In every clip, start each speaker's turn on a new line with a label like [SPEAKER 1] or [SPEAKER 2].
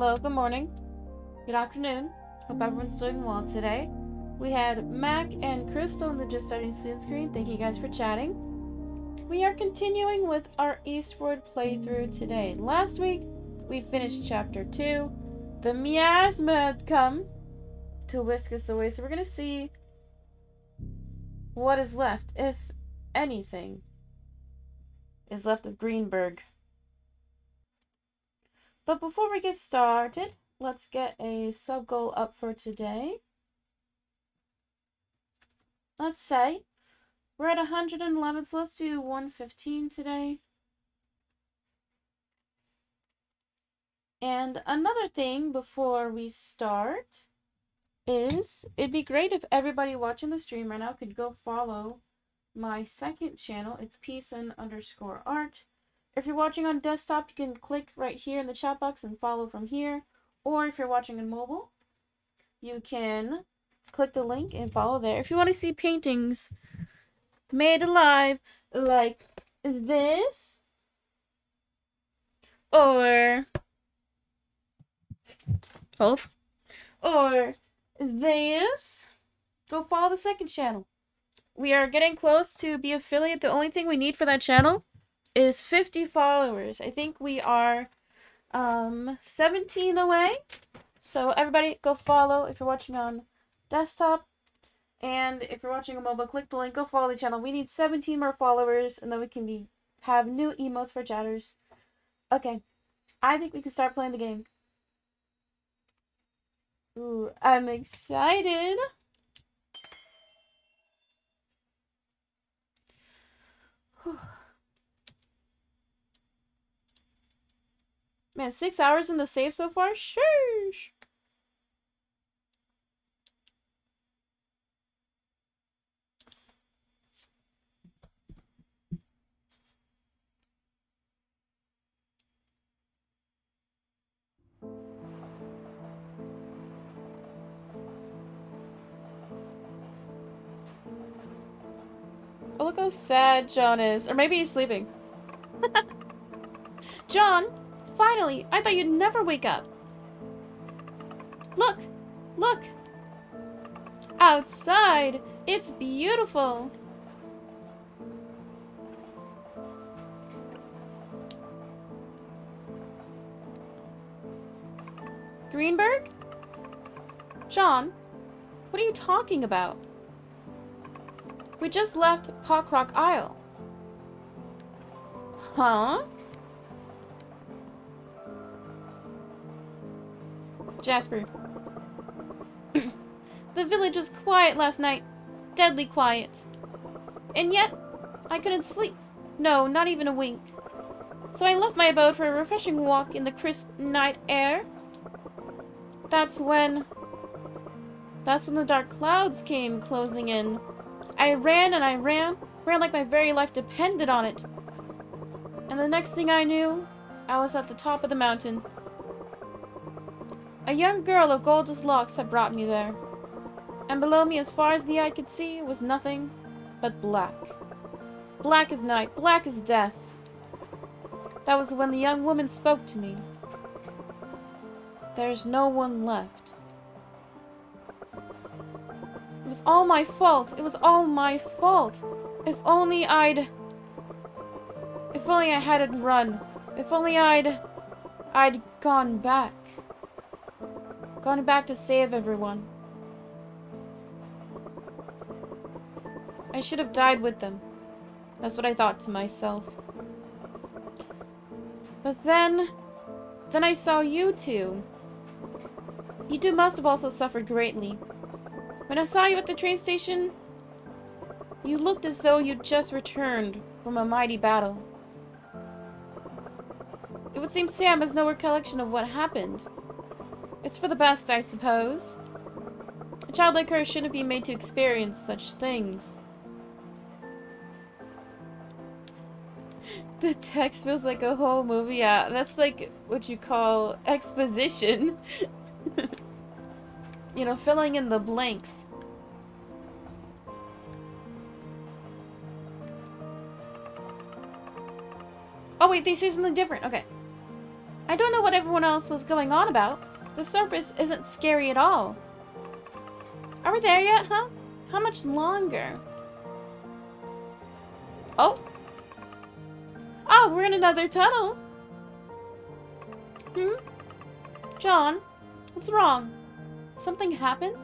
[SPEAKER 1] Hello, good morning. Good afternoon. Hope everyone's doing well today. We had Mac and Crystal in the Just Starting Student screen. Thank you guys for chatting. We are continuing with our Eastward playthrough today. Last week, we finished chapter 2. The miasma had come to whisk us away, so we're going to see what is left, if anything, is left of Greenberg. But before we get started, let's get a sub goal up for today. Let's say we're at 111, so let's do 115 today. And another thing before we start is it'd be great if everybody watching the stream right now could go follow my second channel. It's peace and underscore art. If you're watching on desktop, you can click right here in the chat box and follow from here. Or if you're watching on mobile, you can click the link and follow there. If you want to see paintings made alive like this, or both, or this, go follow the second channel. We are getting close to be affiliate. The only thing we need for that channel is 50 followers. I think we are um 17 away. So everybody go follow if you're watching on desktop. And if you're watching on mobile, click the link, go follow the channel. We need 17 more followers and then we can be have new emotes for chatters. Okay. I think we can start playing the game. Ooh, I'm excited. Whew. Man, six hours in the safe so far? Sheesh. Oh, look how sad John is. Or maybe he's sleeping. John, finally! I thought you'd never wake up. Look! Look! Outside! It's beautiful! Greenberg? John, what are you talking about? We just left Potcrock Isle. Huh? Jasper. the village was quiet last night. Deadly quiet. And yet, I couldn't sleep. No, not even a wink. So I left my abode for a refreshing walk in the crisp night air. That's when... That's when the dark clouds came closing in. I ran and I ran, ran like my very life depended on it. And the next thing I knew, I was at the top of the mountain. A young girl of golden locks had brought me there. And below me, as far as the eye could see, was nothing but black. Black as night, black as death. That was when the young woman spoke to me. There's no one left. It was all my fault. It was all my fault. If only I'd... If only I hadn't run. If only I'd... I'd gone back. Gone back to save everyone. I should have died with them. That's what I thought to myself. But then... Then I saw you two. You two must have also suffered greatly. When I saw you at the train station, you looked as though you'd just returned from a mighty battle. It would seem Sam has no recollection of what happened. It's for the best, I suppose. A child like her shouldn't be made to experience such things. The text feels like a whole movie. Yeah, that's like what you call exposition. you know, filling in the blanks. Oh wait, they say something different. Okay. I don't know what everyone else was going on about. The surface isn't scary at all. Are we there yet, huh? How much longer? Oh. Oh, we're in another tunnel. Hmm? John, what's wrong? Something happened?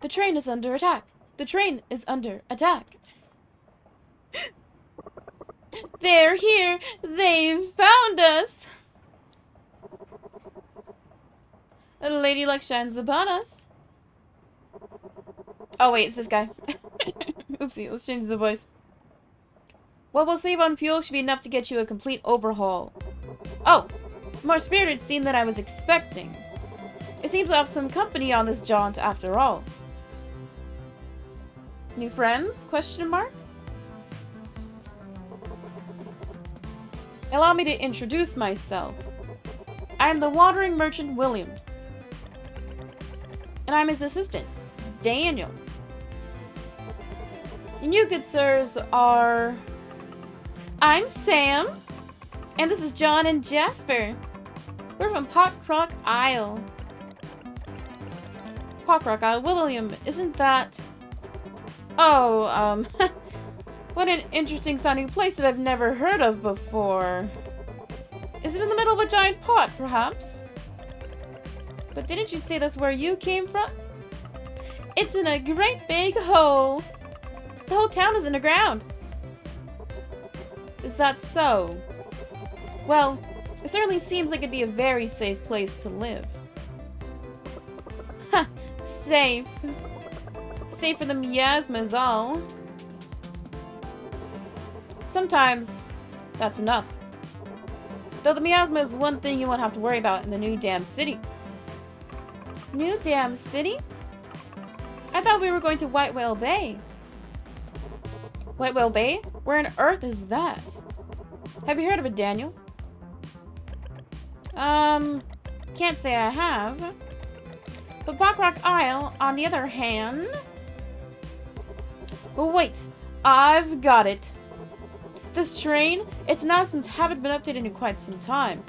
[SPEAKER 1] The train is under attack. The train is under attack. They're here. They've found us. A lady luck shines upon us. Oh, wait, it's this guy. Oopsie, let's change the voice. What we'll save on fuel should be enough to get you a complete overhaul. Oh, more spirited scene than I was expecting. It seems to have some company on this jaunt after all. New friends? Question mark? Allow me to introduce myself. I am the wandering merchant William. And I'm his assistant, Daniel. And you good sirs are... I'm Sam. And this is John and Jasper. We're from Potcrock Isle. Potcrock Isle. William, isn't that... Oh, um... what an interesting sounding place that I've never heard of before. Is it in the middle of a giant pot, perhaps? But didn't you say that's where you came from? It's in a great big hole. The whole town is underground. Is that so? Well, it certainly seems like it'd be a very safe place to live. Ha! safe. Safe for the miasmas all. Sometimes, that's enough. Though the miasma is one thing you won't have to worry about in the new damn city. New damn city? I thought we were going to White Whale Bay. White Whale Bay? Where on earth is that? Have you heard of it, Daniel? Um, can't say I have. But Potcrock Isle, on the other hand... Wait. I've got it. This train, its announcements haven't been updated in quite some time.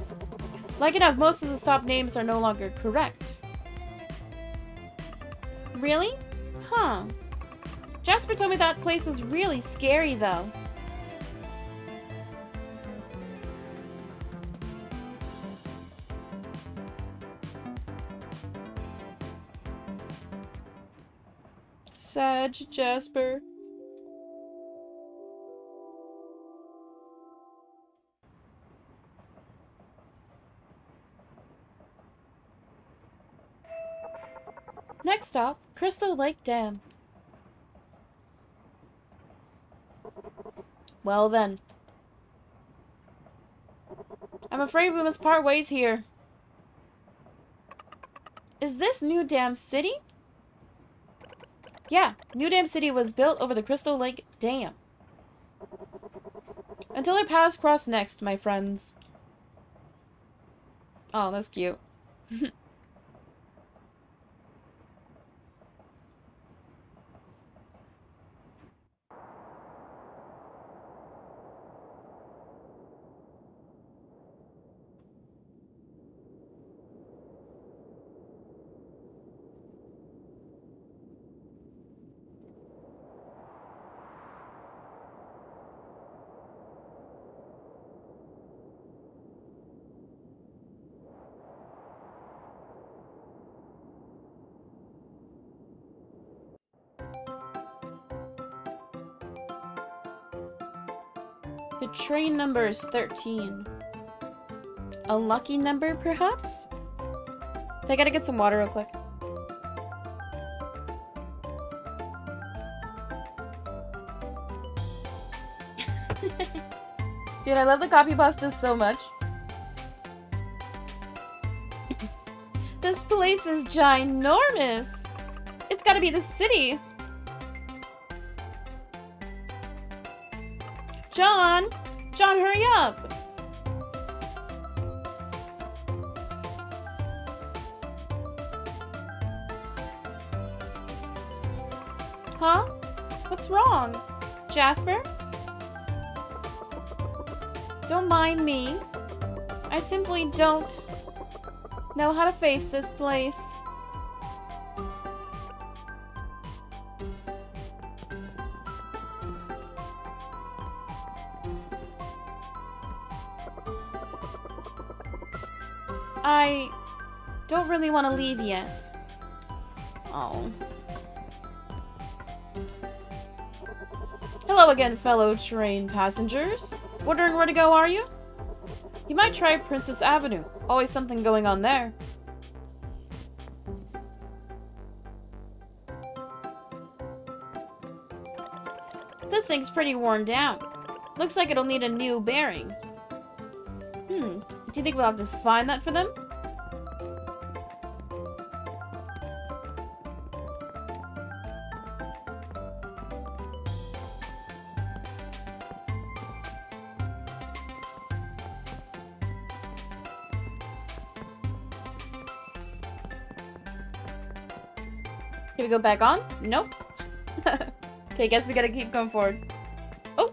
[SPEAKER 1] Like enough, most of the stop names are no longer correct. Really? Huh. Jasper told me that place was really scary, though. Sag Jasper. Next stop, Crystal Lake Dam. Well then. I'm afraid we must part ways here. Is this New Dam City? Yeah, New Dam City was built over the Crystal Lake Dam. Until our paths cross next, my friends. Oh, that's cute. The train number is 13. A lucky number, perhaps? I gotta get some water real quick. Dude, I love the copy pastas so much. this place is ginormous! It's gotta be the city! John! John, hurry up! Huh? What's wrong? Jasper? Don't mind me. I simply don't know how to face this place. Want to leave yet. Oh. Hello again, fellow train passengers. Wondering where to go, are you? You might try Princess Avenue. Always something going on there. This thing's pretty worn down. Looks like it'll need a new bearing. Hmm, do you think we'll have to find that for them? We go back on? Nope. okay, guess we gotta keep going forward. Oh!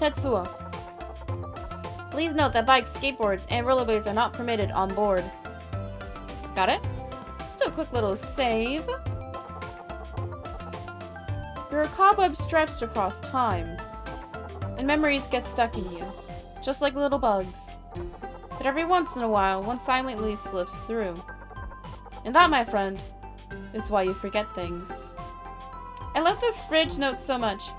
[SPEAKER 1] Tetsuo. Please note that bikes, skateboards, and rollerblades are not permitted on board. Got it? Just do a quick little save. You're a cobweb stretched across time. And memories get stuck in you. Just like little bugs. But every once in a while, one silently slips through. And that, my friend, is why you forget things. I love the fridge notes so much.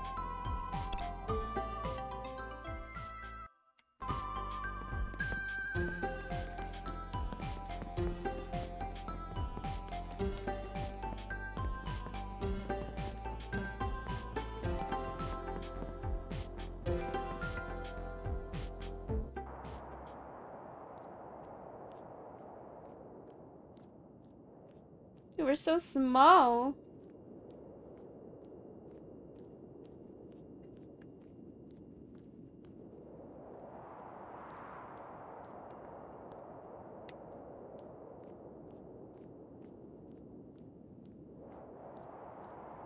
[SPEAKER 1] So small.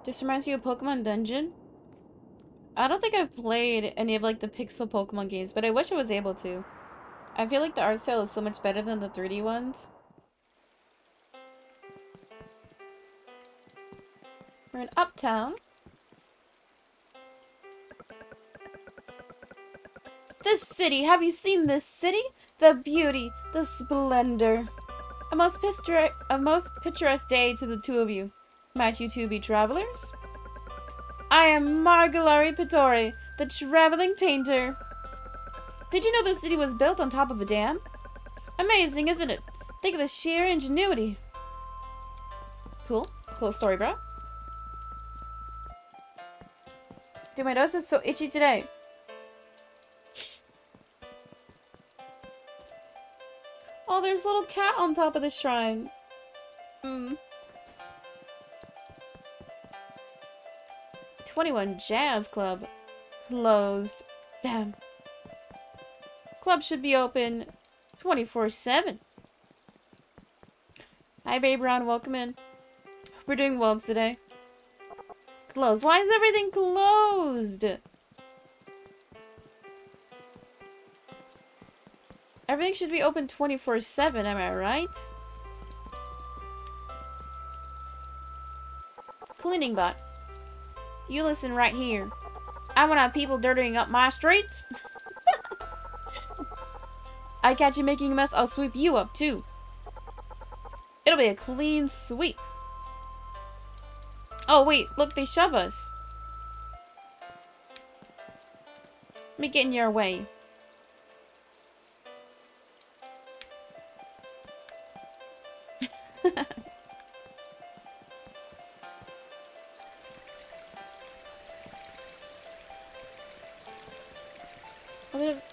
[SPEAKER 1] This reminds you of Pokemon Dungeon? I don't think I've played any of like the pixel Pokemon games, but I wish I was able to. I feel like the art style is so much better than the 3D ones. We're in Uptown. This city, have you seen this city? The beauty, the splendor. A most, a most picturesque day to the two of you. Might you two be travelers? I am Margolari Pittori, the traveling painter. Did you know this city was built on top of a dam? Amazing, isn't it? Think of the sheer ingenuity. Cool. Cool story, bro. Dude, my nose is so itchy today. Oh, there's a little cat on top of the shrine. Hmm. 21 Jazz Club. Closed. Damn. Club should be open 24-7. Hi, Babe Ron. Welcome in. We're doing well today closed? Why is everything closed? Everything should be open 24-7, am I right? Cleaning bot. You listen right here. I want to have people dirtying up my streets. I catch you making a mess, I'll sweep you up too. It'll be a clean sweep. Oh, wait. Look, they shove us. Let me get in your way.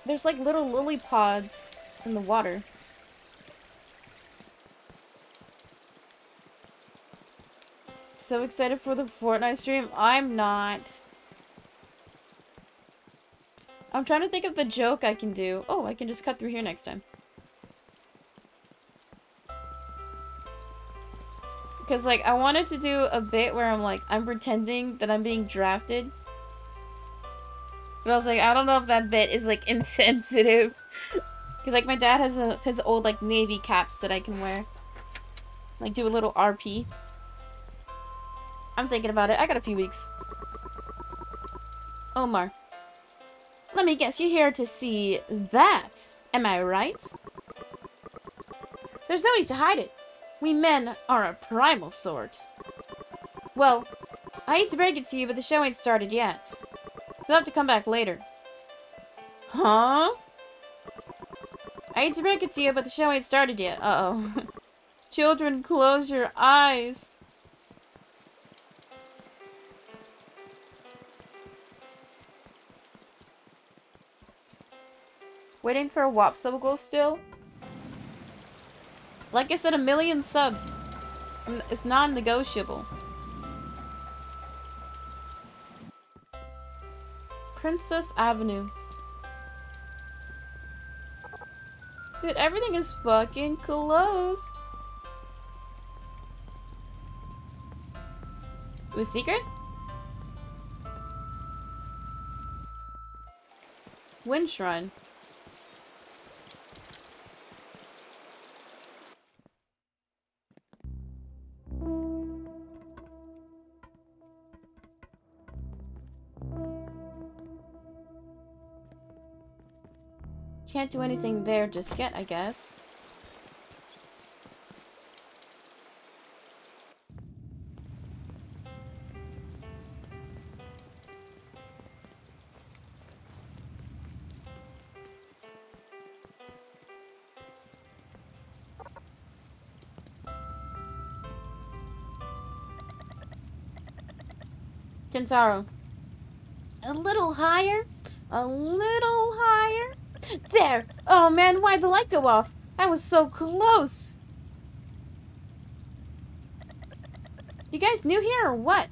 [SPEAKER 1] there's like little lily pods in the water. So excited for the Fortnite stream. I'm not. I'm trying to think of the joke I can do. Oh, I can just cut through here next time. Because, like, I wanted to do a bit where I'm, like, I'm pretending that I'm being drafted. But I was like, I don't know if that bit is, like, insensitive. Because, like, my dad has a his old, like, navy caps that I can wear. Like, do a little RP. I'm thinking about it. I got a few weeks. Omar. Let me guess, you're here to see that. Am I right? There's no need to hide it. We men are a primal sort. Well, I hate to break it to you, but the show ain't started yet. You'll have to come back later. Huh? I hate to break it to you, but the show ain't started yet. Uh-oh. Children, close your eyes. Waiting for a WAP sub goal still? Like I said, a million subs. It's non-negotiable. Princess Avenue. Dude, everything is fucking closed. Ooh, secret? Wind Shrine. Can't do anything there just yet, I guess. Kentaro. A little higher? A little higher? There! Oh man, why'd the light go off? I was so close! You guys new here or what?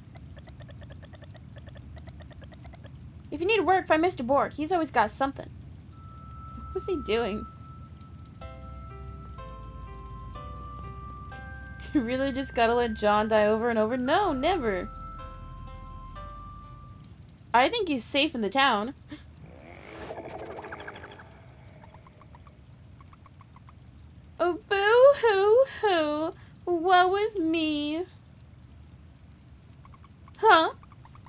[SPEAKER 1] If you need work, find Mr. Borg. He's always got something. What's he doing? You really just gotta let John die over and over? No, never. I think he's safe in the town. Oh, boo-hoo-hoo. Woe is me. Huh?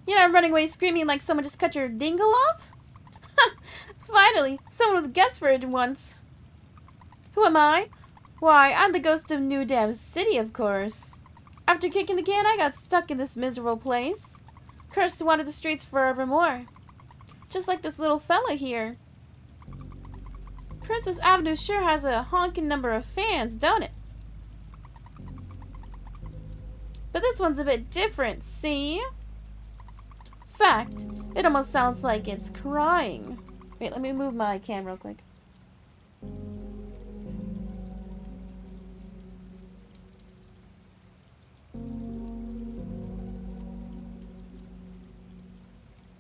[SPEAKER 1] You're not running away screaming like someone just cut your dingle off? Finally, someone with guts for it once. Who am I? Why, I'm the ghost of New Dam City, of course. After kicking the can, I got stuck in this miserable place. Cursed to wander the streets forevermore. Just like this little fella here. Princess Avenue sure has a honking number of fans, don't it? But this one's a bit different, see? Fact, it almost sounds like it's crying. Wait, let me move my cam real quick.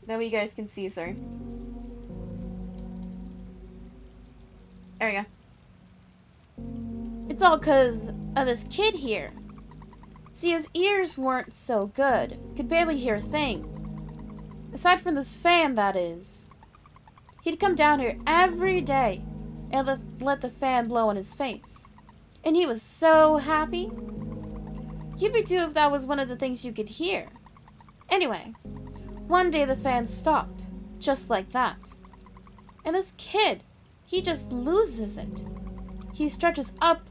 [SPEAKER 1] Now you guys can see, sorry. There we go. It's all because of this kid here. See, his ears weren't so good. Could barely hear a thing. Aside from this fan, that is. He'd come down here every day and let the fan blow on his face. And he was so happy. You'd be too if that was one of the things you could hear. Anyway, one day the fan stopped, just like that. And this kid he just loses it. He stretches up,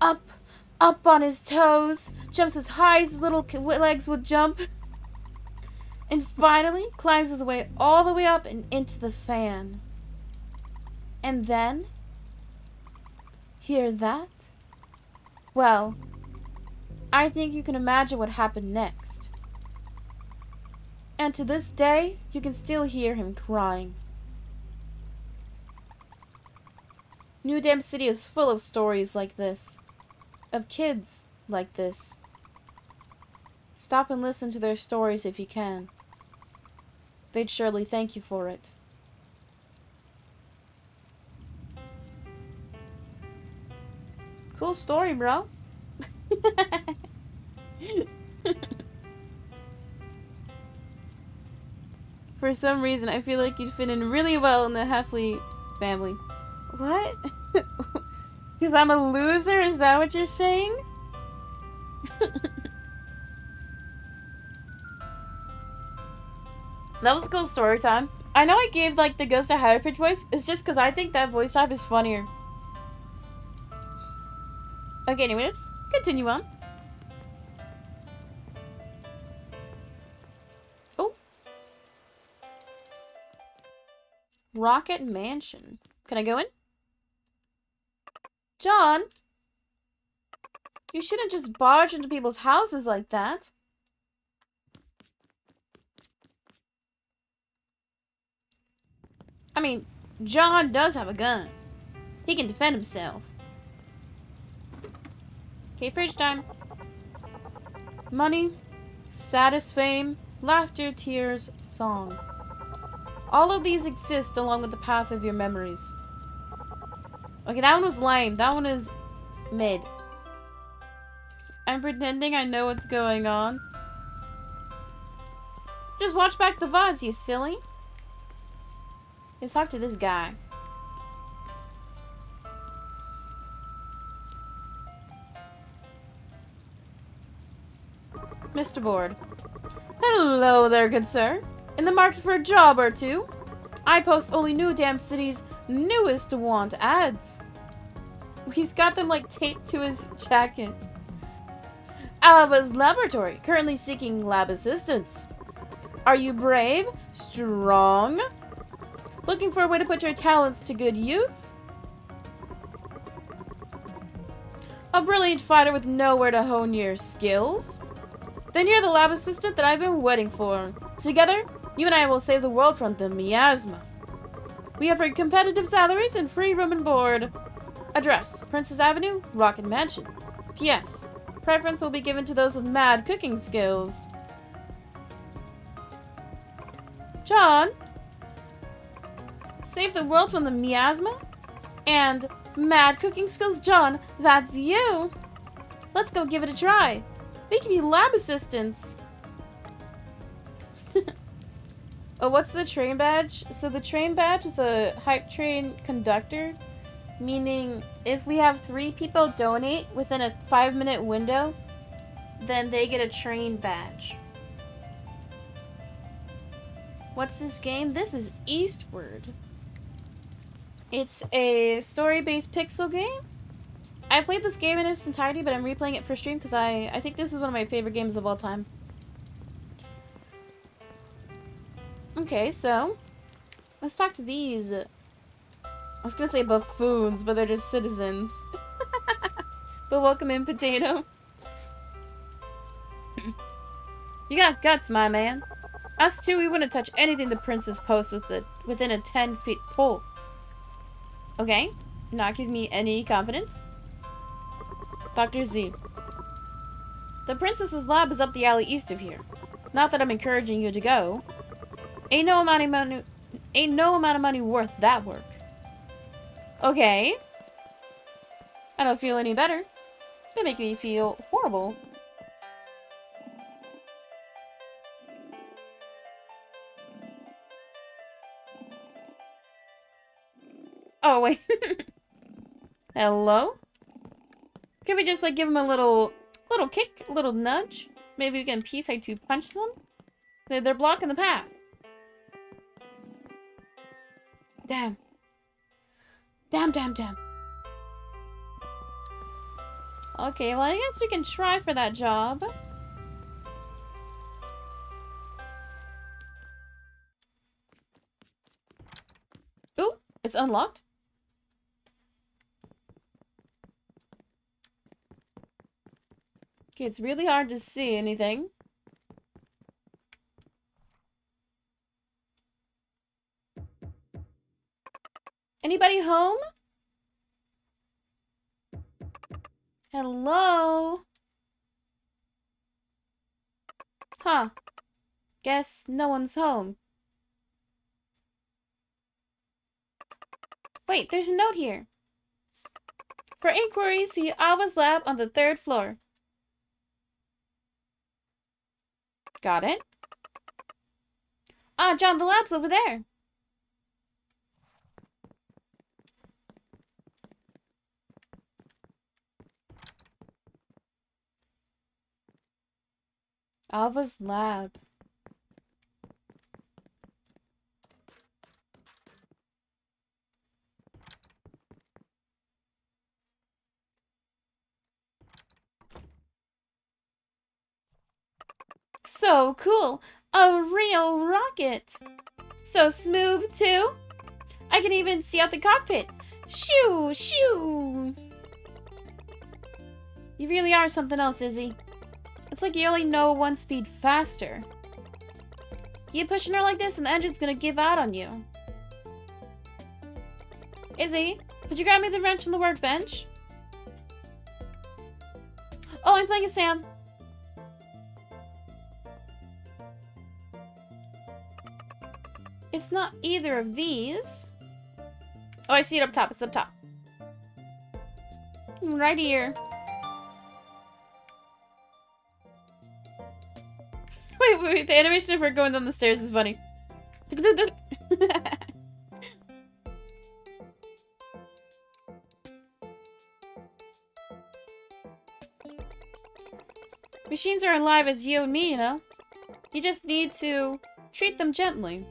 [SPEAKER 1] up, up on his toes, jumps as high as his little legs would jump, and finally climbs his way all the way up and into the fan. And then, hear that? Well, I think you can imagine what happened next. And to this day, you can still hear him crying. New Dam City is full of stories like this. Of kids like this. Stop and listen to their stories if you can. They'd surely thank you for it. Cool story, bro. For some reason, I feel like you'd fit in really well in the Heffley family. What? Because I'm a loser? Is that what you're saying? that was a cool story time. I know I gave like the Ghost a higher pitch voice. It's just because I think that voice type is funnier. Okay, anyways, continue on. Oh. Rocket Mansion. Can I go in? John? You shouldn't just barge into people's houses like that. I mean, John does have a gun. He can defend himself. Okay, fridge time. Money, status, fame, laughter, tears, song. All of these exist along with the path of your memories. Okay, that one was lame. That one is mid. I'm pretending I know what's going on. Just watch back the VODs, you silly. Let's talk to this guy. Mr. Board. Hello there, good sir. In the market for a job or two? I post only New Dam City's newest want ads. He's got them like taped to his jacket. Alva's laboratory, currently seeking lab assistance. Are you brave? Strong? Looking for a way to put your talents to good use? A brilliant fighter with nowhere to hone your skills? Then you're the lab assistant that I've been waiting for. Together, you and I will save the world from the miasma. We offer competitive salaries and free room and board. Address, Princess Avenue, Rocket Mansion. P.S. Preference will be given to those with mad cooking skills. John? Save the world from the miasma? And mad cooking skills, John, that's you! Let's go give it a try. We can be lab assistants. oh, what's the train badge? So the train badge is a hype train conductor Meaning, if we have three people donate within a five minute window, then they get a train badge. What's this game? This is Eastward. It's a story-based pixel game. I played this game in its entirety, but I'm replaying it for stream because I, I think this is one of my favorite games of all time. Okay, so let's talk to these I was gonna say buffoons, but they're just citizens. but welcome in, Potato. you got guts, my man. Us two, we wouldn't touch anything the princess posts with the, within a 10 feet pole. Okay, not give me any confidence. Dr. Z. The princess's lab is up the alley east of here. Not that I'm encouraging you to go. Ain't no amount of money, ain't no amount of money worth that work. Okay. I don't feel any better. They make me feel horrible. Oh, wait. Hello? Can we just, like, give them a little, little kick, a little nudge? Maybe we can peace to punch them? They're, they're blocking the path. Damn. Damn, damn, damn. Okay, well, I guess we can try for that job. Ooh, it's unlocked. Okay, it's really hard to see anything. Anybody home? Hello? Huh. Guess no one's home. Wait, there's a note here. For inquiries, see Alva's lab on the third floor. Got it. Ah, John, the lab's over there. Alva's lab. So cool! A real rocket! So smooth, too! I can even see out the cockpit! Shoo! Shoo! You really are something else, Izzy. It's like you only know one speed faster. Keep pushing her like this and the engine's gonna give out on you. Izzy, could you grab me the wrench on the workbench? Oh, I'm playing a Sam. It's not either of these. Oh, I see it up top. It's up top. Right here. Wait, wait, wait. The animation of her going down the stairs is funny. Machines are alive as you and me, you know? You just need to treat them gently.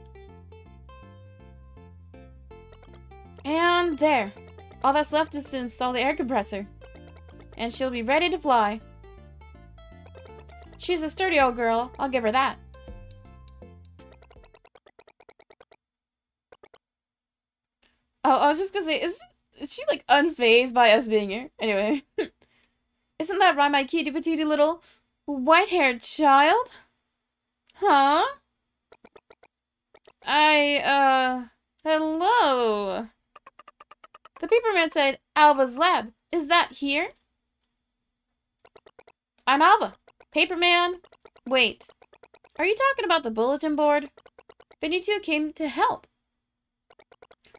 [SPEAKER 1] And there. All that's left is to install the air compressor. And she'll be ready to fly. She's a sturdy old girl. I'll give her that. Oh, I was just gonna say, is, is she like unfazed by us being here? Anyway. Isn't that right, my cutie patootie little white-haired child? Huh? I, uh, hello. The paperman said, Alva's lab. Is that here? I'm Alva. Paperman. Wait. Are you talking about the bulletin board? Then you two came to help.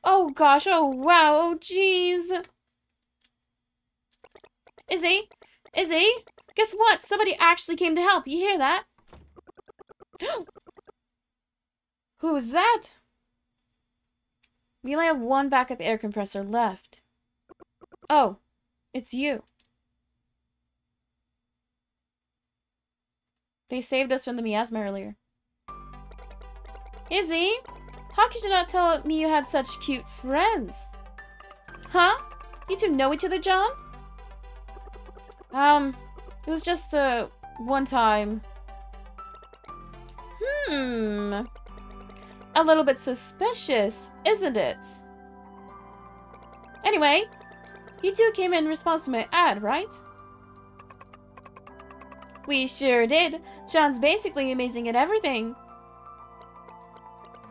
[SPEAKER 1] Oh gosh, oh wow, oh jeez. Izzy? Izzy? Guess what? Somebody actually came to help. You hear that? Who's that? We only have one backup air compressor left. Oh, it's you. They saved us from the miasma earlier. Izzy? How could you not tell me you had such cute friends? Huh? You two know each other, John? Um, it was just, uh, one time. Hmm. A little bit suspicious, isn't it? Anyway, you two came in response to my ad, right? We sure did. John's basically amazing at everything.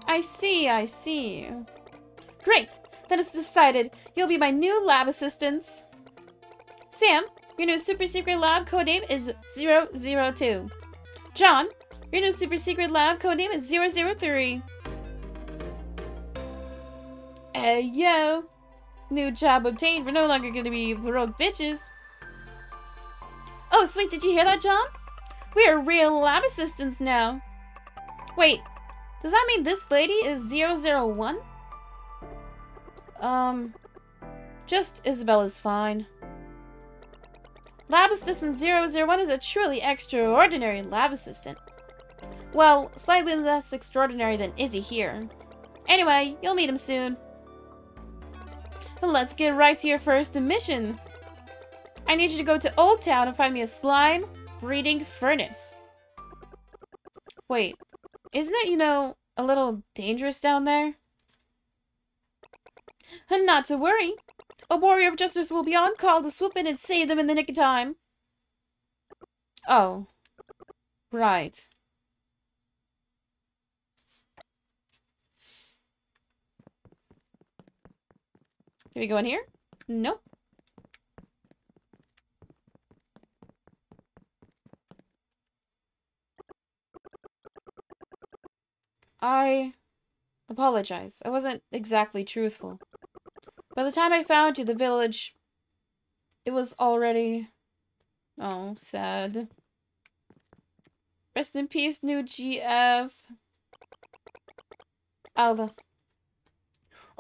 [SPEAKER 1] I see, I see. Great. Then it's decided. You'll be my new lab assistants. Sam, your new super secret lab codename is 002. John, your new super secret lab codename is 003. Hey, yo. New job obtained. We're no longer to be broke bitches. Oh, sweet. Did you hear that, John? We are real lab assistants now. Wait. Does that mean this lady is 001? Um, just Isabella's fine. Lab Assistant 001 is a truly extraordinary lab assistant. Well, slightly less extraordinary than Izzy here. Anyway, you'll meet him soon. Let's get right to your first mission. I need you to go to Old Town and find me a slime breeding furnace. Wait, isn't it, you know, a little dangerous down there? Not to worry. A warrior of justice will be on call to swoop in and save them in the nick of time. Oh. Right. Can we go in here? Nope. I apologize. I wasn't exactly truthful. By the time I found you, the village... It was already... Oh, sad. Rest in peace, new GF. Alva.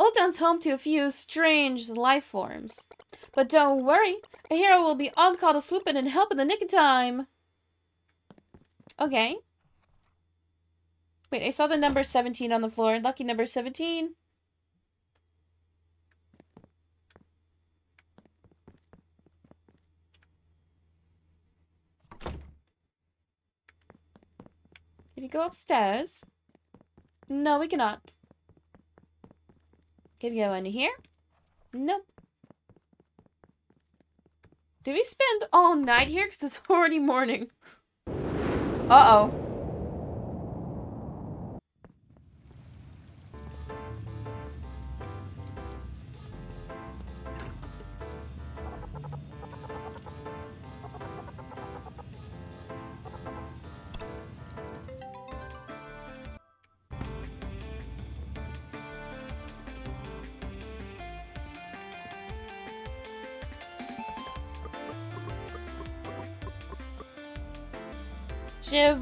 [SPEAKER 1] Old Town's home to a few strange life forms. But don't worry, a hero will be on call to swoop in and help in the nick of time. Okay. Wait, I saw the number 17 on the floor. Lucky number 17. Can we go upstairs? No, we cannot. Can we go in here? Nope. Did we spend all night here? Because it's already morning. Uh-oh.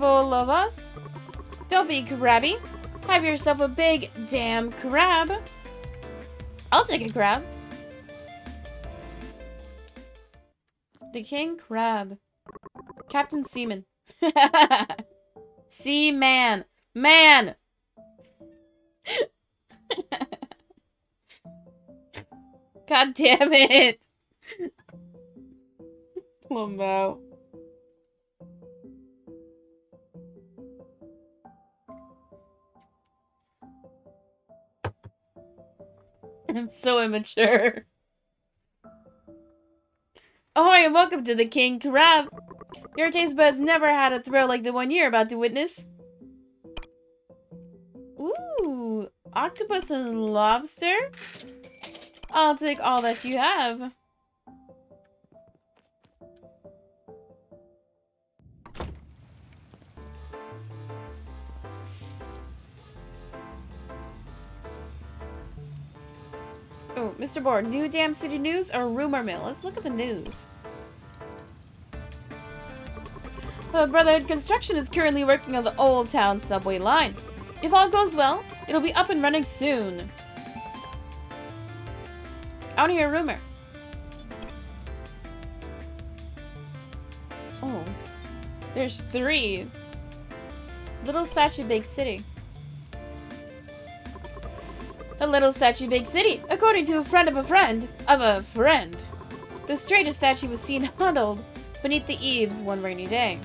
[SPEAKER 1] Us? Don't be crabby. Have yourself a big damn crab. I'll take a crab. The king crab. Captain Seaman. Seaman. Man! God damn it! Lamau. I'm so immature. Oh, Ahoy and welcome to the King Crab. Your taste buds never had a thrill like the one you're about to witness. Ooh, octopus and lobster? I'll take all that you have. Mr. Board, New Dam City News or Rumor Mill? Let's look at the news. Uh, Brotherhood Construction is currently working on the Old Town subway line. If all goes well, it'll be up and running soon. I want to hear a rumor. Oh. There's three. Little Statue Big City. A little statue big city, according to a friend of a friend of a friend. The straightest statue was seen huddled beneath the eaves one rainy day.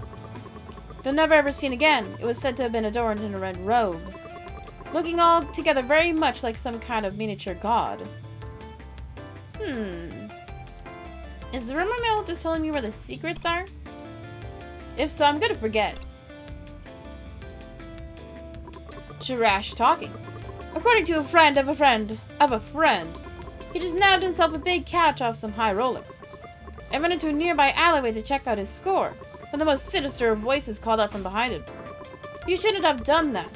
[SPEAKER 1] Though never ever seen again, it was said to have been adorned in a red robe, looking altogether very much like some kind of miniature god. Hmm. Is the rumor mill just telling me where the secrets are? If so, I'm gonna forget. Trash talking. According to a friend of a friend of a friend, he just nabbed himself a big catch off some high roller. I went into a nearby alleyway to check out his score, when the most sinister of voices called out from behind him. You shouldn't have done that.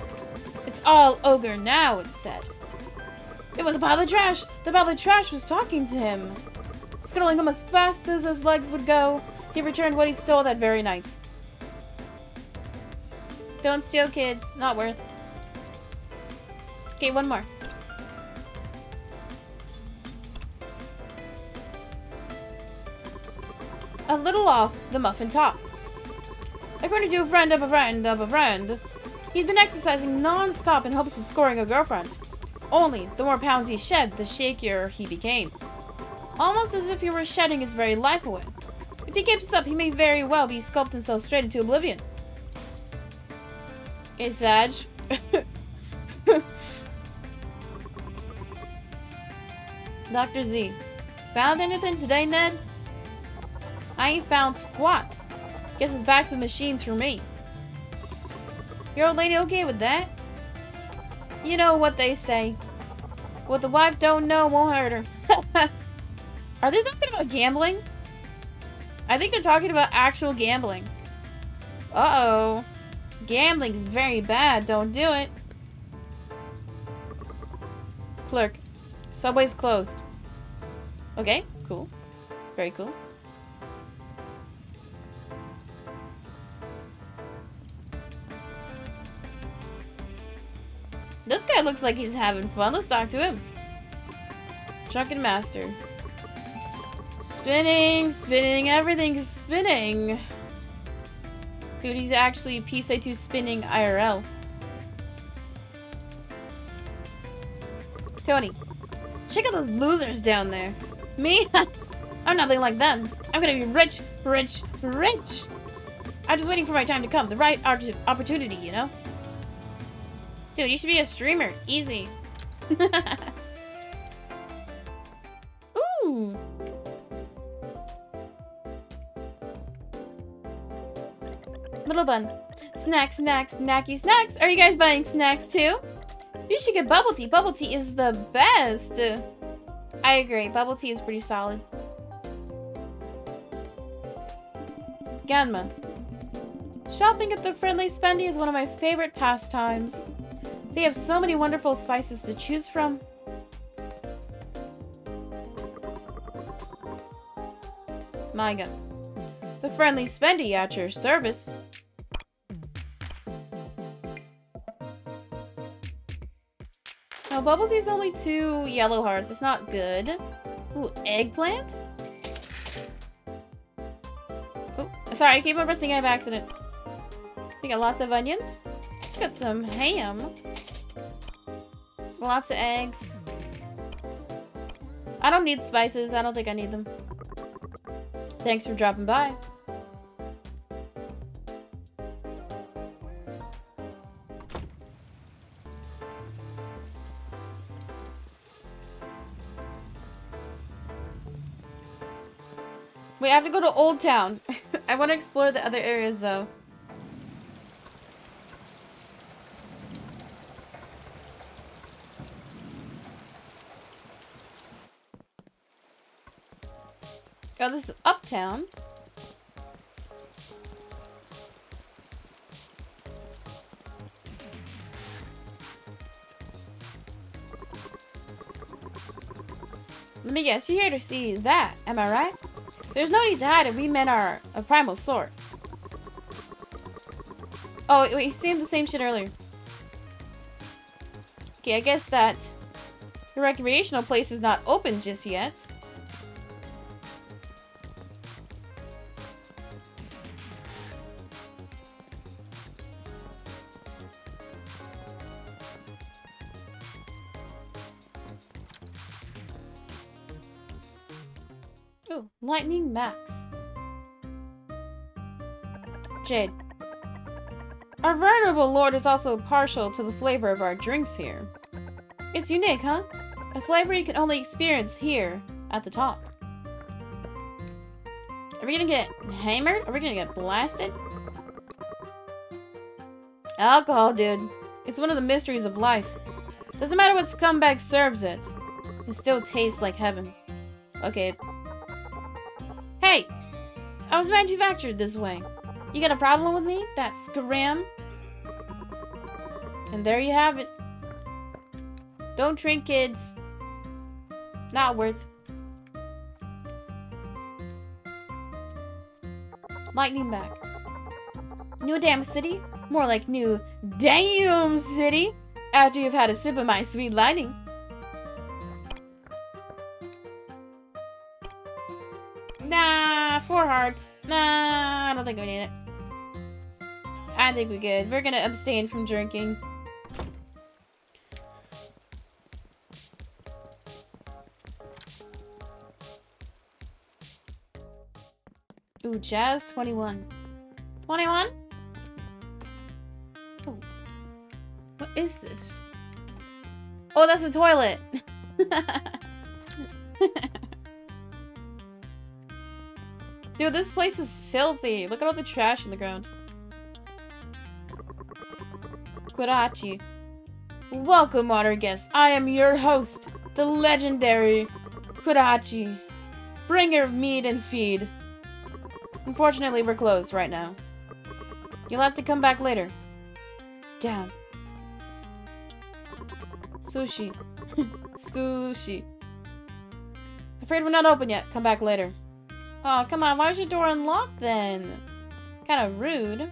[SPEAKER 1] It's all ogre now, it said. It was a pile of trash. The pile of trash was talking to him. Scuttling him as fast as his legs would go, he returned what he stole that very night. Don't steal, kids. Not worth. Okay, one more. A little off the muffin top. According to a friend of a friend of a friend, he'd been exercising non-stop in hopes of scoring a girlfriend. Only, the more pounds he shed, the shakier he became. Almost as if he were shedding his very life away. If he keeps this up, he may very well be sculpt himself straight into oblivion. Okay, Sag. Dr. Z. Found anything today, Ned? I ain't found squat. Guess it's back to the machines for me. Your old lady okay with that? You know what they say. What the wife don't know won't hurt her. Are they talking about gambling? I think they're talking about actual gambling. Uh-oh. Gambling's very bad. Don't do it. Clerk. Subway's closed. Okay, cool. Very cool. This guy looks like he's having fun. Let's talk to him. Drunken Master. Spinning, spinning, everything's spinning. Dude, he's actually PSA2 spinning IRL. Tony check out those losers down there. Me? I'm nothing like them. I'm gonna be rich, rich, rich. I'm just waiting for my time to come. The right opportunity, you know? Dude, you should be a streamer. Easy. Ooh. Little bun. Snacks, snacks, snacky snacks. Are you guys buying snacks too? You should get bubble tea. Bubble tea is the best. I agree. Bubble tea is pretty solid. Ganma. Shopping at the Friendly Spendy is one of my favorite pastimes. They have so many wonderful spices to choose from. God. The Friendly Spendy at your service. Uh, now, Bubble Tea's only two yellow hearts. It's not good. Ooh, eggplant? Oh, sorry, I keep on pressing A by accident. We got lots of onions. Let's get some ham. Lots of eggs. I don't need spices. I don't think I need them. Thanks for dropping by. Have to go to Old Town. I want to explore the other areas though. Oh, this is Uptown. Let me guess, you're here to see that, am I right? There's no need to hide it, we men are a primal sort. Oh, you seen the same shit earlier. Okay, I guess that the recreational place is not open just yet. Lightning Max. Jade. Our venerable lord is also partial to the flavor of our drinks here. It's unique, huh? A flavor you can only experience here, at the top. Are we gonna get hammered? Are we gonna get blasted? Alcohol, dude. It's one of the mysteries of life. Doesn't matter what scumbag serves it. It still tastes like heaven. Okay! I was manufactured this way. You got a problem with me? That's scram? And there you have it. Don't drink, kids. Not worth. Lightning back. New damn city? More like new damn city after you've had a sip of my sweet lightning. Hearts. Nah, I don't think we need it. I think we're good. We're gonna abstain from drinking. Ooh, Jazz 21. 21? Oh. What is this? Oh, that's a toilet! Dude, this place is filthy. Look at all the trash in the ground. Kurachi. Welcome, water guests. I am your host, the legendary Kurachi, bringer of mead and feed. Unfortunately, we're closed right now. You'll have to come back later. Damn. Sushi. Sushi. Afraid we're not open yet. Come back later oh, come on. Why is your door unlocked then? Kind of rude.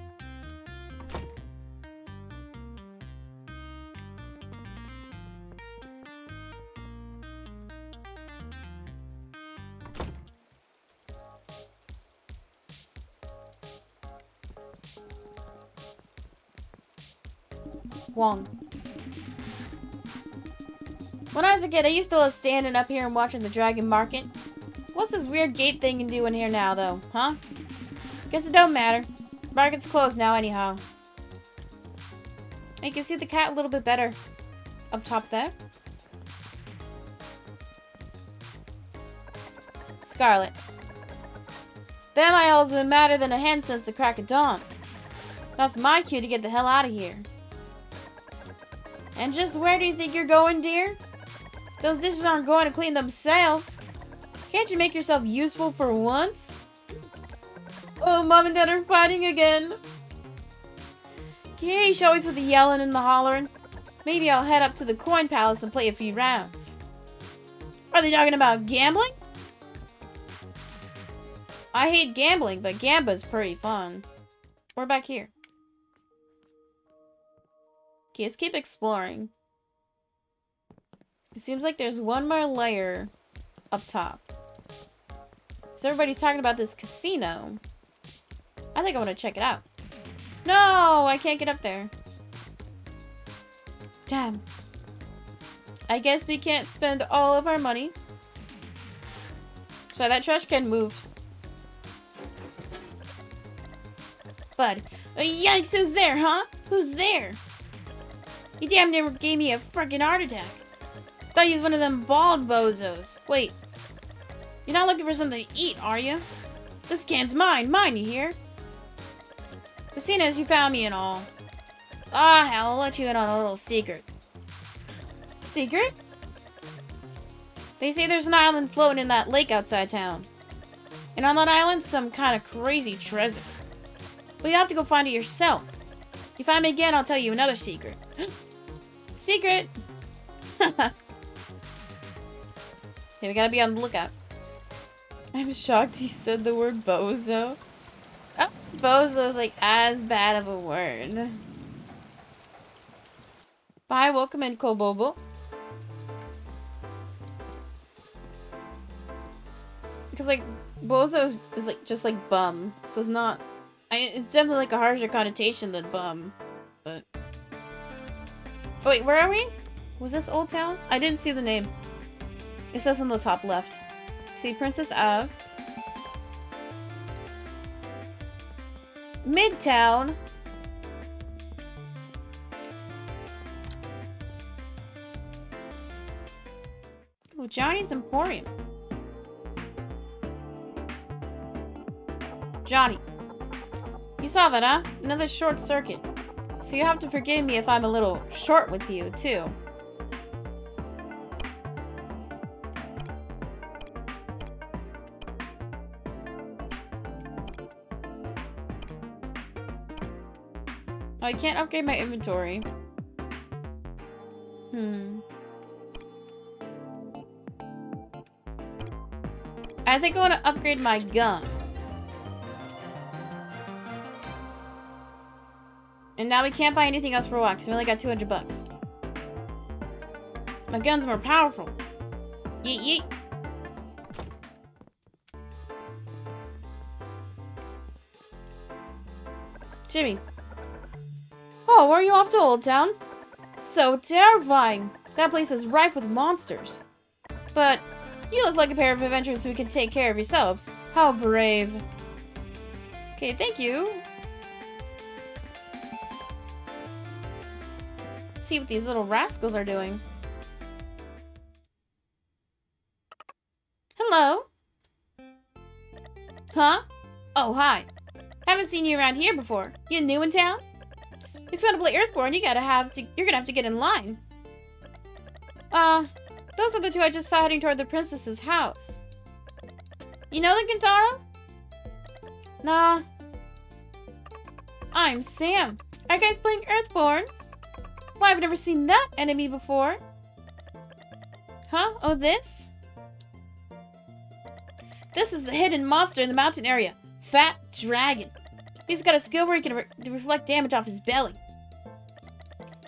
[SPEAKER 1] Wong. When I was a kid, I used to love standing up here and watching the Dragon Market. What's this weird gate thing doing here now, though, huh? Guess it don't matter. Market's closed now anyhow. I can see the cat a little bit better. Up top there. Scarlet. Them have been madder than a hen since the crack of dawn. That's my cue to get the hell out of here. And just where do you think you're going, dear? Those dishes aren't going to clean themselves. Can't you make yourself useful for once? Oh, Mom and Dad are fighting again. Yeesh, always with the yelling and the hollering. Maybe I'll head up to the coin palace and play a few rounds. Are they talking about gambling? I hate gambling, but Gamba's pretty fun. We're back here. Okay, let's keep exploring. It seems like there's one more layer up top. Everybody's talking about this casino. I think I want to check it out. No, I can't get up there. Damn. I guess we can't spend all of our money. So that trash can moved. Bud. Uh, yikes, who's there, huh? Who's there? You damn near gave me a freaking heart attack. Thought you was one of them bald bozos. Wait. You're not looking for something to eat, are you? This can's mine. Mine, you hear? But seeing as you found me and all. Ah, I'll let you in on a little secret. Secret? They say there's an island floating in that lake outside town. And on that island, some kind of crazy treasure. But you have to go find it yourself. If you find me again, I'll tell you another secret. secret! okay, we gotta be on the lookout. I'm shocked he said the word bozo. Oh, bozo is like as bad of a word. Bye, welcome in, Kobobo. Because like, bozo is, is like just like bum, so it's not I, it's definitely like a harsher connotation than bum, but... Oh, wait, where are we? Was this Old Town? I didn't see the name. It says on the top left. See, Princess of. Midtown. Oh, Johnny's Emporium. Johnny. You saw that, huh? Another short circuit. So you have to forgive me if I'm a little short with you, too. Oh, I can't upgrade my inventory. Hmm. I think I want to upgrade my gun. And now we can't buy anything else for a while because we only got 200 bucks. My gun's more powerful. Yeet yeet. Jimmy. Oh, are you off to, Old Town? So terrifying. That place is rife with monsters. But you look like a pair of adventurers who can take care of yourselves. How brave. Okay, thank you. see what these little rascals are doing. Hello? Huh? Oh, hi. Haven't seen you around here before. You new in town? If you want to play Earthborn, you gotta have to- you're gonna have to get in line. Uh, those are the two I just saw heading toward the princess's house. You know the Kintaro? Nah. I'm Sam. Are you guys playing Earthborn? Why, I've never seen that enemy before. Huh? Oh, this? This is the hidden monster in the mountain area. Fat Dragon. He's got a skill where he can re reflect damage off his belly.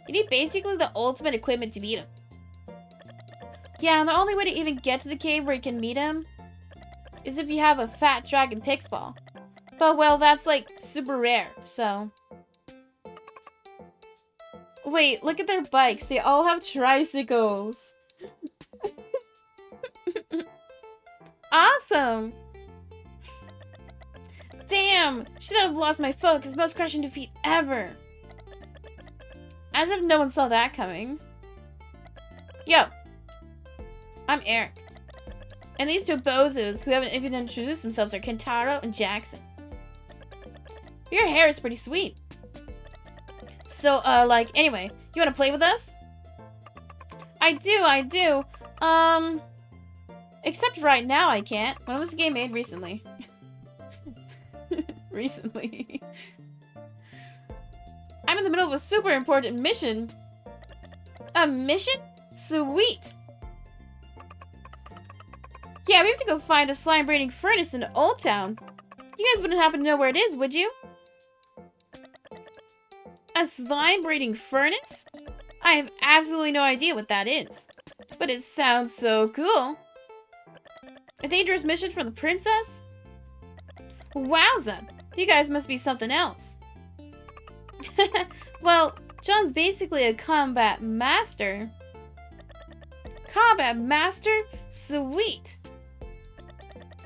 [SPEAKER 1] You need basically the ultimate equipment to beat him. Yeah, and the only way to even get to the cave where you can meet him is if you have a Fat Dragon Pixball. But, well, that's, like, super rare, so... Wait, look at their bikes. They all have tricycles. awesome! Damn! Should have lost my focus. Most crushing defeat ever. As if no one saw that coming. Yo. I'm Eric. And these two bozos who haven't even introduced themselves are Kentaro and Jackson. Your hair is pretty sweet. So, uh, like, anyway, you wanna play with us? I do, I do. Um, except right now I can't. When was the game made recently? Recently. I'm in the middle of a super important mission. A mission? Sweet. Yeah, we have to go find a slime breeding furnace in Old Town. You guys wouldn't happen to know where it is, would you? A slime breeding furnace? I have absolutely no idea what that is. But it sounds so cool. A dangerous mission for the princess? Wowza! You guys must be something else. well, John's basically a combat master. Combat master? Sweet!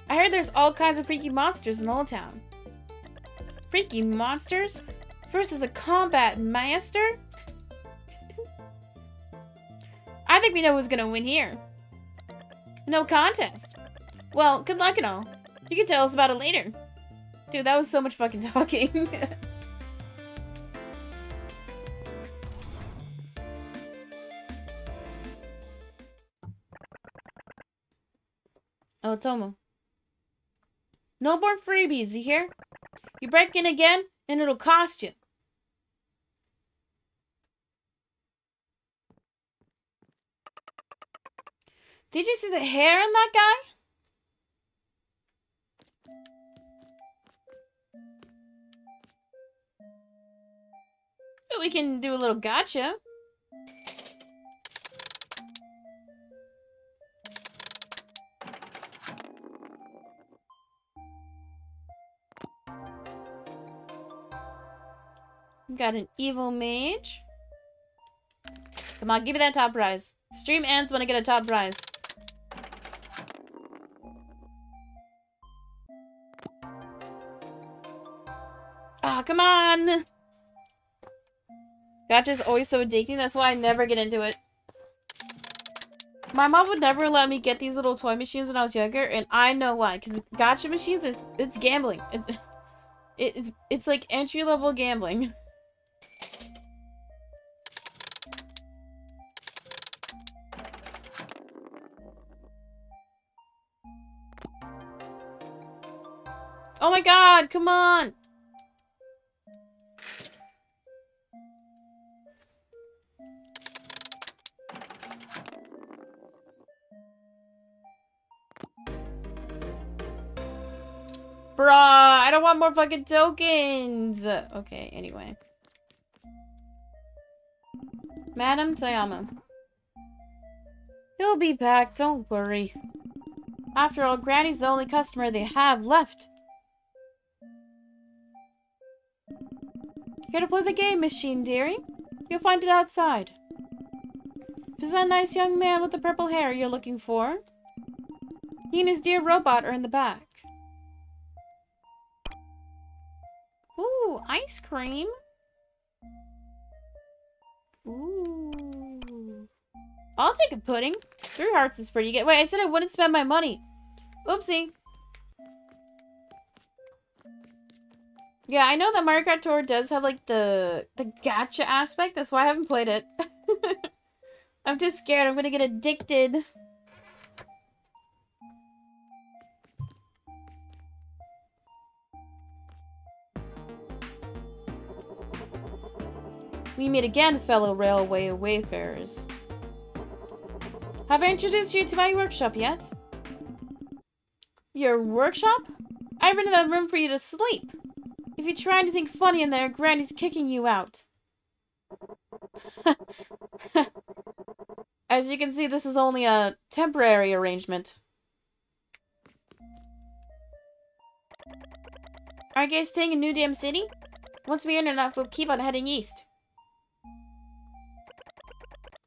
[SPEAKER 1] I heard there's all kinds of freaky monsters in Old Town. Freaky monsters? Versus a combat master? I think we know who's gonna win here. No contest. Well, good luck and all. You can tell us about it later. Dude, that was so much fucking talking. oh, Tomo. No more freebies, you hear? You break in again, and it'll cost you. Did you see the hair on that guy? We can do a little gacha. Got an evil mage. Come on, give me that top prize. Stream ends when I get a top prize. Ah, oh, come on! Gacha's always so addicting, that's why I never get into it. My mom would never let me get these little toy machines when I was younger, and I know why. Because gacha machines, is it's gambling. It's, it's, it's like entry-level gambling. Oh my god, come on! Bruh, I don't want more fucking tokens! Okay, anyway. Madam Tayama. He'll be back, don't worry. After all, Granny's the only customer they have left. Here to play the game machine, dearie? You'll find it outside. Is that nice young man with the purple hair you're looking for? He and his dear robot are in the back. Ooh, ice cream. Ooh. I'll take a pudding. Three hearts is pretty good. Wait, I said I wouldn't spend my money. Oopsie. Yeah, I know that Mario Kart Tour does have, like, the, the gacha aspect. That's why I haven't played it. I'm too scared. I'm gonna get addicted. We meet again, fellow railway wayfarers. Have I introduced you to my workshop yet? Your workshop? I rented that room for you to sleep. If you try anything funny in there, Granny's kicking you out. As you can see, this is only a temporary arrangement. Are you guys staying in New Dam City? Once we earn enough, we'll keep on heading east.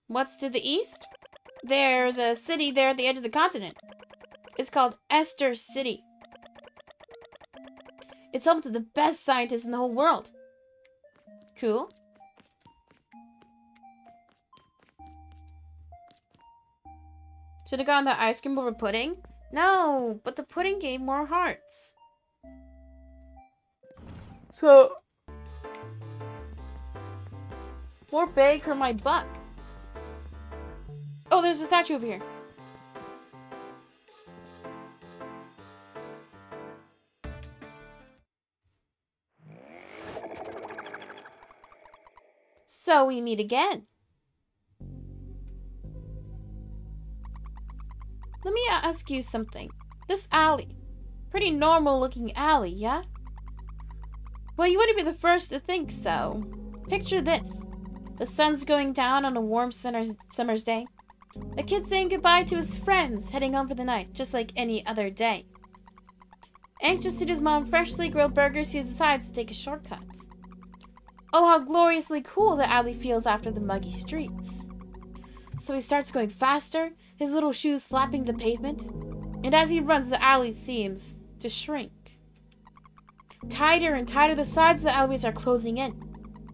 [SPEAKER 1] What's to the east? There's a city there at the edge of the continent. It's called Esther City. It's home to the best scientists in the whole world. Cool. Should have gotten the ice cream over pudding? No, but the pudding gave more hearts. So... More bag for my buck. Oh, there's a statue over here. So we meet again. Let me ask you something. This alley. Pretty normal looking alley, yeah? Well, you wouldn't be the first to think so. Picture this. The sun's going down on a warm summer's day. A kid saying goodbye to his friends, heading home for the night, just like any other day. Anxious to his mom freshly grilled burgers, he decides to take a shortcut. Oh, how gloriously cool the alley feels after the muggy streets. So he starts going faster, his little shoes slapping the pavement, and as he runs, the alley seems to shrink. Tighter and tighter, the sides of the alleyways are closing in,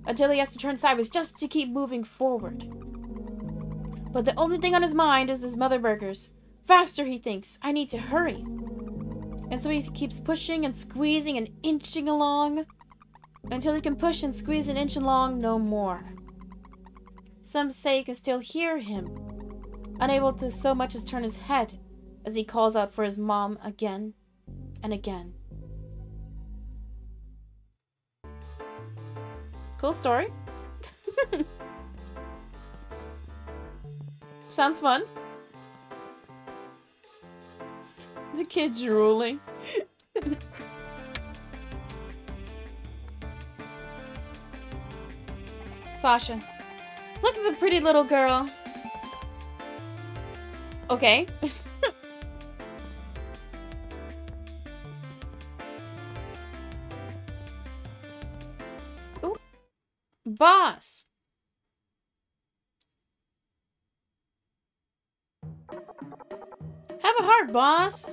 [SPEAKER 1] until he has to turn sideways just to keep moving forward. But the only thing on his mind is his mother burgers. Faster, he thinks. I need to hurry. And so he keeps pushing and squeezing and inching along until he can push and squeeze an inch along no more. Some say he can still hear him, unable to so much as turn his head as he calls out for his mom again and again. Cool story. Sounds fun. The kid's drooling. Sasha. Look at the pretty little girl. Okay. Boss. Have a heart, boss.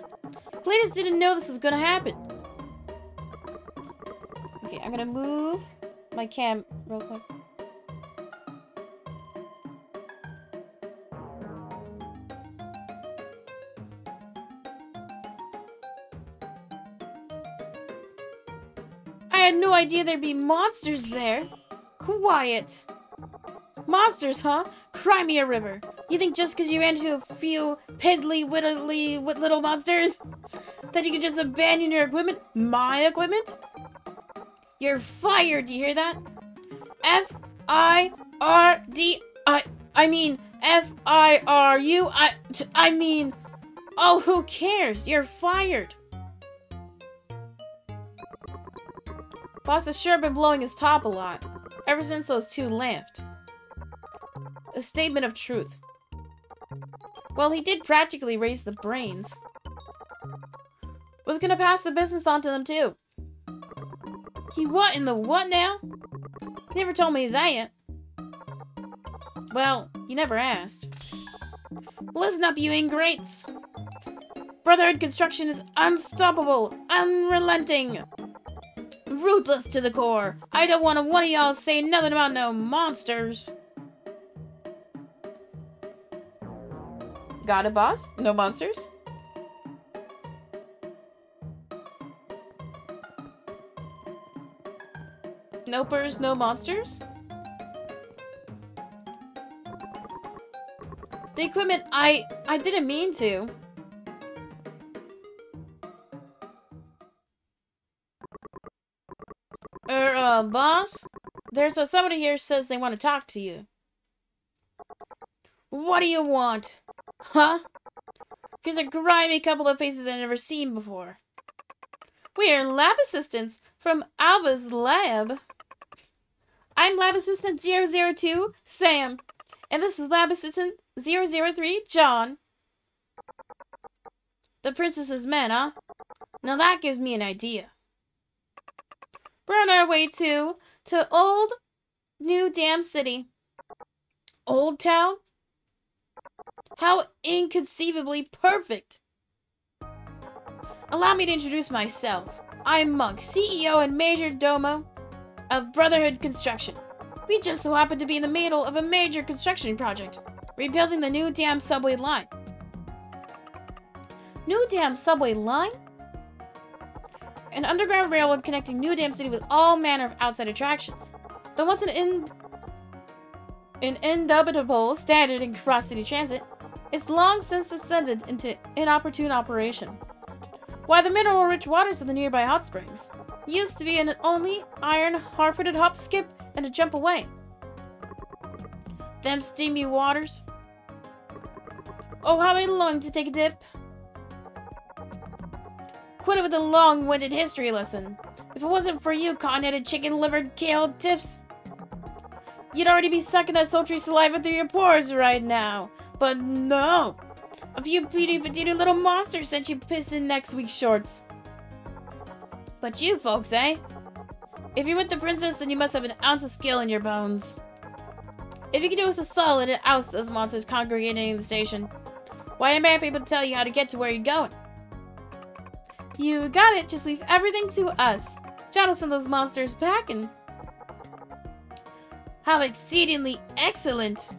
[SPEAKER 1] Cletus didn't know this was gonna happen. Okay, I'm gonna move my cam real quick. I had no idea there'd be monsters there. Quiet. Monsters, huh? Cry me a river. You think just because you ran into a few piddly, widdly, wit little monsters that you can just abandon your equipment? My equipment? You're fired, do you hear that? F-I-R-D... I... I mean, F-I-R-U... I... I mean... Oh, who cares? You're fired. Boss has sure been blowing his top a lot, ever since those two left. A statement of truth. Well, he did practically raise the brains. Was gonna pass the business on to them too. He what in the what now? Never told me that. Well, you never asked. Listen up, you ingrates! Brotherhood construction is unstoppable, unrelenting! Ruthless to the core. I don't want one of y'all say nothing about no monsters. Got it, boss? No monsters? Nopers, no monsters? The equipment, I, I didn't mean to. Er, uh, boss? There's a, somebody here says they want to talk to you. What do you want? Huh? Here's a grimy couple of faces I've never seen before. We are lab assistants from Alva's lab. I'm lab assistant 002, Sam. And this is lab assistant 003, John. The princess's men, huh? Now that gives me an idea. We're on our way to to old New Dam City. Old Town? How inconceivably perfect! Allow me to introduce myself. I'm Monk, CEO and Major Domo of Brotherhood Construction. We just so happen to be in the middle of a major construction project, rebuilding the new Dam subway line. New Dam subway line? An underground railroad connecting New Dam City with all manner of outside attractions. Though once an in an indubitable standard in cross-city transit, it's long since descended into inopportune operation. Why, the mineral-rich waters of the nearby hot springs used to be an only iron hard-footed hop, skip, and a jump away. Them steamy waters. Oh, how I long to take a dip. Quit it with a long-winded history lesson. If it wasn't for you, cotton-headed, chicken-livered, kale tips, you'd already be sucking that sultry saliva through your pores right now. But no! A few petey petite little monsters sent you pissing next week's shorts. But you folks, eh? If you're with the princess, then you must have an ounce of skill in your bones. If you can do us a solid and oust those monsters congregating in the station, why am I able to tell you how to get to where you're going? You got it, just leave everything to us. John will send those monsters back and... How exceedingly excellent!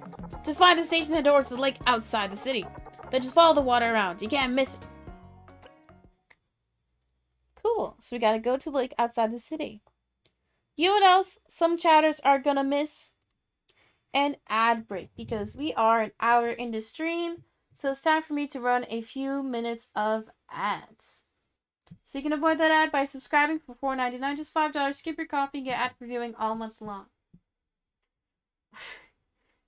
[SPEAKER 1] To find the station, head towards the lake outside the city. Then just follow the water around. You can't miss it. Cool. So we gotta go to the lake outside the city. You know what else some chatters are gonna miss? An ad break. Because we are an hour into the stream. So it's time for me to run a few minutes of ads. So you can avoid that ad by subscribing for $4.99, just $5. Skip your coffee and get ad reviewing all month long.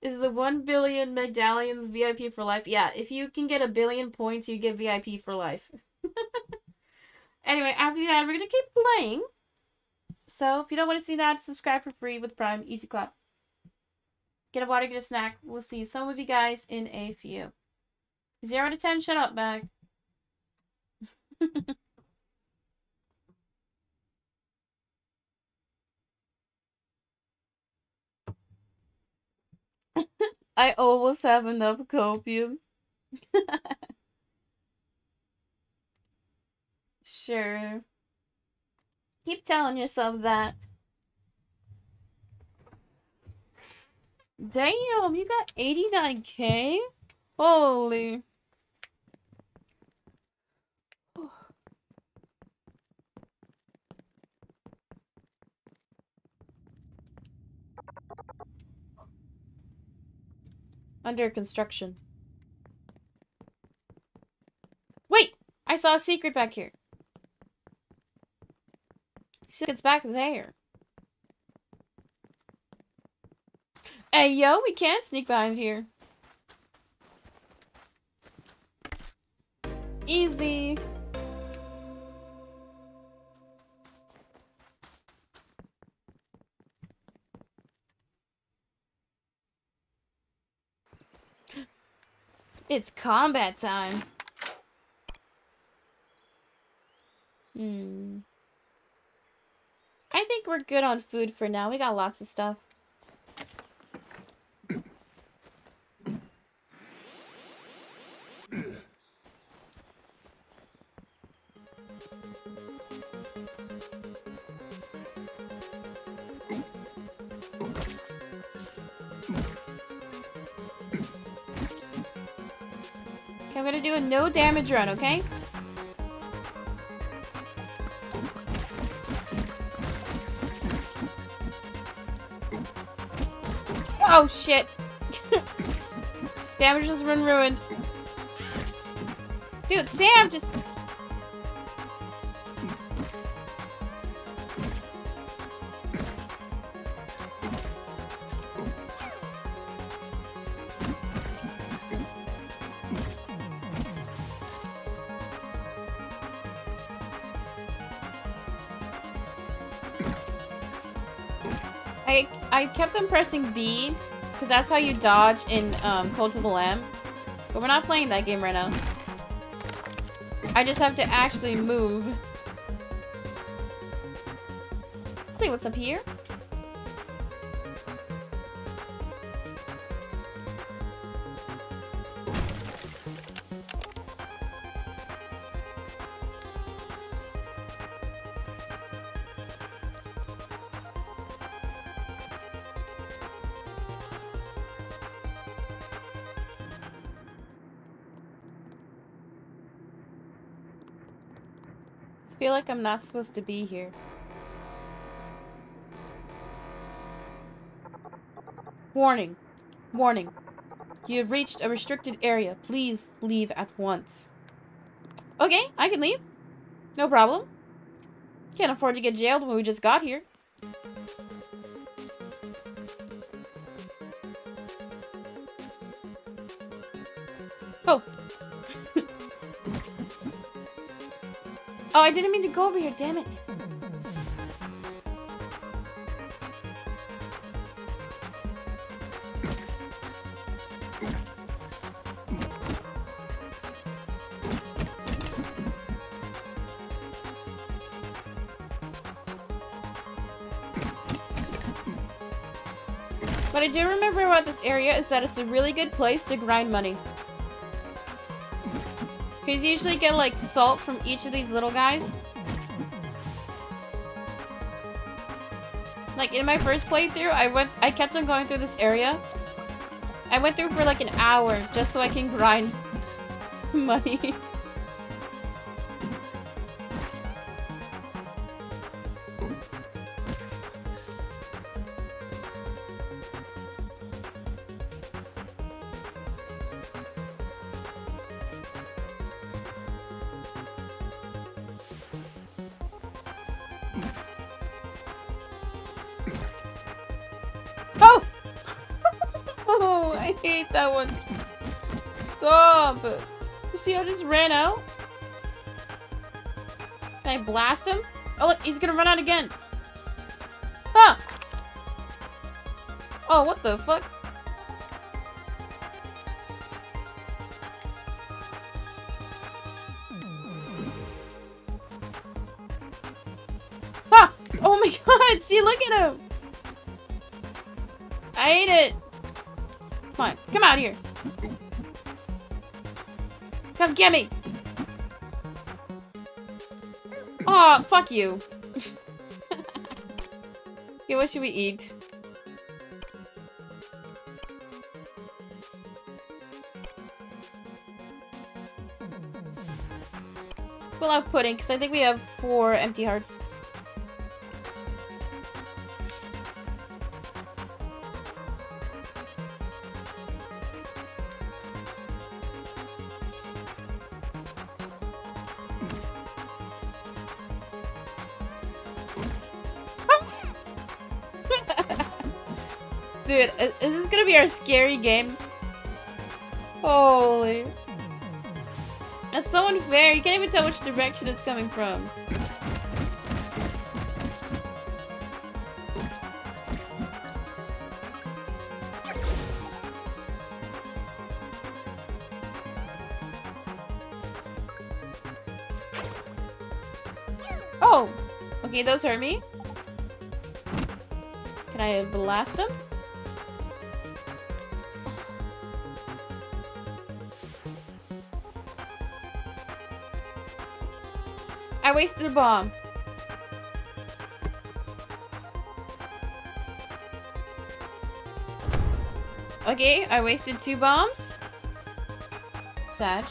[SPEAKER 1] Is the 1 billion medallions VIP for life? Yeah, if you can get a billion points, you get VIP for life. anyway, after that, we're going to keep playing. So, if you don't want to see that, subscribe for free with Prime. Easy clap. Get a water, get a snack. We'll see some of you guys in a few. 0 to 10, shut up, bag. I always have enough copium. sure. Keep telling yourself that. Damn, you got 89k? Holy. Under construction. Wait! I saw a secret back here. See, it's back there. Hey, yo, we can't sneak behind here. Easy. It's combat time. Hmm. I think we're good on food for now. We got lots of stuff. No damage run, okay? Oh shit! damage has been ruined. Dude, Sam just... I kept on pressing B because that's how you dodge in um, Cult of the Lamb. But we're not playing that game right now. I just have to actually move. Let's see what's up here. Like I'm not supposed to be here. Warning. Warning. You have reached a restricted area. Please leave at once. Okay, I can leave. No problem. Can't afford to get jailed when we just got here. I didn't mean to go over here, damn it. What I do remember about this area is that it's a really good place to grind money. Because you usually get like salt from each of these little guys. Like in my first playthrough, I went I kept on going through this area. I went through for like an hour just so I can grind money. Blast him? Oh look, he's gonna run out again. Ah! Oh, what the fuck? Ah! Oh my god, see, look at him! I hate it. Come on, come out here. Come get me. Fuck you. okay, what should we eat? We'll have pudding, because I think we have four empty hearts. Our scary game? Holy. That's so unfair. You can't even tell which direction it's coming from. Oh! Okay, those hurt me. Can I blast them? I wasted a bomb. Okay, I wasted two bombs. Sag.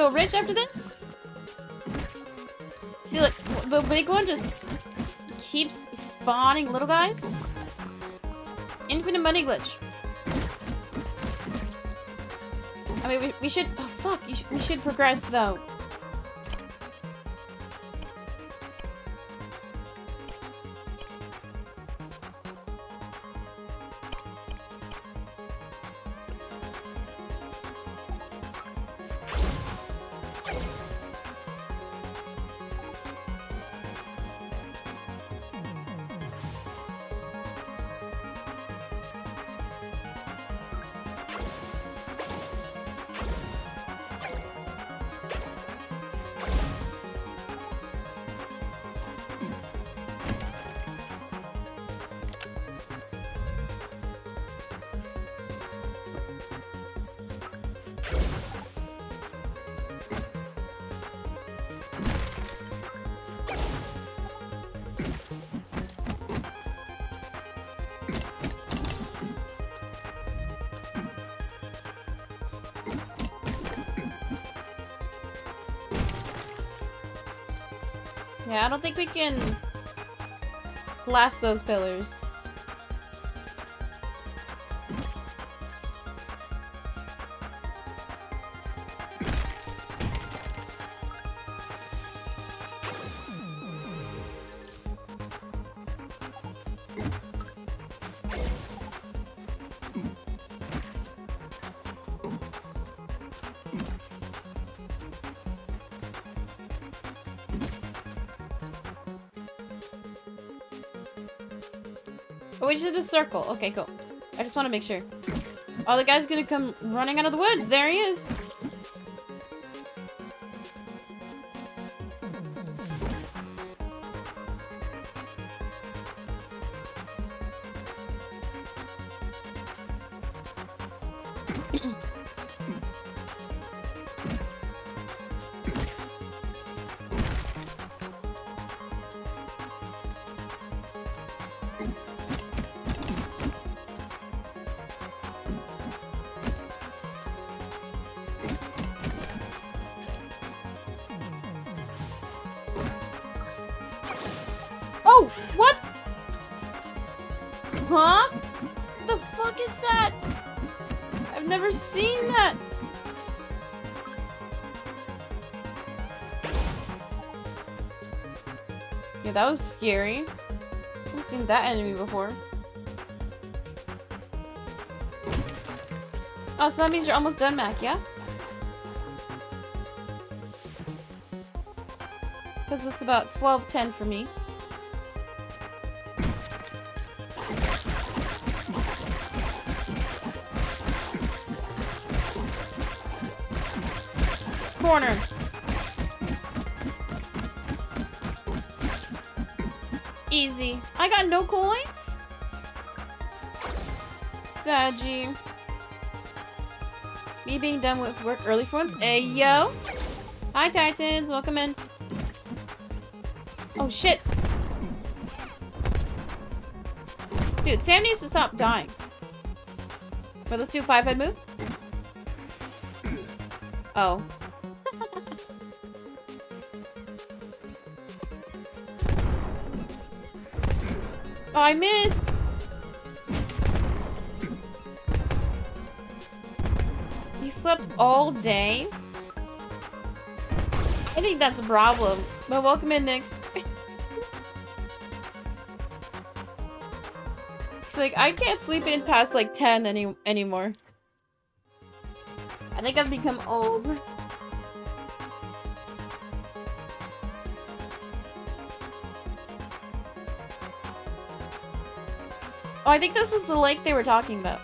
[SPEAKER 1] So rich after this. See, like, the big one just keeps spawning little guys. Infinite money glitch. I mean, we, we should... Oh, fuck. We should progress, though. Don't think we can blast those pillars. A circle. Okay, cool. I just want to make sure. Oh, the guy's gonna come running out of the woods. There he is. That was scary. I haven't seen that enemy before. Oh, so that means you're almost done, Mac, yeah? Because it's about 12.10 for me. Corner. I got no coins? Saggy. Me being done with work early for once. Hey, yo. Hi, Titans. Welcome in. Oh, shit. Dude, Sam needs to stop dying. But let's do five-head move. Oh. I missed! You slept all day? I think that's a problem. But welcome in, Nyx. it's like, I can't sleep in past like 10 any anymore. I think I've become old. Oh, I think this is the lake they were talking about.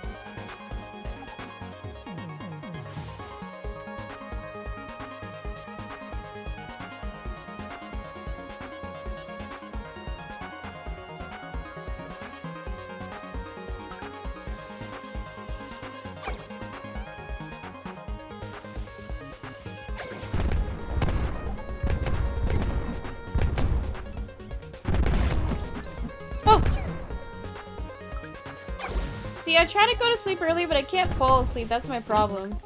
[SPEAKER 1] To sleep early, but I can't fall asleep. That's my problem.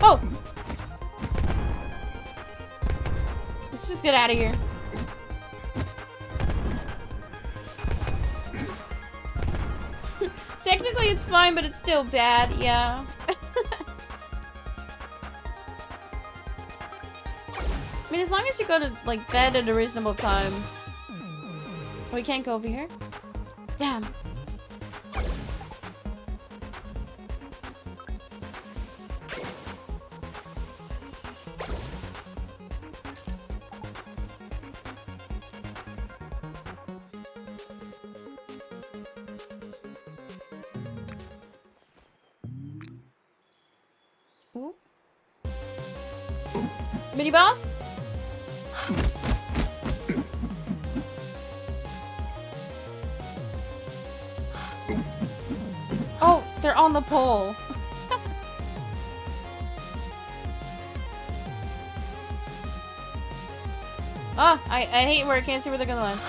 [SPEAKER 1] Oh! Let's just get out of here. Technically it's fine, but it's still bad, yeah. I mean, as long as you go to, like, bed at a reasonable time. We can't go over here? Damn. On the pole. Ah, I, I hate where I can't see where they're gonna land.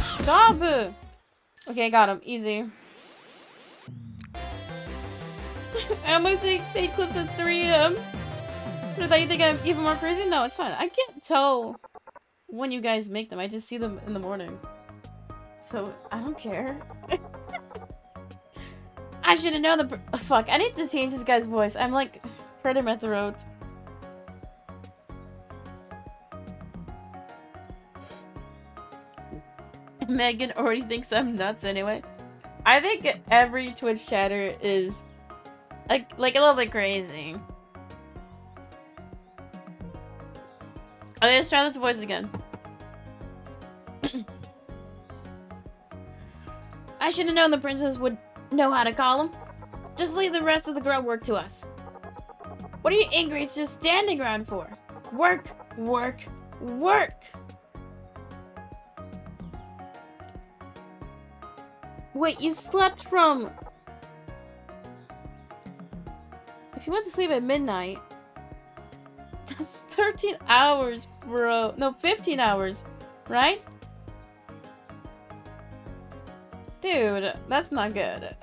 [SPEAKER 1] Stop! Okay, I got him. Easy. I'm see fake clips at 3 a.m. But thought you think I'm even more crazy? No, it's fine. I can't tell when you guys make them. I just see them in the morning. So, I don't care. I should have known the- oh, Fuck, I need to change this guy's voice. I'm like, hurting my throat. Megan already thinks I'm nuts anyway. I think every Twitch chatter is like like a little bit crazy. Okay, let's try this voice again. I should have known the princess would know how to call him. Just leave the rest of the grunt work to us. What are you ingrates just standing around for? Work, work, work! Wait, you slept from... If you went to sleep at midnight... That's 13 hours, bro. No, 15 hours, right? Dude, that's not good.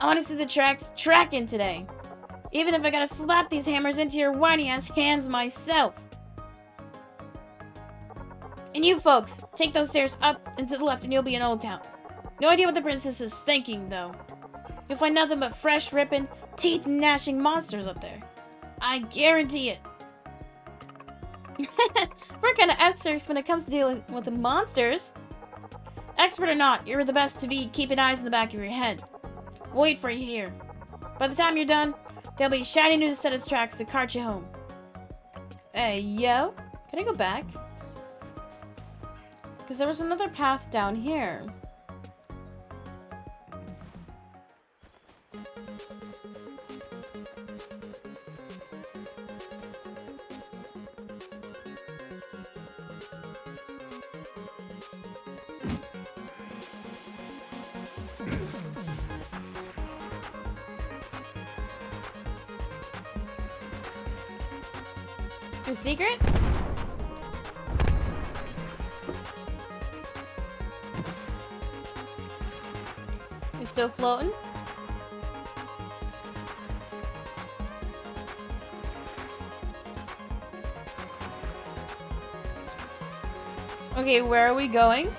[SPEAKER 1] I want to see the tracks tracking today. Even if I gotta slap these hammers into your whiny ass hands myself. And you folks, take those stairs up and to the left and you'll be in Old Town. No idea what the princess is thinking, though. You'll find nothing but fresh, ripping, teeth-gnashing monsters up there. I guarantee it. We're kind of experts when it comes to dealing with the monsters. Expert or not, you're the best to be keeping eyes in the back of your head. Wait for you here. By the time you're done, there'll be a shiny new set of tracks to cart you home. Hey, yo. Can I go back? Because there was another path down here. Your secret? You still floating? Okay, where are we going?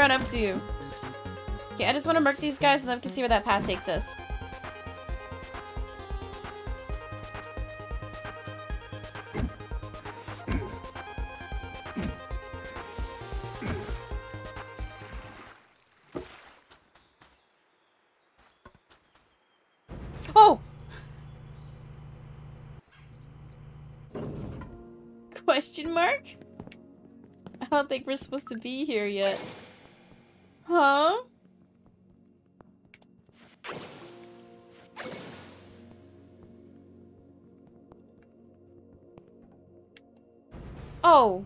[SPEAKER 1] Run up to you. Okay, I just want to mark these guys and then we can see where that path takes us. Oh! Question mark? I don't think we're supposed to be here yet. Huh? Oh.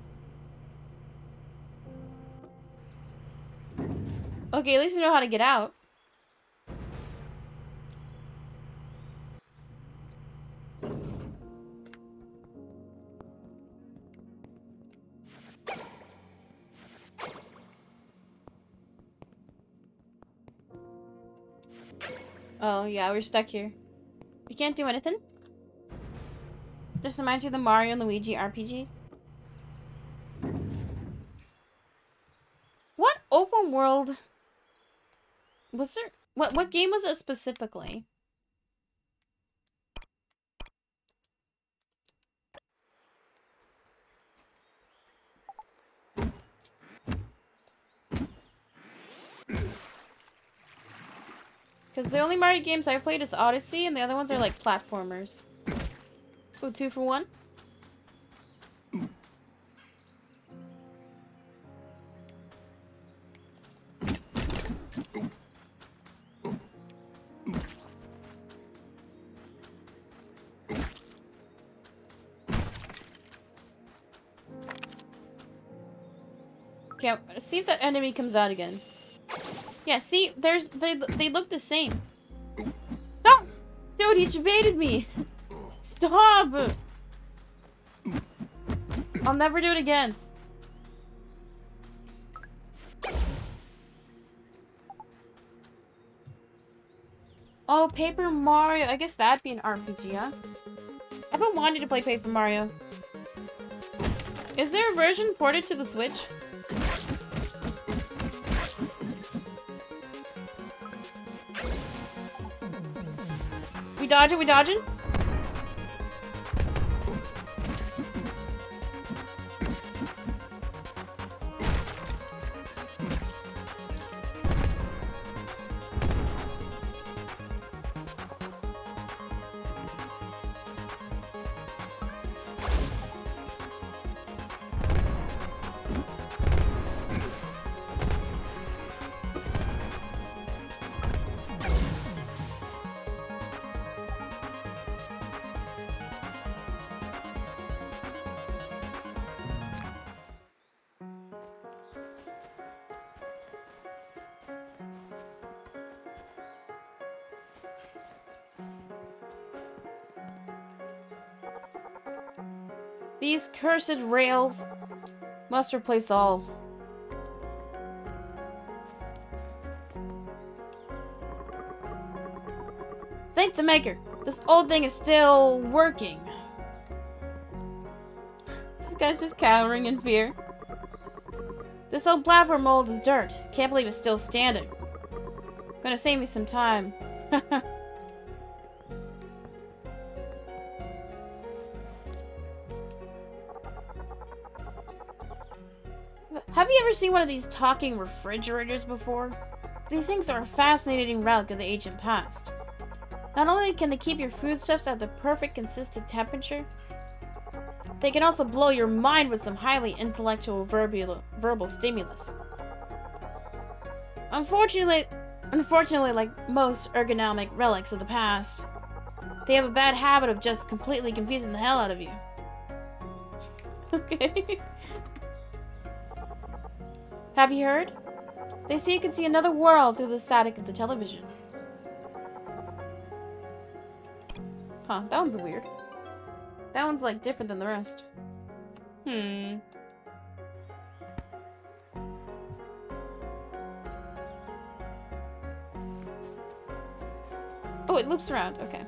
[SPEAKER 1] Okay, at least you know how to get out. Yeah, we're stuck here. We can't do anything. Just reminds you the Mario and Luigi RPG. What open world was there? What what game was it specifically? Because the only Mario games I've played is Odyssey, and the other ones are like platformers. Ooh, two for one. Okay, see if that enemy comes out again. Yeah, see, there's they they look the same. No, dude, he baited me. Stop. I'll never do it again. Oh, Paper Mario. I guess that'd be an RPG, huh? I've been wanting to play Paper Mario. Is there a version ported to the Switch? Dodging, we dodging? These cursed rails must replace all. Thank the maker. This old thing is still working. This guy's just cowering in fear. This old platform mold is dirt. Can't believe it's still standing. Gonna save me some time. seen one of these talking refrigerators before? These things are a fascinating relic of the ancient past. Not only can they keep your foodstuffs at the perfect consistent temperature, they can also blow your mind with some highly intellectual verbal, verbal stimulus. Unfortunately, unfortunately, like most ergonomic relics of the past, they have a bad habit of just completely confusing the hell out of you. Okay. Have you heard? They say you can see another world through the static of the television. Huh, that one's weird. That one's like different than the rest. Hmm. Oh, it loops around. Okay.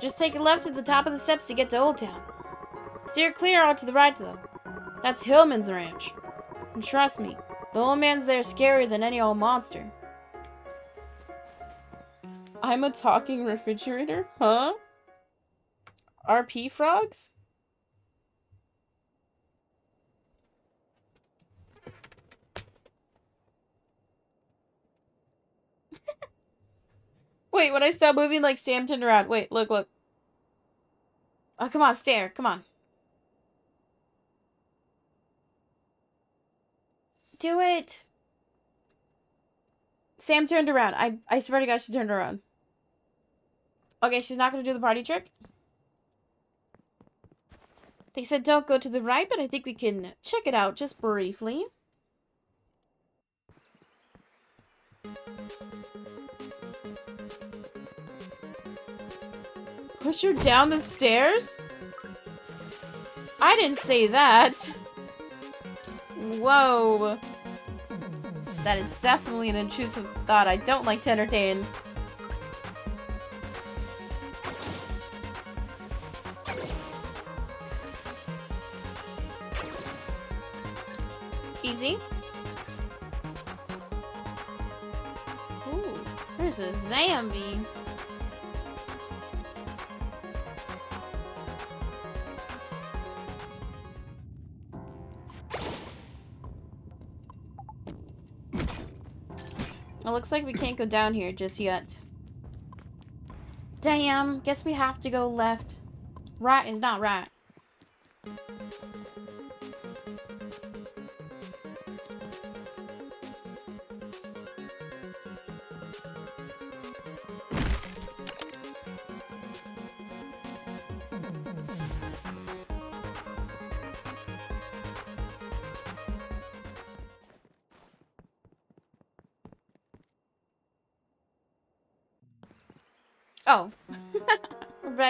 [SPEAKER 1] Just take a left at the top of the steps to get to Old Town. Steer clear out to the right, though. That's Hillman's ranch. And trust me, the old man's there scarier than any old monster. I'm a talking refrigerator? Huh? RP frogs? Wait, when I stop moving, like Sam turned around. Wait, look, look. Oh, come on, stare. Come on. Do it. Sam turned around. I, I swear to God, she turned around. Okay, she's not going to do the party trick. They said don't go to the right, but I think we can check it out just briefly. Push her down the stairs? I didn't say that. Whoa. That is definitely an intrusive thought I don't like to entertain. Easy. Ooh, there's a zombie. It looks like we can't go down here just yet. Damn, guess we have to go left. Right is not right.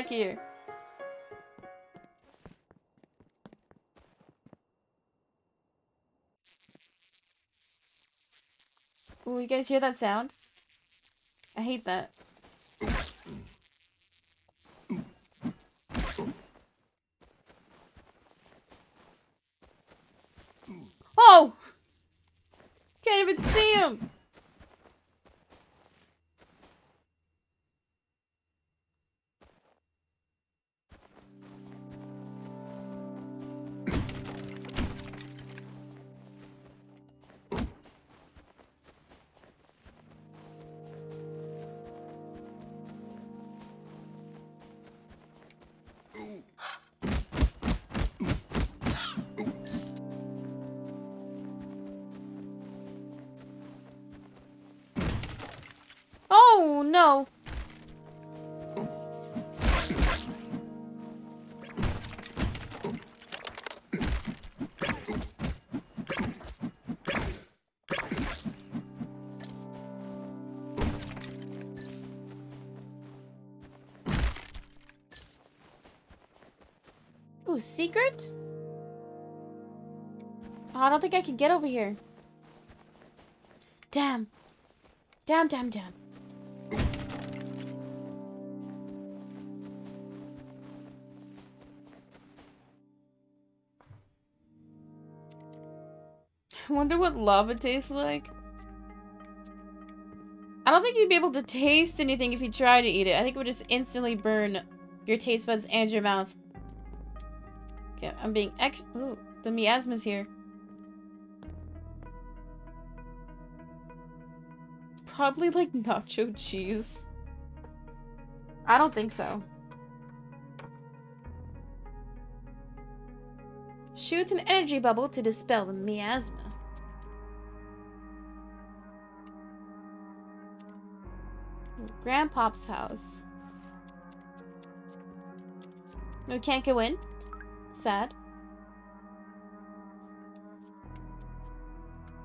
[SPEAKER 1] Back here. Oh, you guys hear that sound? I hate that. Oh! Can't even see him! Secret? Oh, I don't think I can get over here. Damn. Damn, damn, damn. I wonder what lava tastes like. I don't think you'd be able to taste anything if you try to eat it. I think it would just instantly burn your taste buds and your mouth. Okay, I'm being ex- Ooh, the miasma's here. Probably like nacho cheese. I don't think so. Shoot an energy bubble to dispel the miasma. Grandpop's house. We can't go in. Sad.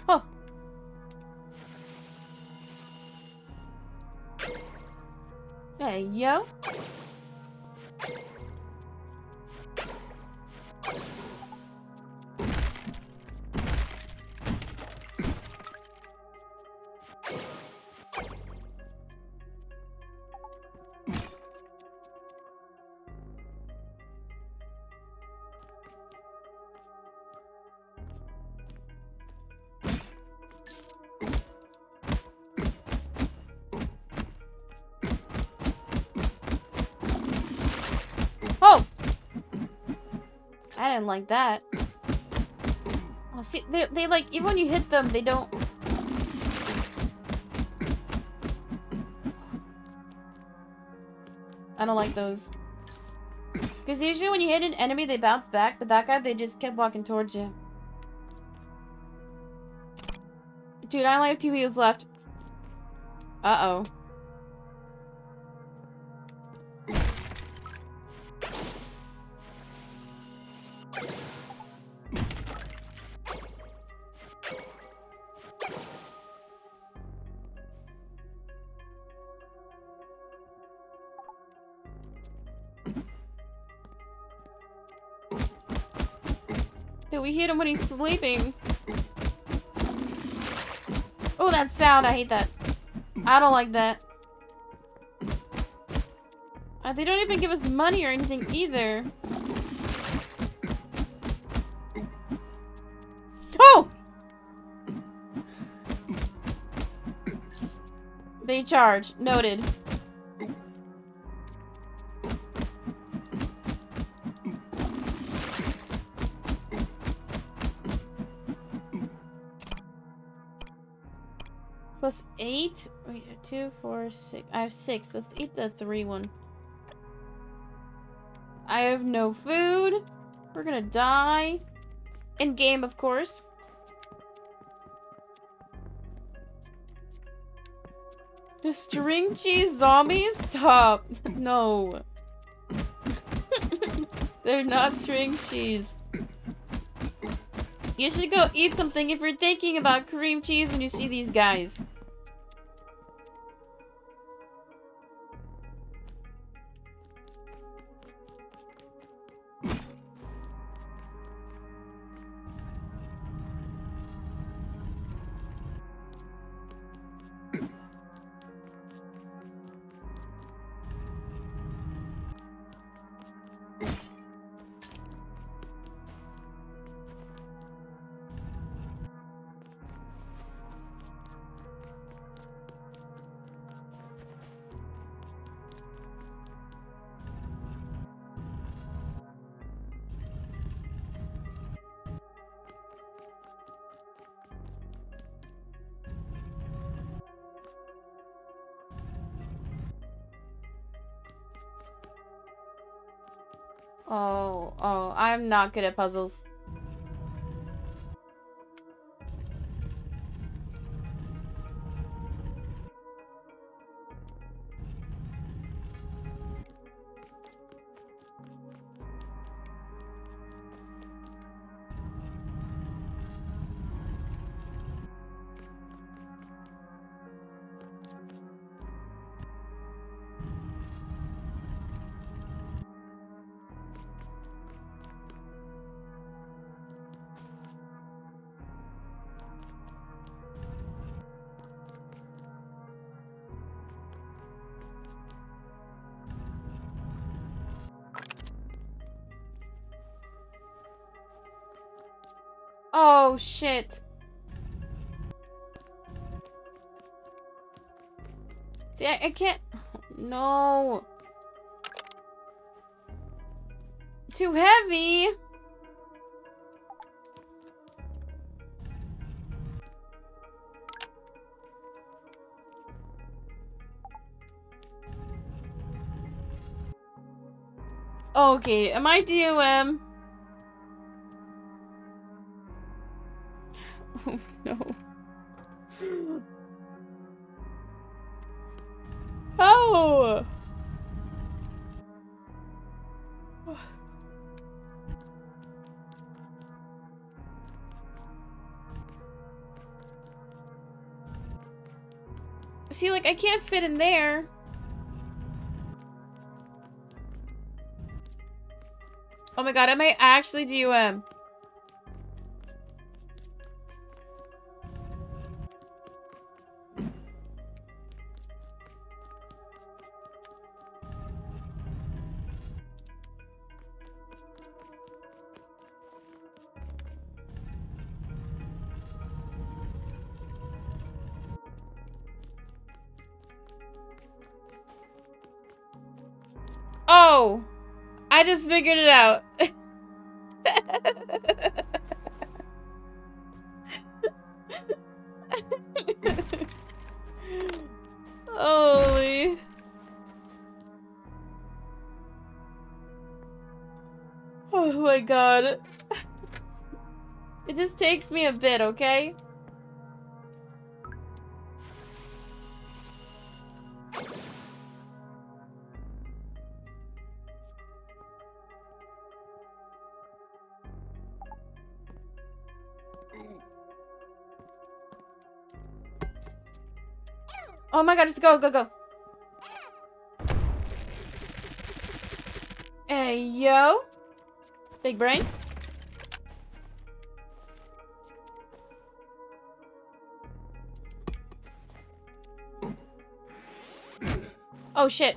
[SPEAKER 1] Oh. Hey, yo. I didn't like that. Oh, see, they, they like, even when you hit them, they don't... I don't like those. Because usually when you hit an enemy, they bounce back, but that guy, they just kept walking towards you. Dude, I only have two wheels left. Uh-oh. We hit him when he's sleeping. Oh, that sound. I hate that. I don't like that. Uh, they don't even give us money or anything either. Oh! They charge. Noted. Wait, two, four, six. I have six. Let's eat the three one. I have no food. We're gonna die. In game, of course. The string cheese zombies? Stop. no. They're not string cheese. You should go eat something if you're thinking about cream cheese when you see these guys. Not good at puzzles. I, can't... No. Too heavy. Okay, am I DOM? Can't fit in there. Oh my god, I might actually DOM. Um, oh! Just figured it out. Holy. Oh my god. It just takes me a bit, okay? My god, just go, go, go. Hey, yo. Big brain. Oh shit.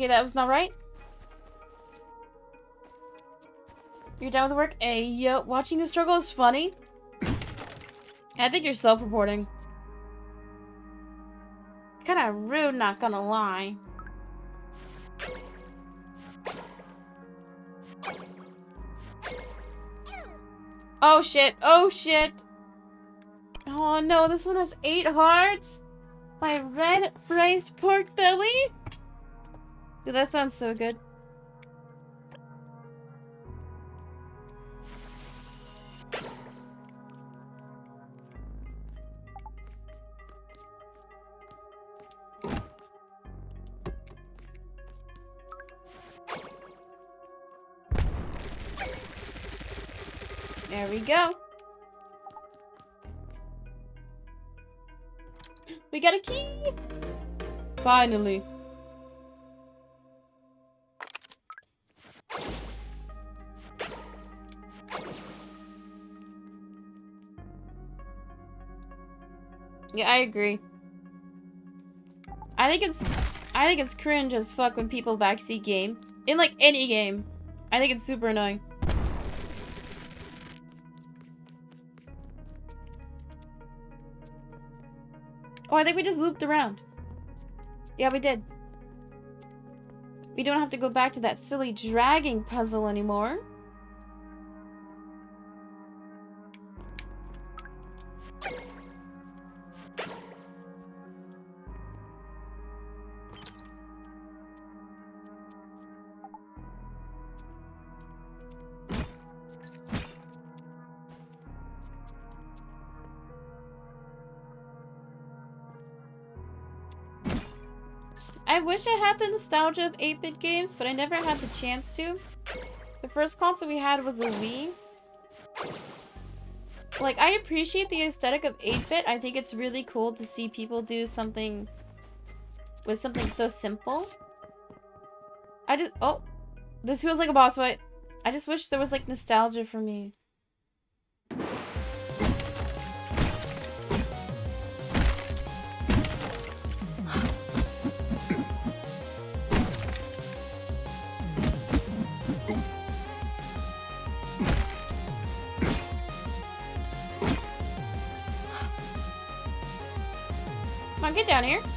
[SPEAKER 1] Okay, that was not right. You're done with work? Hey, yo, watching you struggle is funny. I think you're self-reporting. Kinda rude, not gonna lie. Oh shit, oh shit! Oh no, this one has eight hearts? My red braised pork belly? Dude, that sounds so good. There we go. We got a key! Finally. Yeah, I agree. I think it's I think it's cringe as fuck when people backseat game. In like any game. I think it's super annoying. Oh, I think we just looped around. Yeah, we did. We don't have to go back to that silly dragging puzzle anymore. Wish I had the nostalgia of 8-bit games, but I never had the chance to. The first console we had was a Wii. Like, I appreciate the aesthetic of 8-bit. I think it's really cool to see people do something with something so simple. I just- oh! This feels like a boss fight. I just wish there was, like, nostalgia for me. Down here.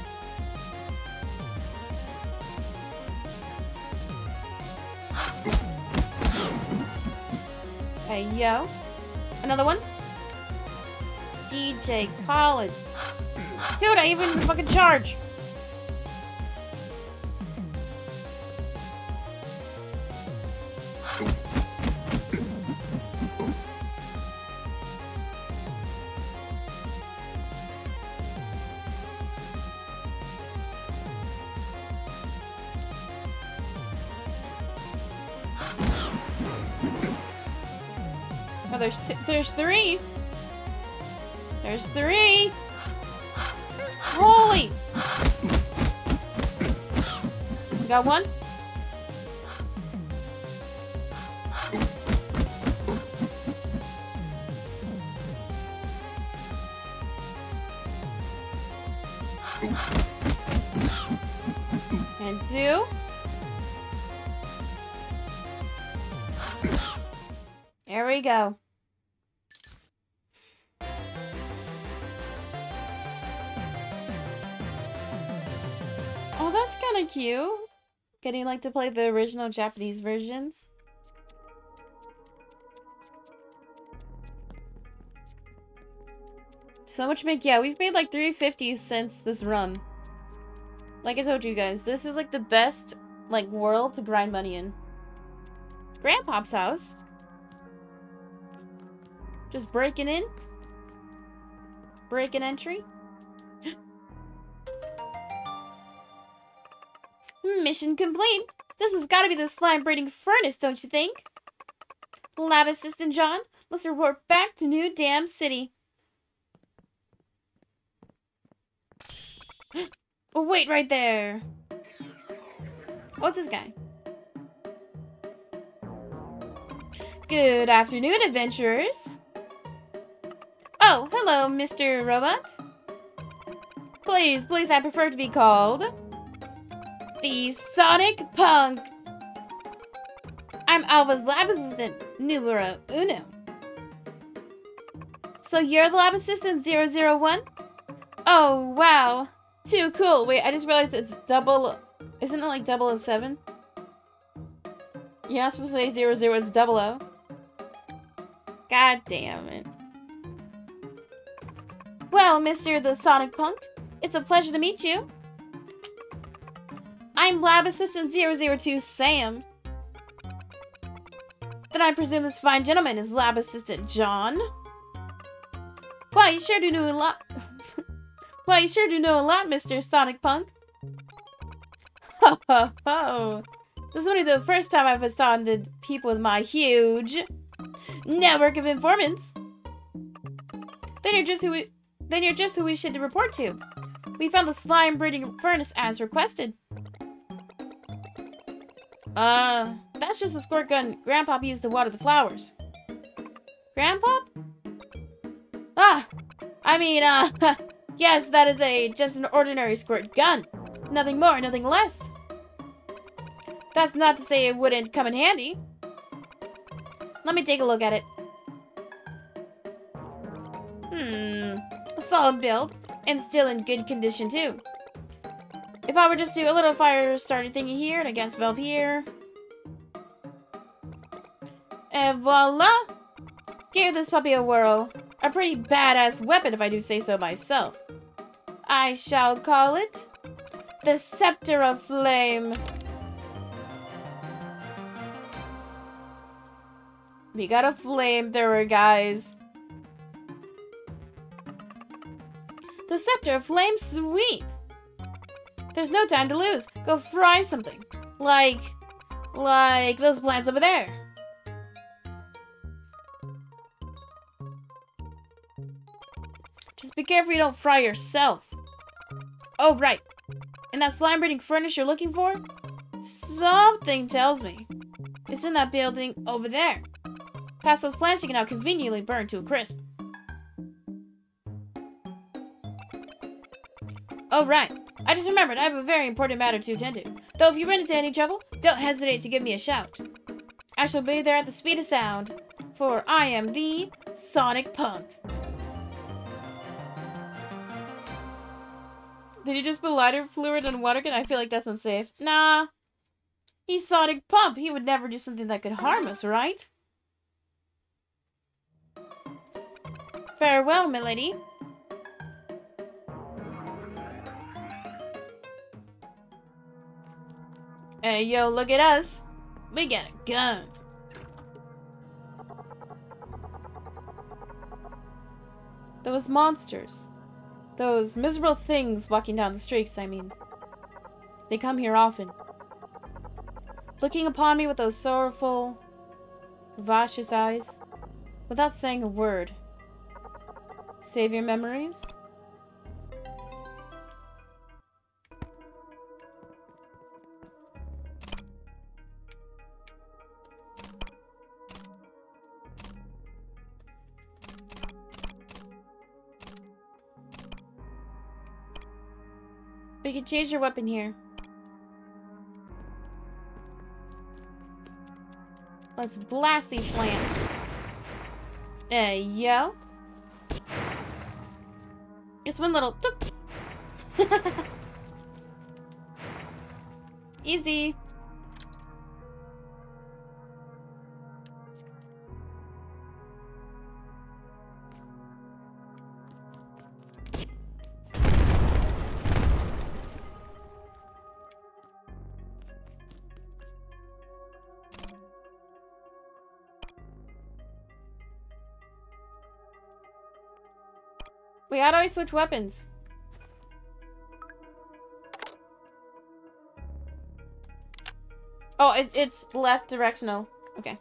[SPEAKER 1] Hey, yo. Another one? DJ College. Dude, I even fucking charge. There's there's three. There's three. Holy! Got one. And two. There we go. Cute. Getting like to play the original Japanese versions. So much make yeah, we've made like 350s since this run. Like I told you guys, this is like the best like world to grind money in. Grandpop's house. Just breaking in. Break entry. Mission complete. This has got to be the slime breeding furnace, don't you think? Lab Assistant John, let's report back to New Dam City. oh, wait right there. What's this guy? Good afternoon, adventurers. Oh, hello, Mr. Robot. Please, please, I prefer to be called the Sonic Punk. I'm Alva's lab assistant, numero uno. So you're the lab assistant 001? Oh, wow. Too cool. Wait, I just realized it's double... Isn't it like 007? You're not supposed to say 00, it's 00. God damn it. Well, Mr. the Sonic Punk, it's a pleasure to meet you. I'm Lab Assistant 002 Sam. Then I presume this fine gentleman is Lab Assistant John. Well, you sure do know a lot. well, you sure do know a lot, Mr. Sonic Punk. Ho ho ho. This is only the first time I've astounded people with my huge network of informants. Then you're just who we, then you're just who we should report to. We found the slime breeding furnace as requested. Uh, that's just a squirt gun Grandpa used to water the flowers. Grandpa? Ah, I mean, uh, Yes, that is a just an ordinary squirt gun. Nothing more, nothing less. That's not to say it wouldn't come in handy. Let me take a look at it. Hmm. Solid build. And still in good condition, too. If I were just to do a little fire starter thingy here and a gas valve here. And voila! Give this puppy a whirl. A pretty badass weapon if I do say so myself. I shall call it the Scepter of Flame. We got a flamethrower, guys. The Scepter of Flame, sweet! There's no time to lose. Go fry something. Like, like those plants over there. Just be careful you don't fry yourself. Oh, right. And that slime breeding furnace you're looking for? Something tells me. It's in that building over there. Past those plants you can now conveniently burn to a crisp. Oh, right. I just remembered I have a very important matter to attend to. Though if you run into any trouble, don't hesitate to give me a shout. I shall be there at the speed of sound, for I am the Sonic Punk. Did you just put lighter fluid on water gun? I feel like that's unsafe. Nah. He's Sonic Pump. He would never do something that could harm us, right? Farewell, milady. Hey, yo, look at us. We got a gun. Those monsters. Those miserable things walking down the streets, I mean. They come here often. Looking upon me with those sorrowful, vivacious eyes, without saying a word. Save your memories? Change your weapon here. Let's blast these plants. You go. Just one little Easy. Wait, how do I switch weapons? Oh, it, it's left directional. Okay.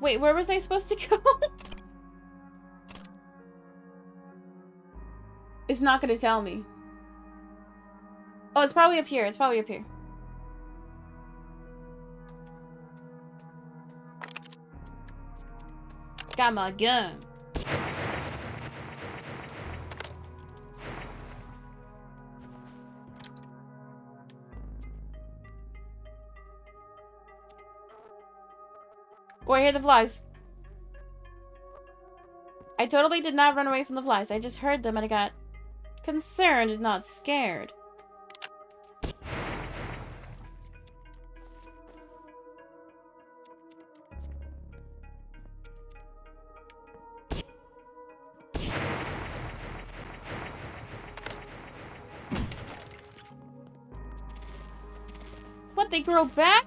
[SPEAKER 1] Wait, where was I supposed to go? it's not gonna tell me. Oh, it's probably up here. It's probably up here. Got my gun. Oh, I hear the flies. I totally did not run away from the flies. I just heard them and I got concerned, not scared. They back?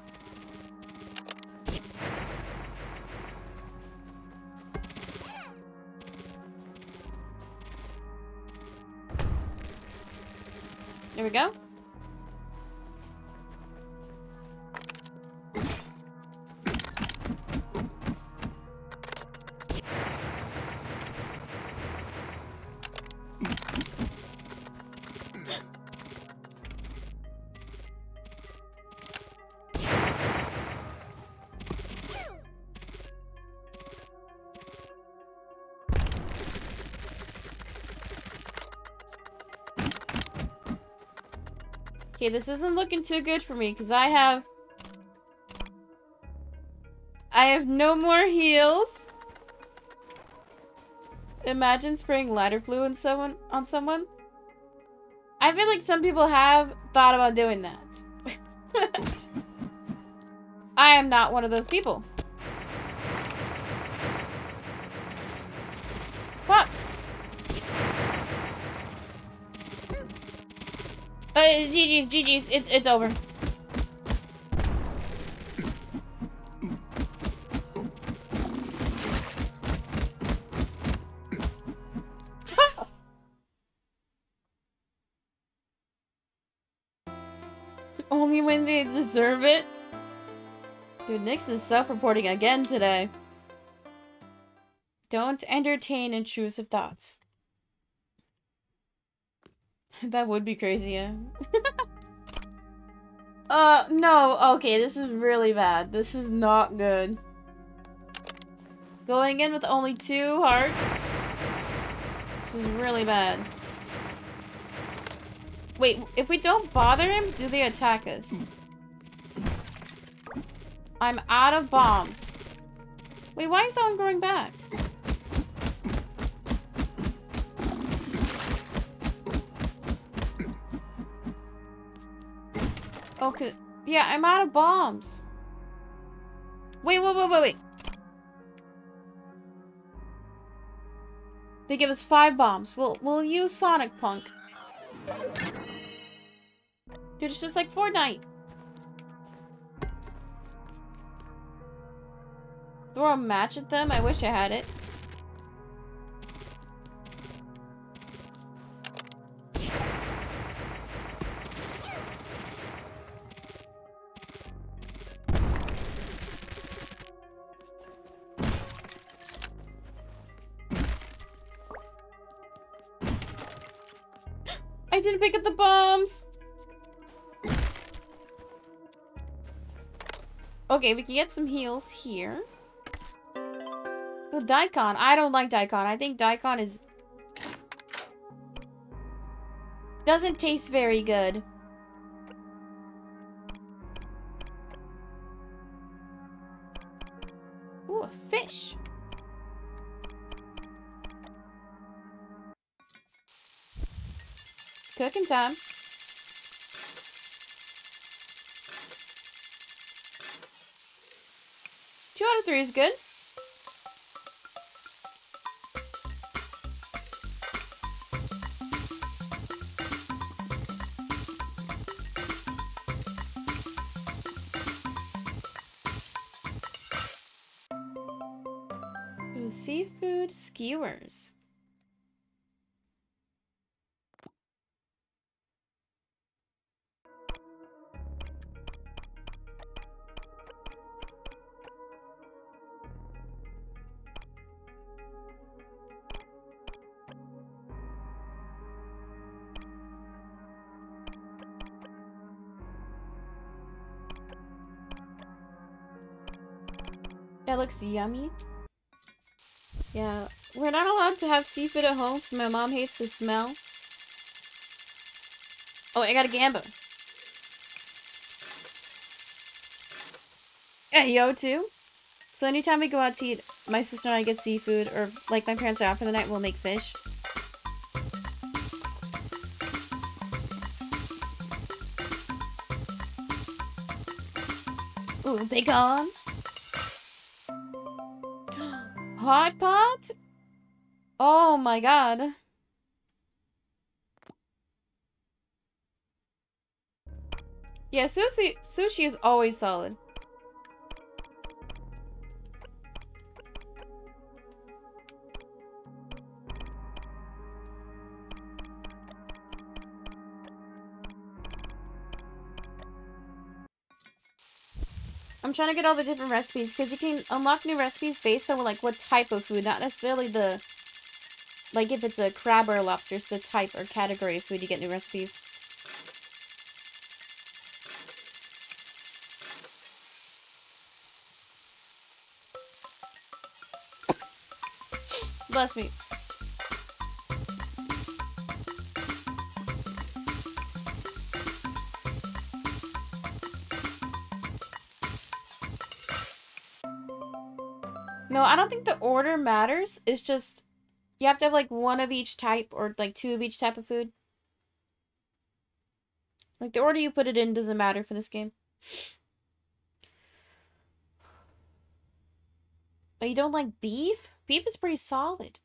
[SPEAKER 1] Okay, this isn't looking too good for me because I have... I have no more heals. Imagine spraying lighter fluid on someone, on someone. I feel like some people have thought about doing that. I am not one of those people. GG's, GG's, it's, it's over. Only when they deserve it. Dude, is self-reporting again today. Don't entertain intrusive thoughts. that would be crazy, yeah. uh, no, okay, this is really bad. This is not good. Going in with only two hearts. This is really bad. Wait, if we don't bother him, do they attack us? I'm out of bombs. Wait, why is that one going back? Okay. Yeah, I'm out of bombs. Wait, wait, wait, wait, wait. They give us five bombs. We'll, we'll use Sonic Punk. Dude, it's just like Fortnite. Throw a match at them? I wish I had it. Okay, we can get some heals here. Well, Daikon. I don't like Daikon. I think Daikon is... Doesn't taste very good. Ooh, fish. It's cooking time. Two out of three is good. Seafood skewers. Looks yummy. Yeah, we're not allowed to have seafood at home because my mom hates the smell. Oh, I got a gamba. Yeah, yo too. So anytime we go out to eat, my sister and I get seafood, or like my parents are out for the night, we'll make fish. Ooh, bacon. My god. Yeah, sushi sushi is always solid. I'm trying to get all the different recipes because you can unlock new recipes based on like what type of food, not necessarily the like if it's a crab or a lobster, it's the type or category of food you get new recipes. Bless me. No, I don't think the order matters. It's just you have to have like one of each type or like two of each type of food. Like the order you put it in doesn't matter for this game. But you don't like beef? Beef is pretty solid.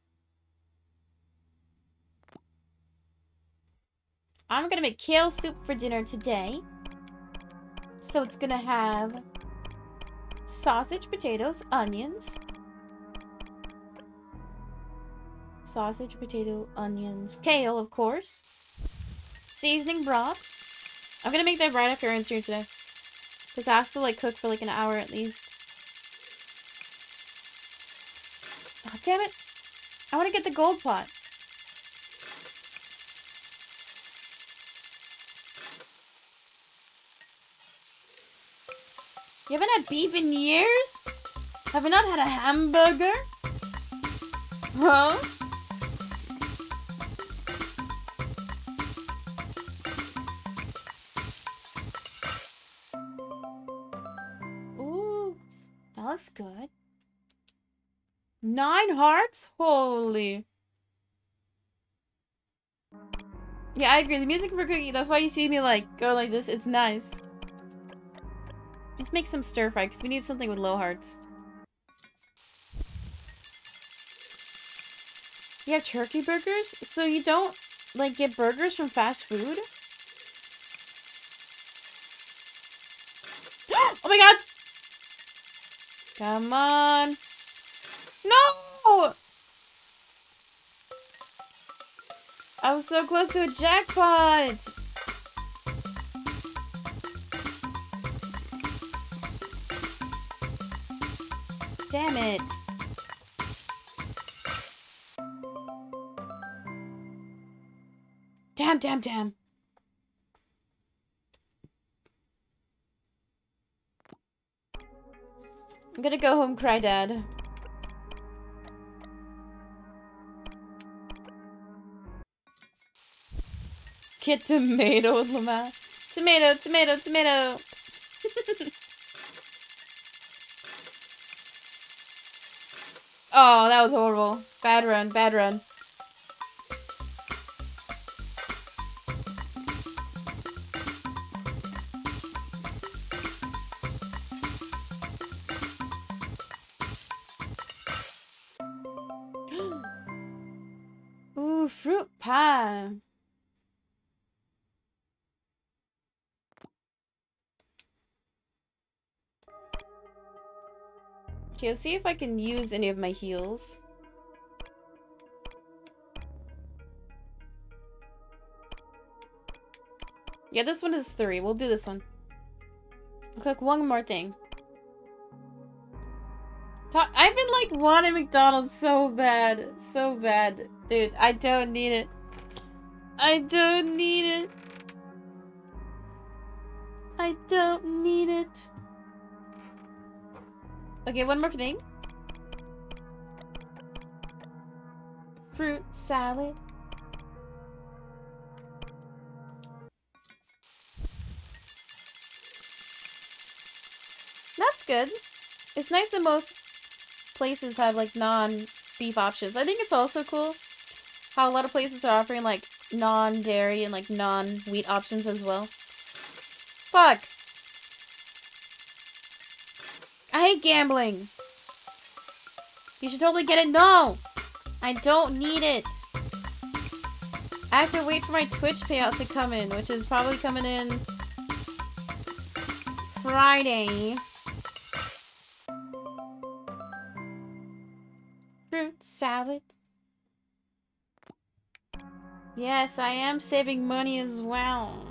[SPEAKER 1] I'm gonna make kale soup for dinner today. So it's gonna have sausage, potatoes, onions. Sausage, potato, onions, kale, of course. Seasoning broth. I'm gonna make that right after answer here today. Because I have to like cook for like an hour at least. Oh, damn it. I want to get the gold pot. You haven't had beef in years? Have you not had a hamburger? Huh? Looks good. Nine hearts? Holy. Yeah, I agree. The music for Cookie, that's why you see me like go like this. It's nice. Let's make some stir fry because we need something with low hearts. You have turkey burgers? So you don't, like, get burgers from fast food? oh my god! Come on. No! I was so close to a jackpot! Damn it. Damn, damn, damn. I'm gonna go home, cry dad. Get tomato, Lama. Tomato, tomato, tomato. oh, that was horrible. Bad run, bad run. Okay, let's see if I can use any of my heals. Yeah, this one is three. We'll do this one. Cook one more thing. I've been like wanting McDonald's so bad. So bad. Dude, I don't need it. I don't need it. I don't need it. Okay, one more thing. Fruit salad. That's good. It's nice that most places have like non-beef options. I think it's also cool how a lot of places are offering like non-dairy and like non-wheat options as well. Fuck. I hate gambling. You should totally get it. No! I don't need it. I have to wait for my Twitch payout to come in, which is probably coming in Friday. Fruit salad. Yes, I am saving money as well.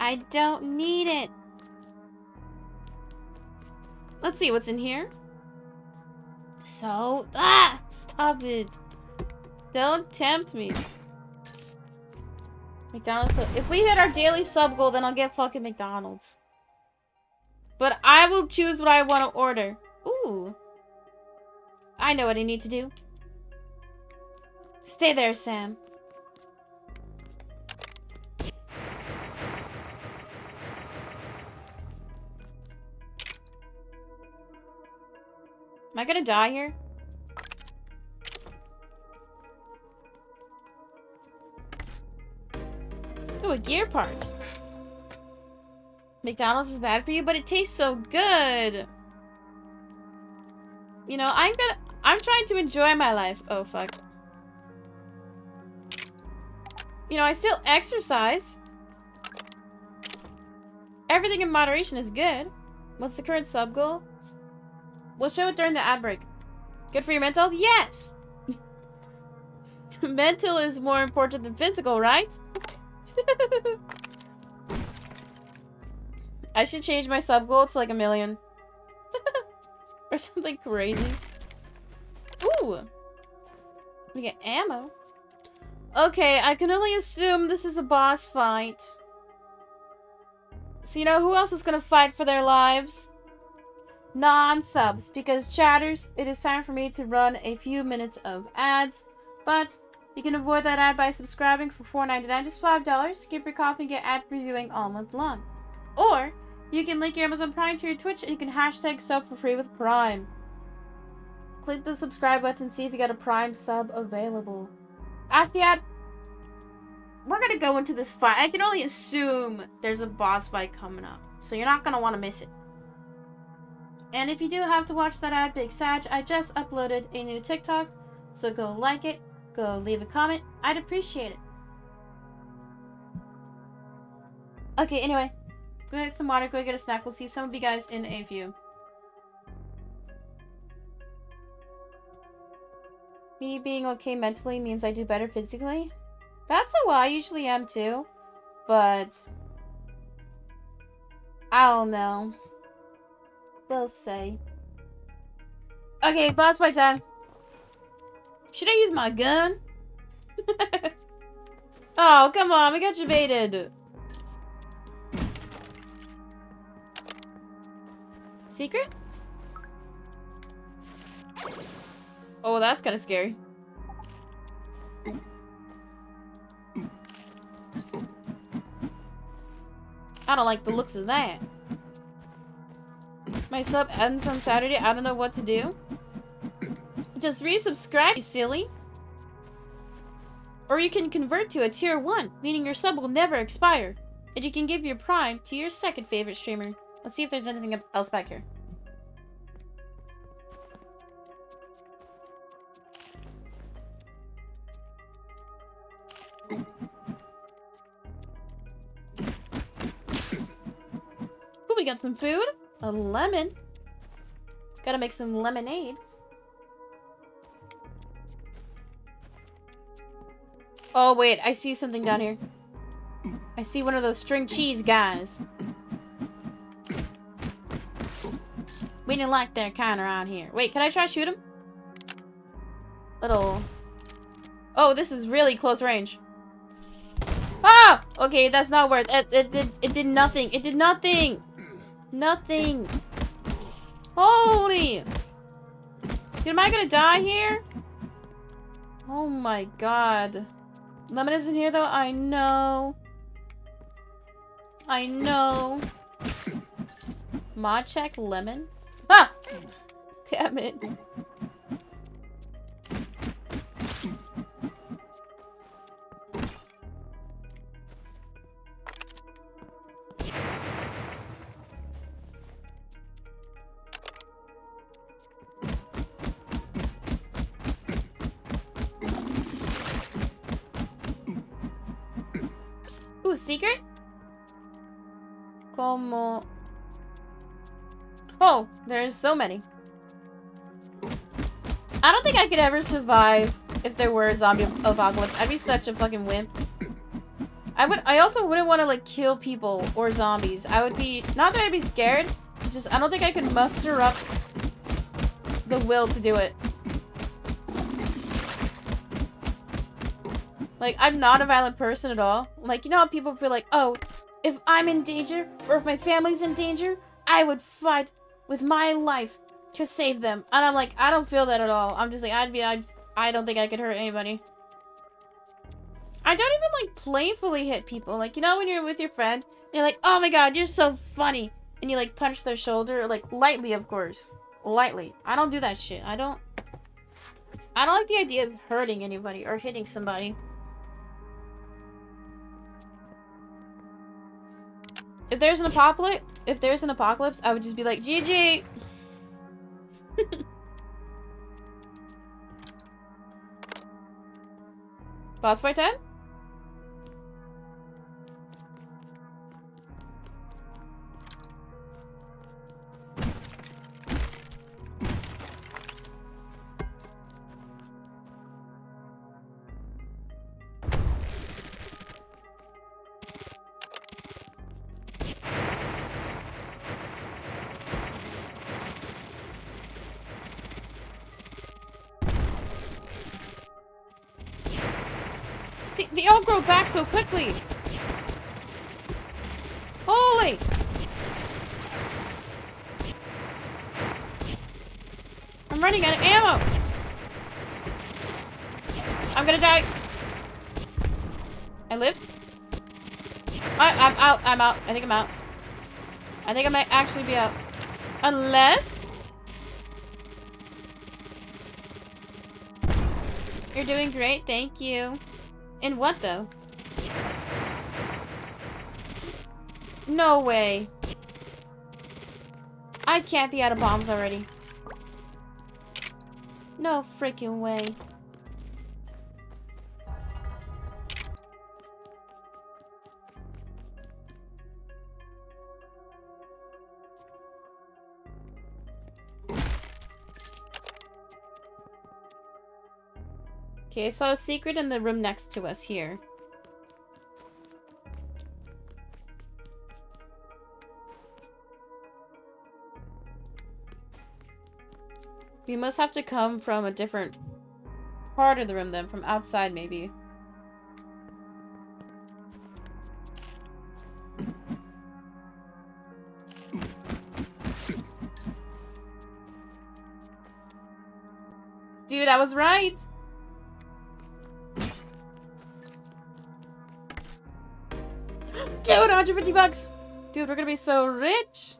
[SPEAKER 1] I don't need it. Let's see what's in here. So, ah, stop it. Don't tempt me. McDonald's, so if we hit our daily sub goal, then I'll get fucking McDonald's. But I will choose what I want to order. Ooh. I know what I need to do. Stay there, Sam. I gonna die here? Ooh, a gear part. McDonald's is bad for you, but it tastes so good. You know, I'm gonna- I'm trying to enjoy my life. Oh, fuck. You know, I still exercise. Everything in moderation is good. What's the current sub goal? We'll show it during the ad break. Good for your mental health? Yes! mental is more important than physical, right? I should change my sub goal to like a million. or something crazy. Ooh! We get ammo. Okay, I can only assume this is a boss fight. So you know who else is gonna fight for their lives? Non-subs, because chatters, it is time for me to run a few minutes of ads, but you can avoid that ad by subscribing for $4.99, just $5. Skip your coffee and get ad previewing all month long. Or, you can link your Amazon Prime to your Twitch and you can hashtag sub for free with Prime. Click the subscribe button and see if you got a Prime sub available. After the ad, we're gonna go into this fight. I can only assume there's a boss fight coming up, so you're not gonna want to miss it. And if you do have to watch that ad, Big Sag, I just uploaded a new TikTok, so go like it, go leave a comment. I'd appreciate it. Okay, anyway, go get some water, go get a snack. We'll see some of you guys in a few. Me being okay mentally means I do better physically. That's how I usually am too. But... I don't know. We'll say. Okay, boss fight time. Should I use my gun? oh, come on. We got you baited. Secret? Oh, that's kind of scary. I don't like the looks of that. My sub ends on Saturday. I don't know what to do. Just resubscribe, you silly. Or you can convert to a tier 1, meaning your sub will never expire. And you can give your prime to your second favorite streamer. Let's see if there's anything else back here. Ooh, we got some food. A lemon. Gotta make some lemonade. Oh, wait. I see something down here. I see one of those string cheese guys. We didn't like that kind around here. Wait, can I try to shoot him? Little... Oh, this is really close range. Ah! Okay, that's not worth it. It, it, it, it did nothing. It did nothing. Nothing. Holy! Am I gonna die here? Oh my god. Lemon isn't here though? I know. I know. Mod check lemon? Ah! Damn it. Secret? Como... Oh, there's so many. I don't think I could ever survive if there were a zombie apocalypse. I'd be such a fucking wimp. I would. I also wouldn't want to like kill people or zombies. I would be not that I'd be scared. It's just I don't think I could muster up the will to do it. Like I'm not a violent person at all. Like you know how people feel like, oh, if I'm in danger or if my family's in danger, I would fight with my life to save them. And I'm like, I don't feel that at all. I'm just like, I'd be, I'd, I don't think I could hurt anybody. I don't even like playfully hit people. Like, you know, when you're with your friend, and you're like, oh my god, you're so funny. And you like punch their shoulder, like lightly, of course. lightly. I don't do that shit. I don't... I don't like the idea of hurting anybody or hitting somebody. If there's an apocalypse, if there's an apocalypse, I would just be like, GG! Boss fight time? So quickly. Holy! I'm running out of ammo. I'm gonna die. I live? I, I'm out. I'm out. I think I'm out. I think I might actually be out. Unless... You're doing great. Thank you. In what, though? No way. I can't be out of bombs already. No freaking way. Okay, saw a secret in the room next to us here. We must have to come from a different part of the room then, from outside maybe. Dude, I was right! Dude, 150 bucks! Dude, we're gonna be so rich!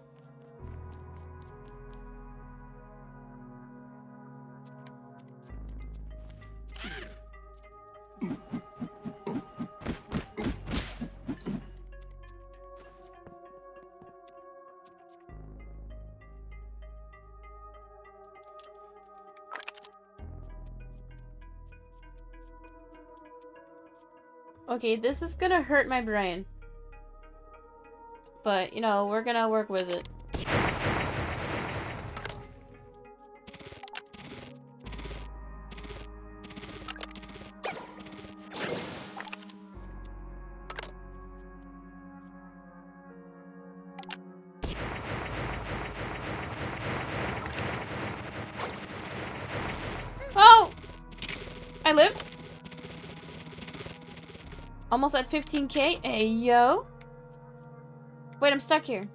[SPEAKER 1] Okay, this is gonna hurt my brain. But, you know, we're gonna work with it. Almost at 15k. Hey, yo. Wait, I'm stuck here.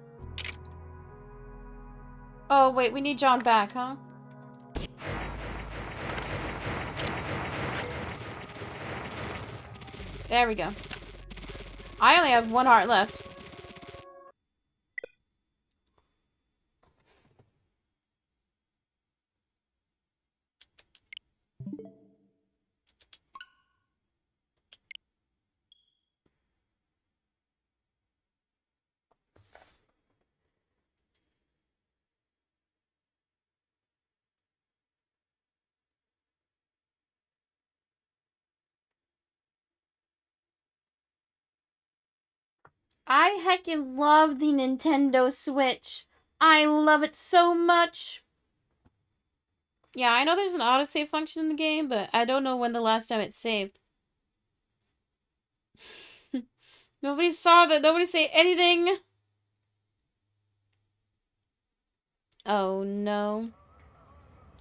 [SPEAKER 1] Oh, wait, we need John back, huh? There we go. I only have one heart left. I heckin' love the Nintendo Switch. I love it so much. Yeah, I know there's an autosave function in the game, but I don't know when the last time it saved. Nobody saw that. Nobody say anything. Oh, no.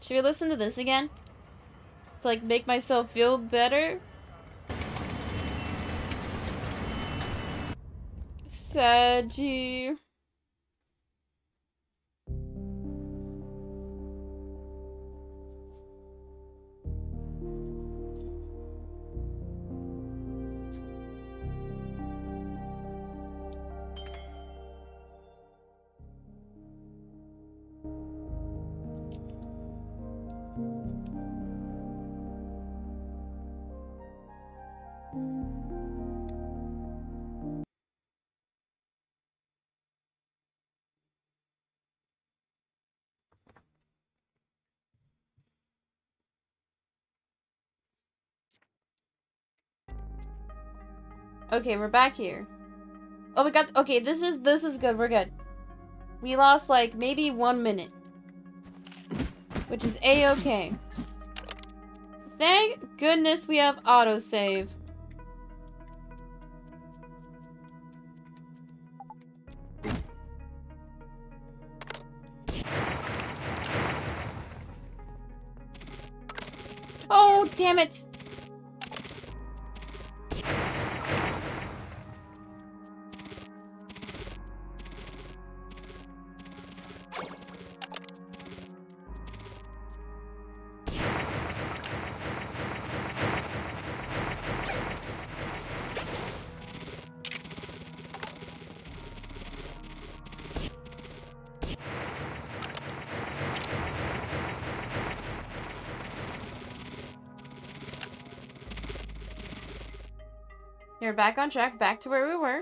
[SPEAKER 1] Should we listen to this again? To, like, make myself feel better? Saggy. Okay, we're back here. Oh, we got- okay, this is- this is good, we're good. We lost, like, maybe one minute. Which is a-okay. Thank goodness we have autosave. Oh, damn it! Back on track, back to where we were.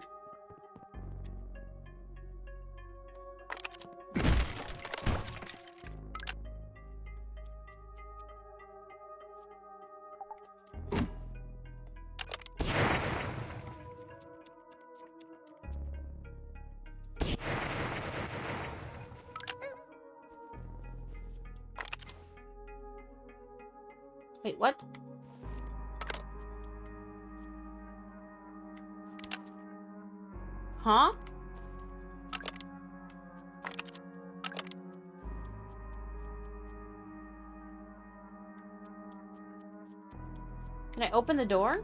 [SPEAKER 1] Open the door?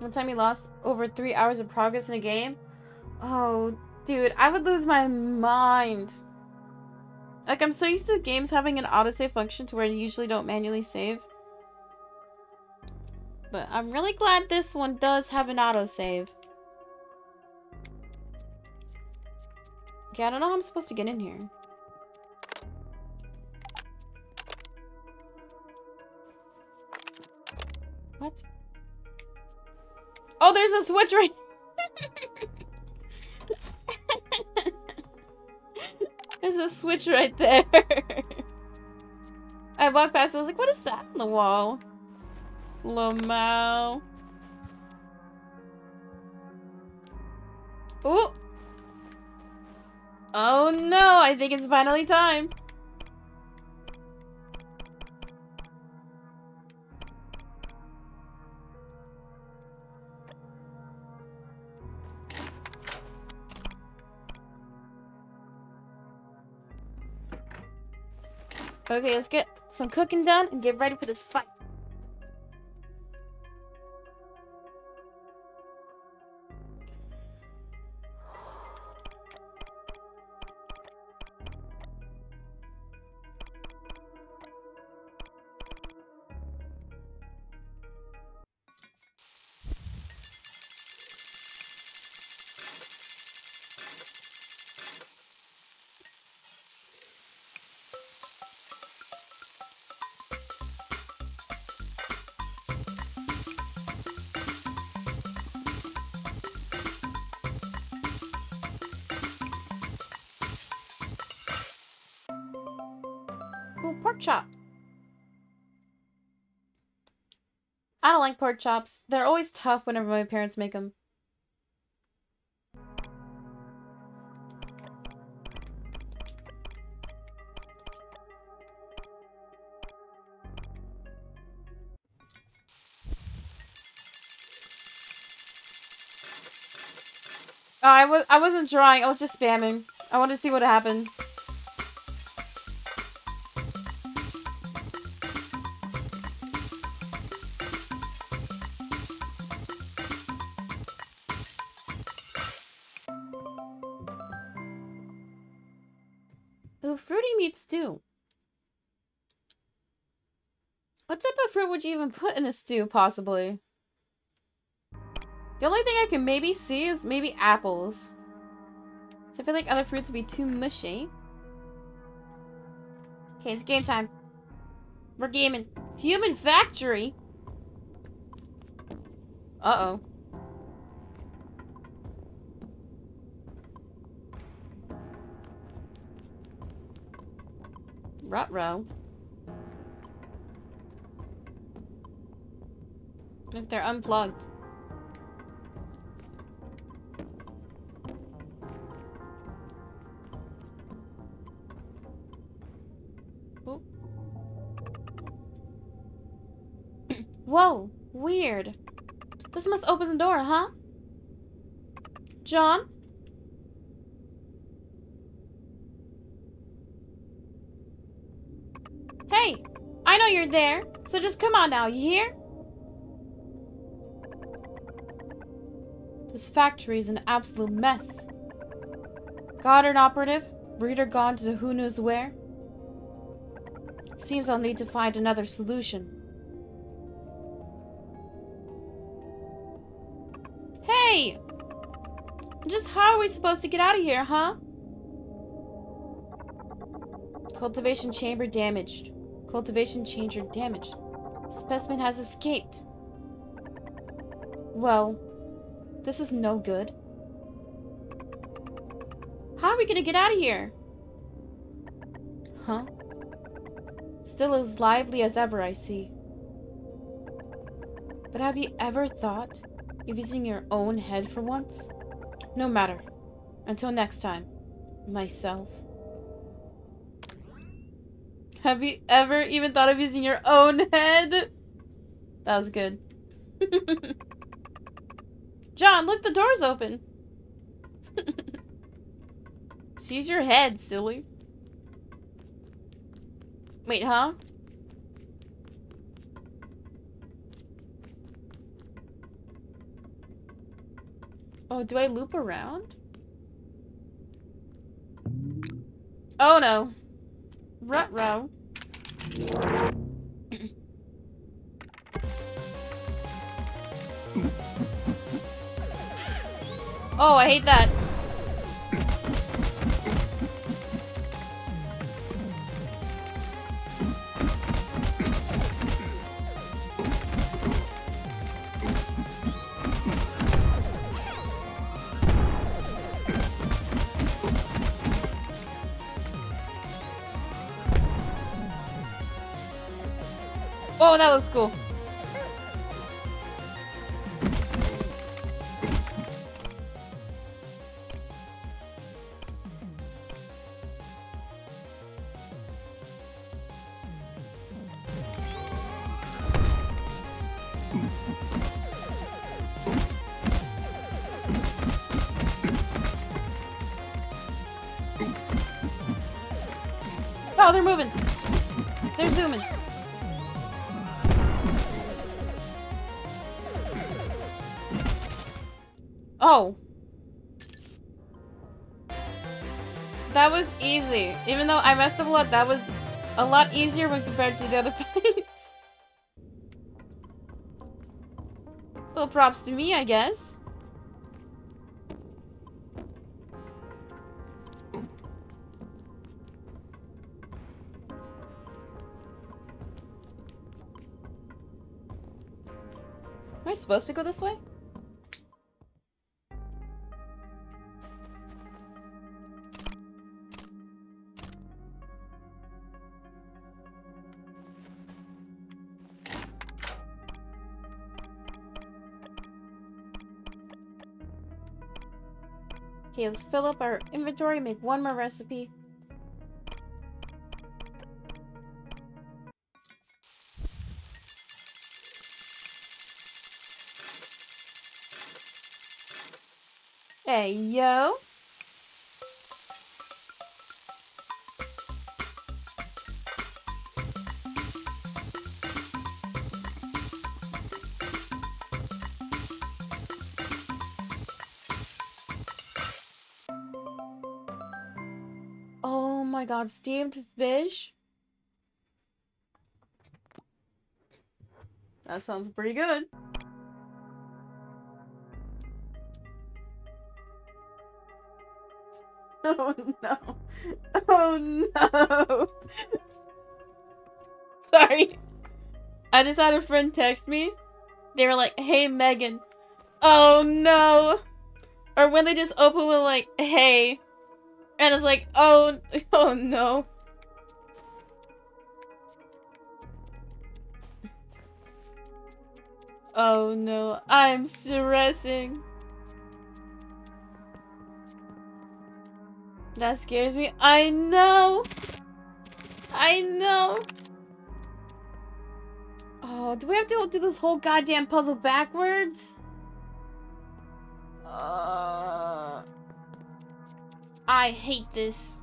[SPEAKER 1] One time you lost over three hours of progress in a game? Oh, dude, I would lose my mind. Like, I'm so used to games having an autosave function to where you usually don't manually save. But I'm really glad this one does have an autosave. Okay, I don't know how I'm supposed to get in here. A switch right... there's a switch right there. I walked past, I was like, what is that on the wall? Lamau. Ooh. Oh no, I think it's finally time. Okay, let's get some cooking done and get ready for this fight. Like pork chops. They're always tough whenever my parents make them. Oh, I was I wasn't drawing. I was just spamming. I wanted to see what happened. You even put in a stew, possibly? The only thing I can maybe see is maybe apples. So I feel like other fruits would be too mushy. Okay, it's game time. We're gaming. Human Factory? Uh-oh. Rut-row. If they're unplugged. Whoa, weird. This must open the door, huh? John? Hey, I know you're there, so just come on now, you hear? This factory is an absolute mess. Goddard operative, breeder gone to who knows where. Seems I'll need to find another solution. Hey! Just how are we supposed to get out of here, huh? Cultivation chamber damaged. Cultivation chamber damaged. Specimen has escaped. Well, this is no good. How are we gonna get out of here? Huh? Still as lively as ever, I see. But have you ever thought of using your own head for once? No matter. Until next time. Myself. Have you ever even thought of using your own head? That was good. John, look, the door's open. Use your head, silly. Wait, huh? Oh, do I loop around? Oh no. Rut row. Oh, I hate that. Oh, that was cool. Even though I messed up a lot, that was a lot easier when compared to the other fights. well, props to me, I guess. Am I supposed to go this way? Let's fill up our inventory, make one more recipe. Hey, yo. God, steamed fish? That sounds pretty good. Oh no. Oh no. Sorry. I just had a friend text me. They were like, hey Megan. Oh no. Or when they just open with like, hey. And it's like, oh, oh no. Oh no, I'm stressing. That scares me. I know. I know. Oh, do we have to do this whole goddamn puzzle backwards? Uh, I hate this.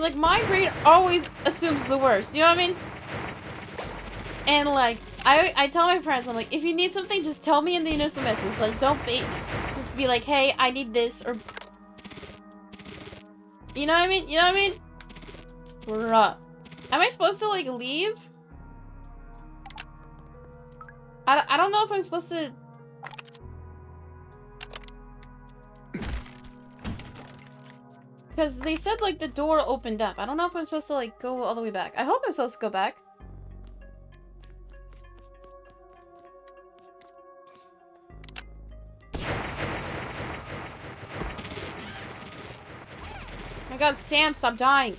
[SPEAKER 1] Like, my brain always assumes the worst. You know what I mean? And, like, I, I tell my friends, I'm like, if you need something, just tell me in the initial message. Like, don't be. Just be like, hey, I need this, or... You know what I mean? You know what I mean? Bruh. Am I supposed to, like, leave? I, I don't know if I'm supposed to Because they said, like, the door opened up. I don't know if I'm supposed to, like, go all the way back. I hope I'm supposed to go back. Oh my god, Sam, stop dying.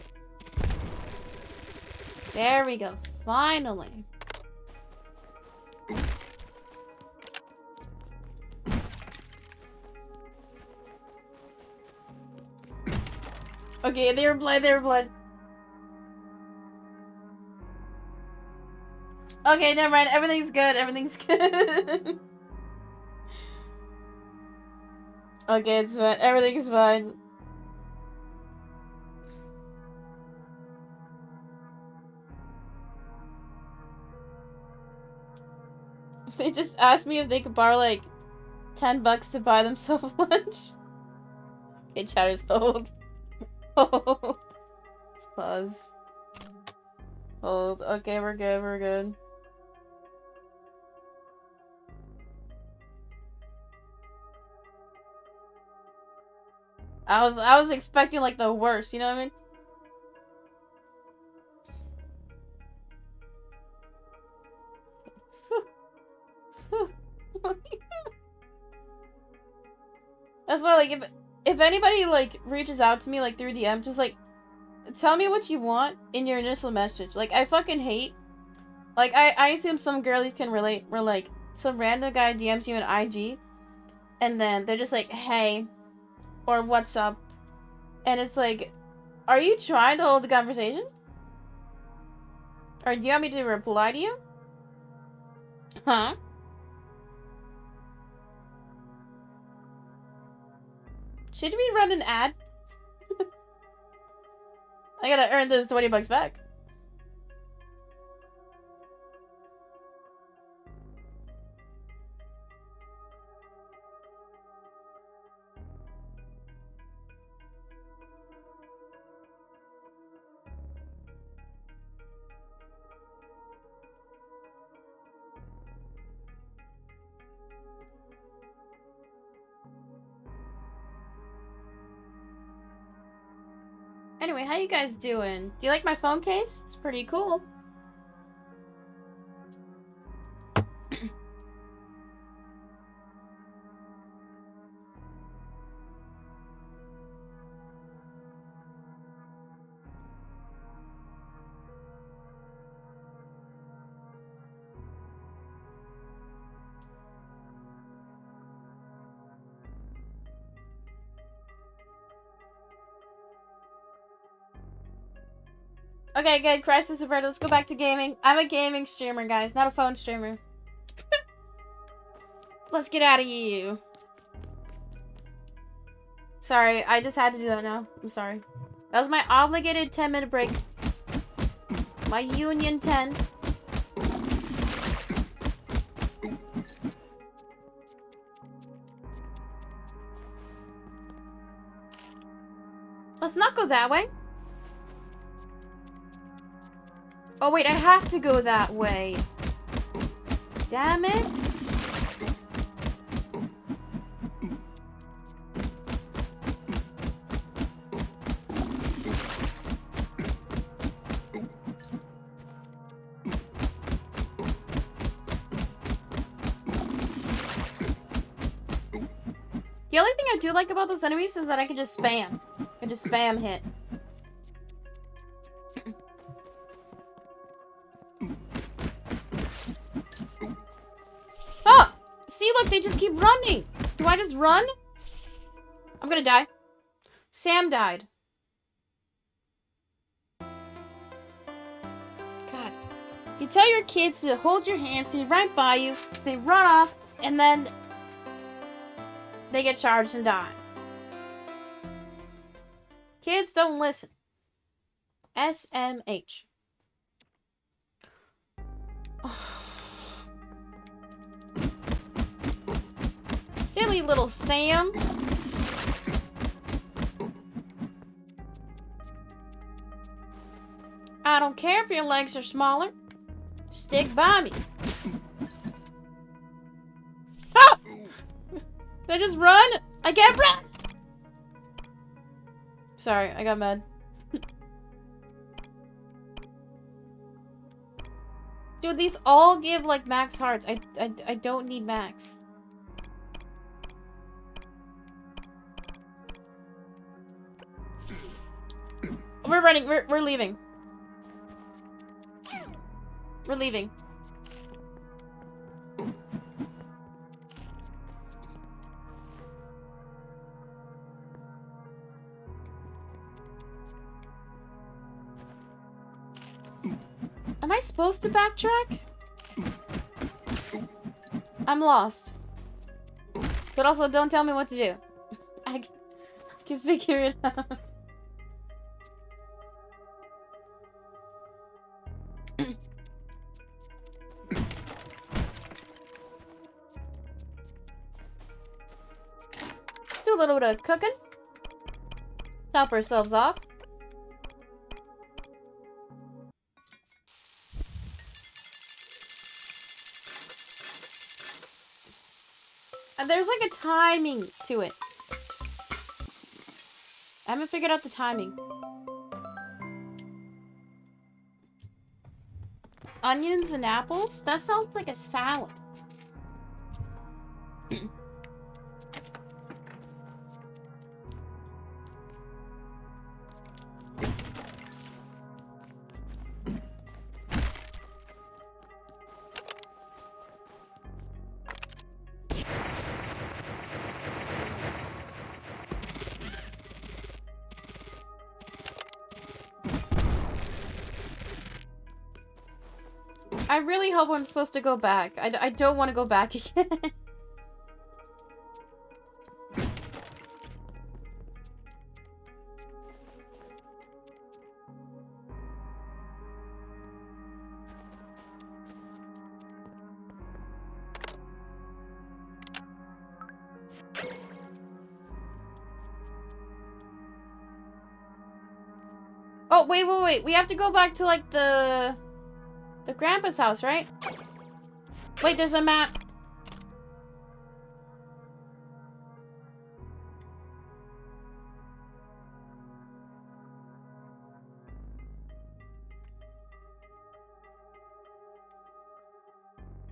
[SPEAKER 1] There we go. Finally. Okay, they were blood, they were blood. Okay, never mind. Everything's good. Everything's good. okay, it's fine. Everything's fine. They just asked me if they could borrow like 10 bucks to buy themselves lunch. Okay, chatter's hold. Hold. Let's pause. Hold. Okay, we're good, we're good. I was I was expecting like the worst, you know what I mean? That's why like if if anybody like reaches out to me like through DM, just like tell me what you want in your initial message. Like I fucking hate like I, I assume some girlies can relate where like some random guy DMs you an IG and then they're just like, hey or what's up? And it's like, are you trying to hold the conversation? Or do you want me to reply to you? Huh? Should we run an ad? I gotta earn this 20 bucks back. Anyway, how you guys doing? Do you like my phone case? It's pretty cool. Okay, good. Crisis averted. Let's go back to gaming. I'm a gaming streamer, guys, not a phone streamer. Let's get out of you. Sorry, I just had to do that now. I'm sorry. That was my obligated 10 minute break. My union 10. Let's not go that way. Oh, wait, I have to go that way. Damn it. The only thing I do like about those enemies is that I can just spam. I can just spam hit. Just keep running. Do I just run? I'm gonna die. Sam died. God. You tell your kids to hold your hands, they right by you, they run off, and then they get charged and die. Kids don't listen. SMH. Oh. Silly little Sam. I don't care if your legs are smaller. Stick by me. Ah! I just run? I can't run! Sorry, I got mad. Dude, these all give, like, max hearts. I, I, I don't need max. We're running. We're, we're leaving. We're leaving. Am I supposed to backtrack? I'm lost. But also, don't tell me what to do. I can figure it out. Little bit of cooking. Top ourselves off. And there's like a timing to it. I haven't figured out the timing. Onions and apples? That sounds like a salad. I'm supposed to go back. I, I don't want to go back again. oh, wait, wait, wait. We have to go back to, like, the... The grandpa's house, right? Wait, there's a map.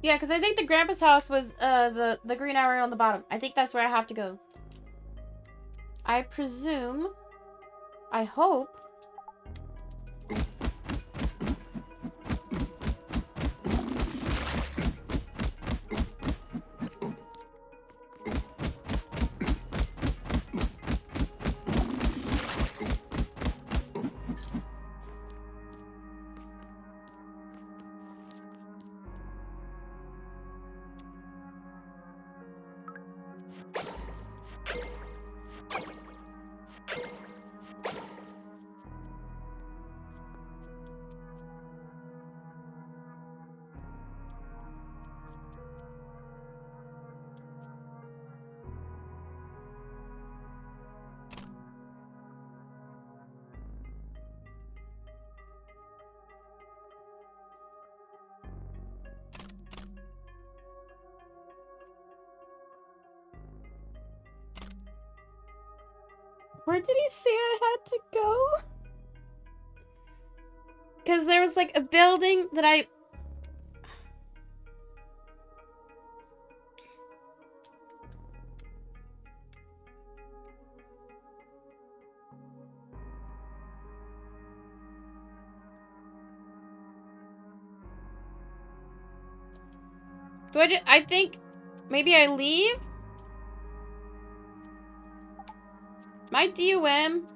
[SPEAKER 1] Yeah, because I think the grandpa's house was uh, the, the green arrow on the bottom. I think that's where I have to go. I presume, I hope, Where did he say I had to go? Because there was like a building that I... Do I just, I think maybe I leave? My DOM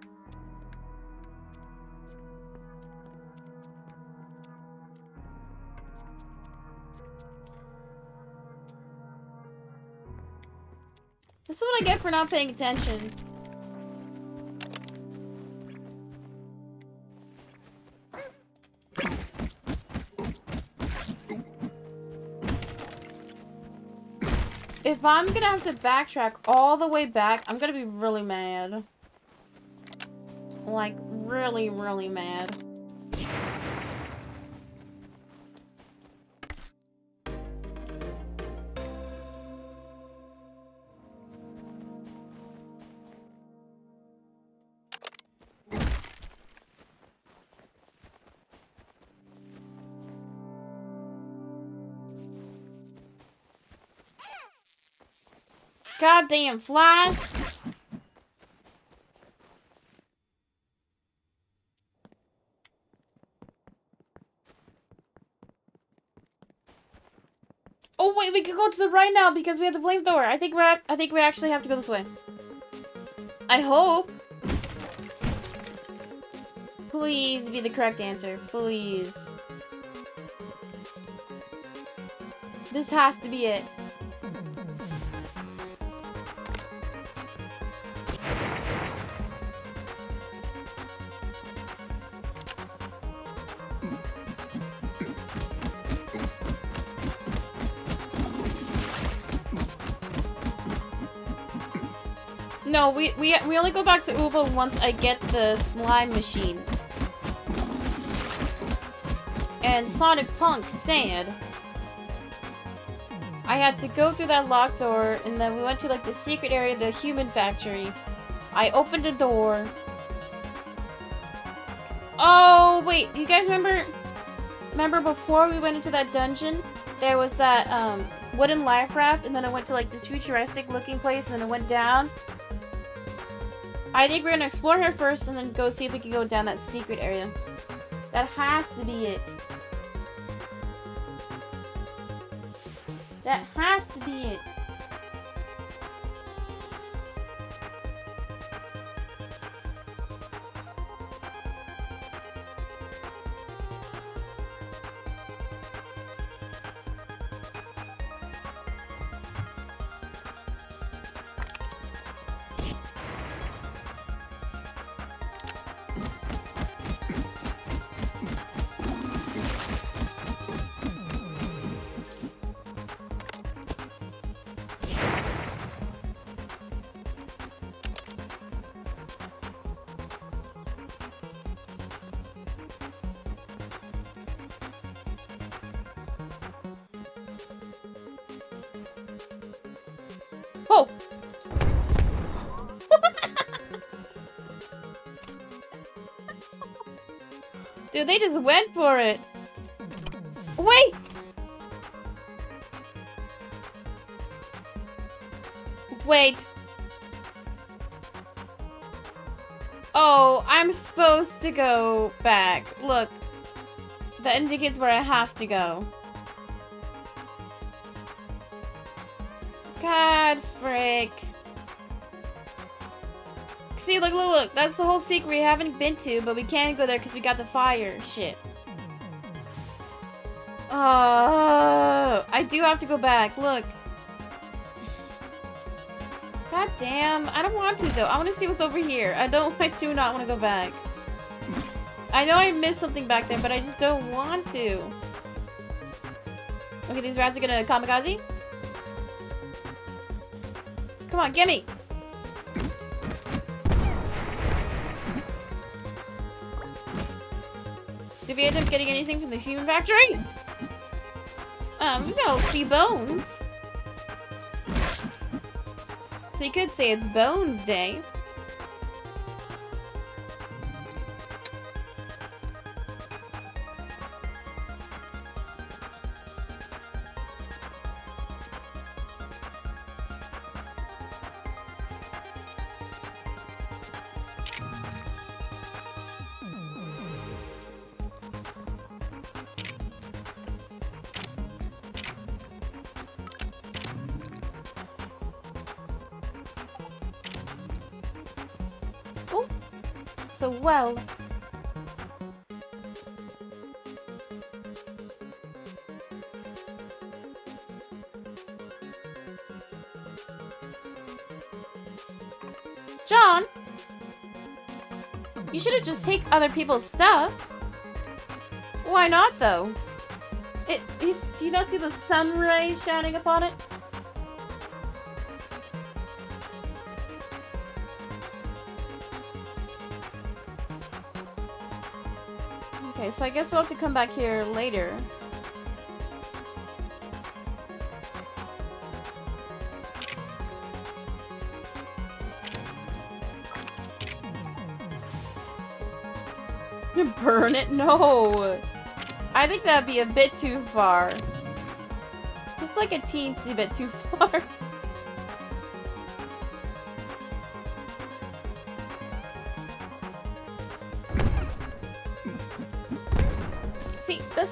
[SPEAKER 1] This is what I get for not paying attention. If I'm gonna have to backtrack all the way back, I'm gonna be really mad. Like, really, really mad. Goddamn flies. Oh wait, we could go to the right now because we have the flamethrower. I think we're I think we actually have to go this way. I hope. Please be the correct answer. Please. This has to be it. We, we, we only go back to Uva once I get the slime machine. And Sonic Punk said I had to go through that locked door, and then we went to like the secret area, the human factory. I opened a door. Oh, wait, you guys remember, remember before we went into that dungeon, there was that um, wooden life raft, and then it went to like this futuristic looking place, and then it went down, I think we're gonna explore here first and then go see if we can go down that secret area. That has to be it. That has to be it. They just went for it. Wait! Wait. Oh, I'm supposed to go back. Look. That indicates where I have to go. That's the whole secret we haven't been to, but we can't go there because we got the fire shit. Oh, I do have to go back. Look. God damn. I don't want to, though. I want to see what's over here. I don't, I do not want to go back. I know I missed something back there, but I just don't want to. Okay, these rats are gonna kamikaze. Come on, gimme! End up getting anything from the human factory? Um, we got a few bones. So you could say it's Bones Day. Well. John? You should have just take other people's stuff. Why not, though? It, do you not see the sun rays shining upon it? Guess we'll have to come back here later. Burn it? No! I think that'd be a bit too far. Just like a teensy bit too far.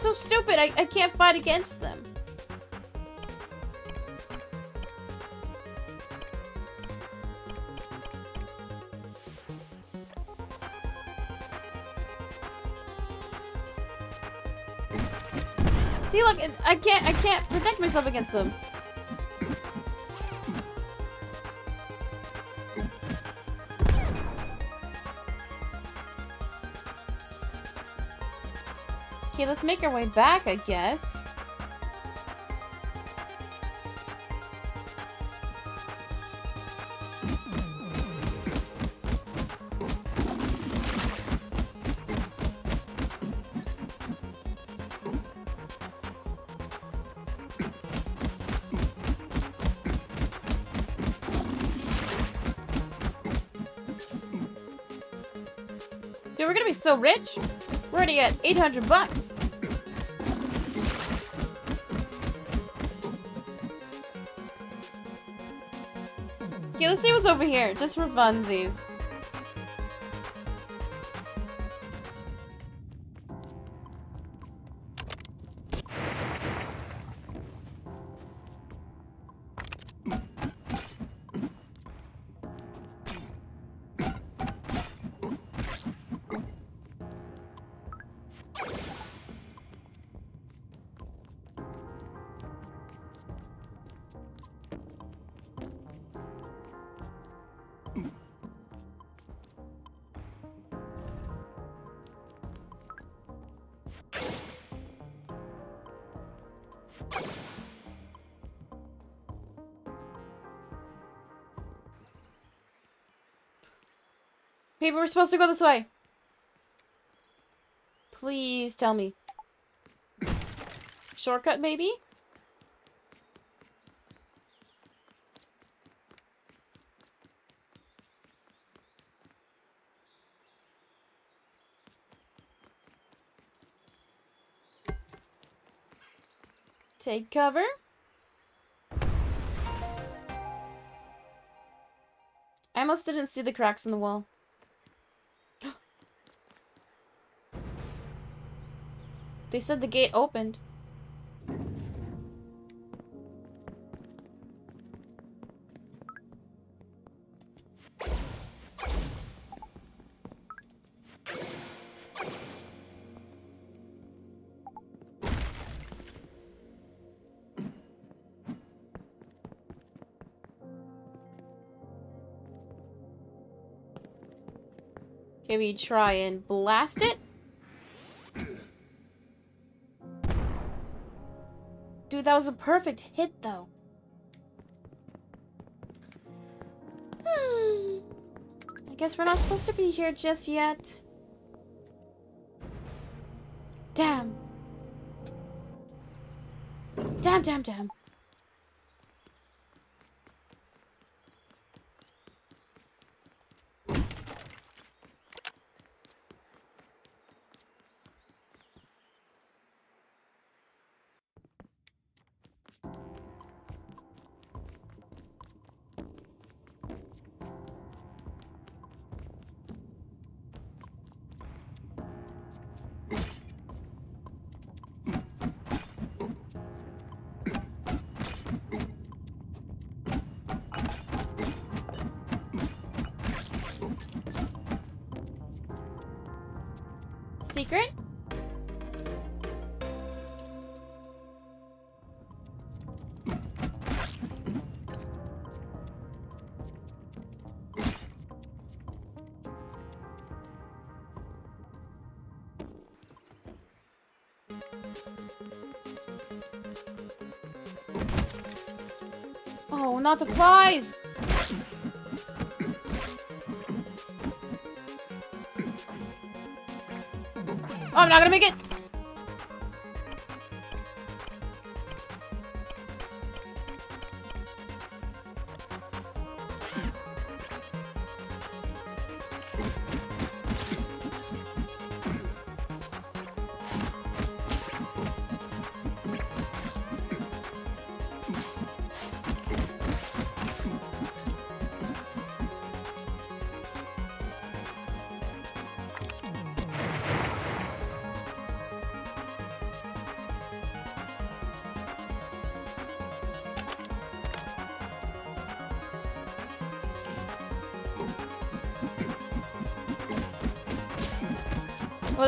[SPEAKER 1] So stupid. I, I can't fight against them. See, look, I can't, I can't protect myself against them. Okay, let's make our way back, I guess. Dude, we're gonna be so rich. We're already at 800 bucks. Okay, let's see what's over here, just for funsies. We're supposed to go this way. Please tell me. Shortcut, maybe? Take cover. I almost didn't see the cracks in the wall. They said the gate opened. Okay, we try and blast it. That was a perfect hit, though. Hmm. I guess we're not supposed to be here just yet. Damn. Damn, damn, damn. Secret? Oh, not the flies! Not gonna make it!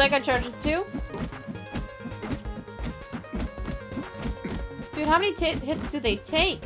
[SPEAKER 1] That guy charges too? Dude, how many hits do they take?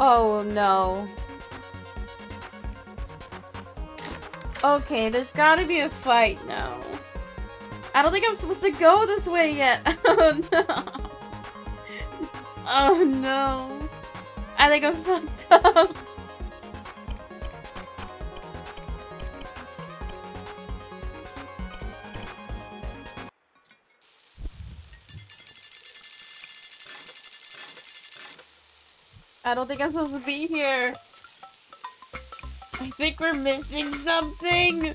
[SPEAKER 1] Oh no. Okay, there's gotta be a fight now. I don't think I'm supposed to go this way yet. Oh no. Oh no. I think I'm fucked up. I don't think I'm supposed to be here. I think we're missing something.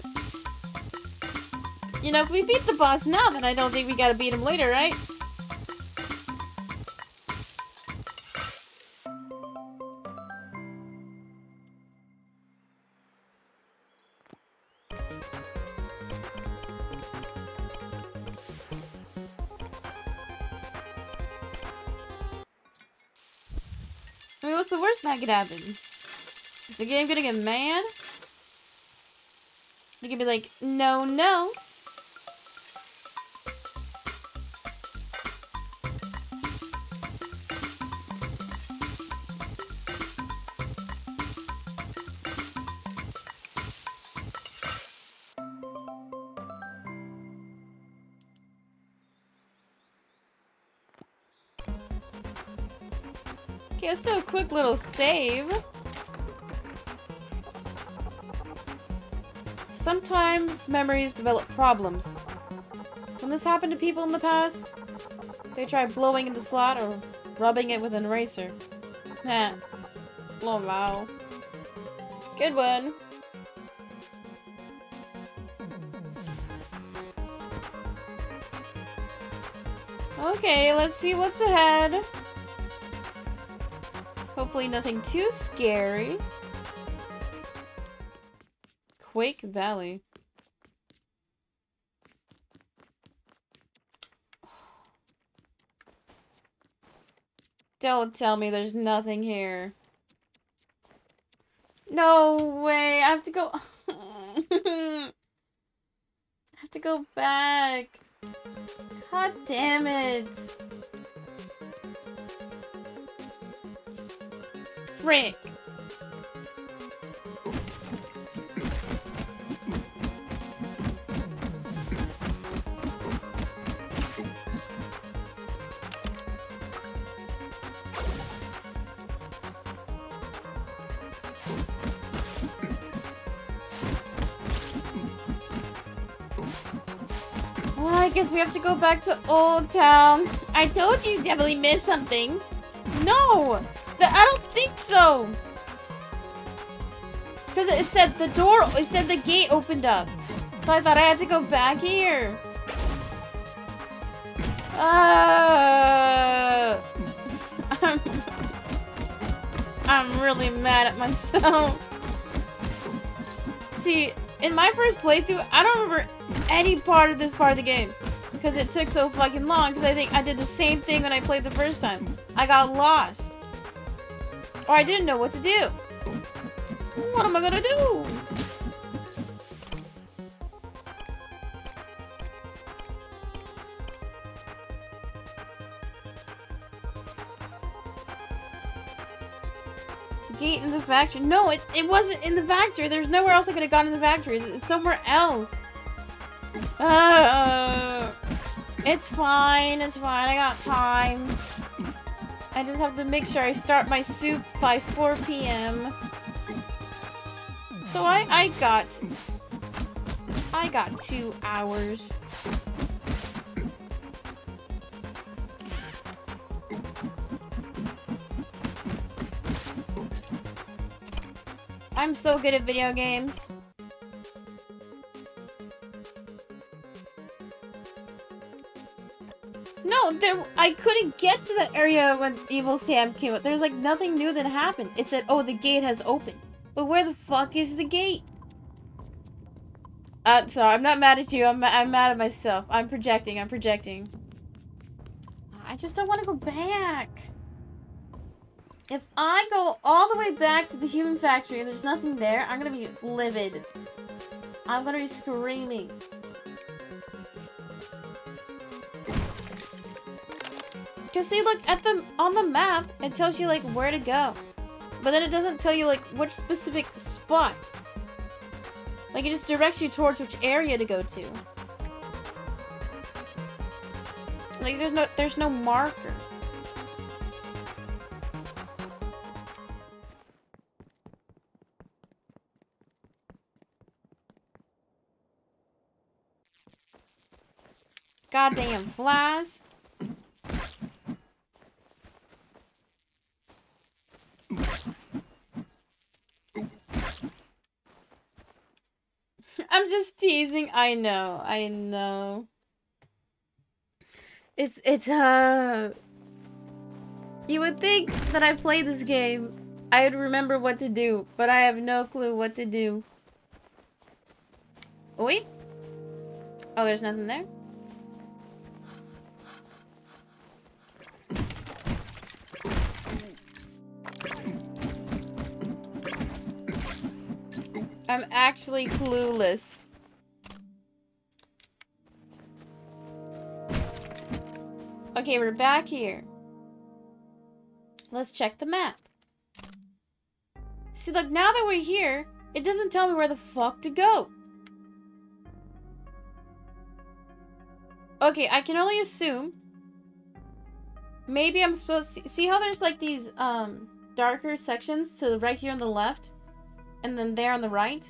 [SPEAKER 1] You know, if we beat the boss now, then I don't think we gotta beat him later, right? I mean, what's the worst that could happen? Is the game gonna get mad? You can be like, no, no. Okay, let's do a quick little save. Memories develop problems. When this happened to people in the past, they try blowing in the slot or rubbing it with an eraser. Nah. Oh wow. Good one. Okay, let's see what's ahead. Hopefully nothing too scary. Quake Valley. Don't tell me there's nothing here. No way. I have to go. I have to go back. God damn it. frick? We have to go back to Old Town. I told you you definitely missed something. No! I don't think so! Because it said the door, it said the gate opened up. So I thought I had to go back here. Uh, I'm, I'm really mad at myself. See, in my first playthrough, I don't remember any part of this part of the game. Because it took so fucking long, because I think I did the same thing when I played the first time. I got lost. Or I didn't know what to do. What am I gonna do? Gate in the factory. No, it, it wasn't in the factory. There's nowhere else I could have gone in the factory. It's, somewhere else. Uh, it's fine. It's fine. I got time. I just have to make sure I start my soup by 4 p.m. So I, I got... I got two hours. I'm so good at video games. There. I couldn't get to that area when Evil Sam came up. There's like nothing new that happened. It said, "Oh, the gate has opened," but where the fuck is the gate? Uh, sorry, I'm not mad at you. I'm I'm mad at myself. I'm projecting. I'm projecting. I just don't want to go back. If I go all the way back to the human factory and there's nothing there, I'm gonna be livid. I'm gonna be screaming. Cause see, look at the on the map, it tells you like where to go, but then it doesn't tell you like which specific spot. Like it just directs you towards which area to go to. Like there's no there's no marker. Goddamn flies. I'm just teasing. I know. I know. It's it's uh You would think that I played this game I would remember what to do, but I have no clue what to do. Wait. Oh, there's nothing there? I'm actually clueless. Okay, we're back here. Let's check the map. See, look, now that we're here, it doesn't tell me where the fuck to go. Okay, I can only assume. Maybe I'm supposed to... See how there's, like, these, um, darker sections to the right here on the left? And then there on the right?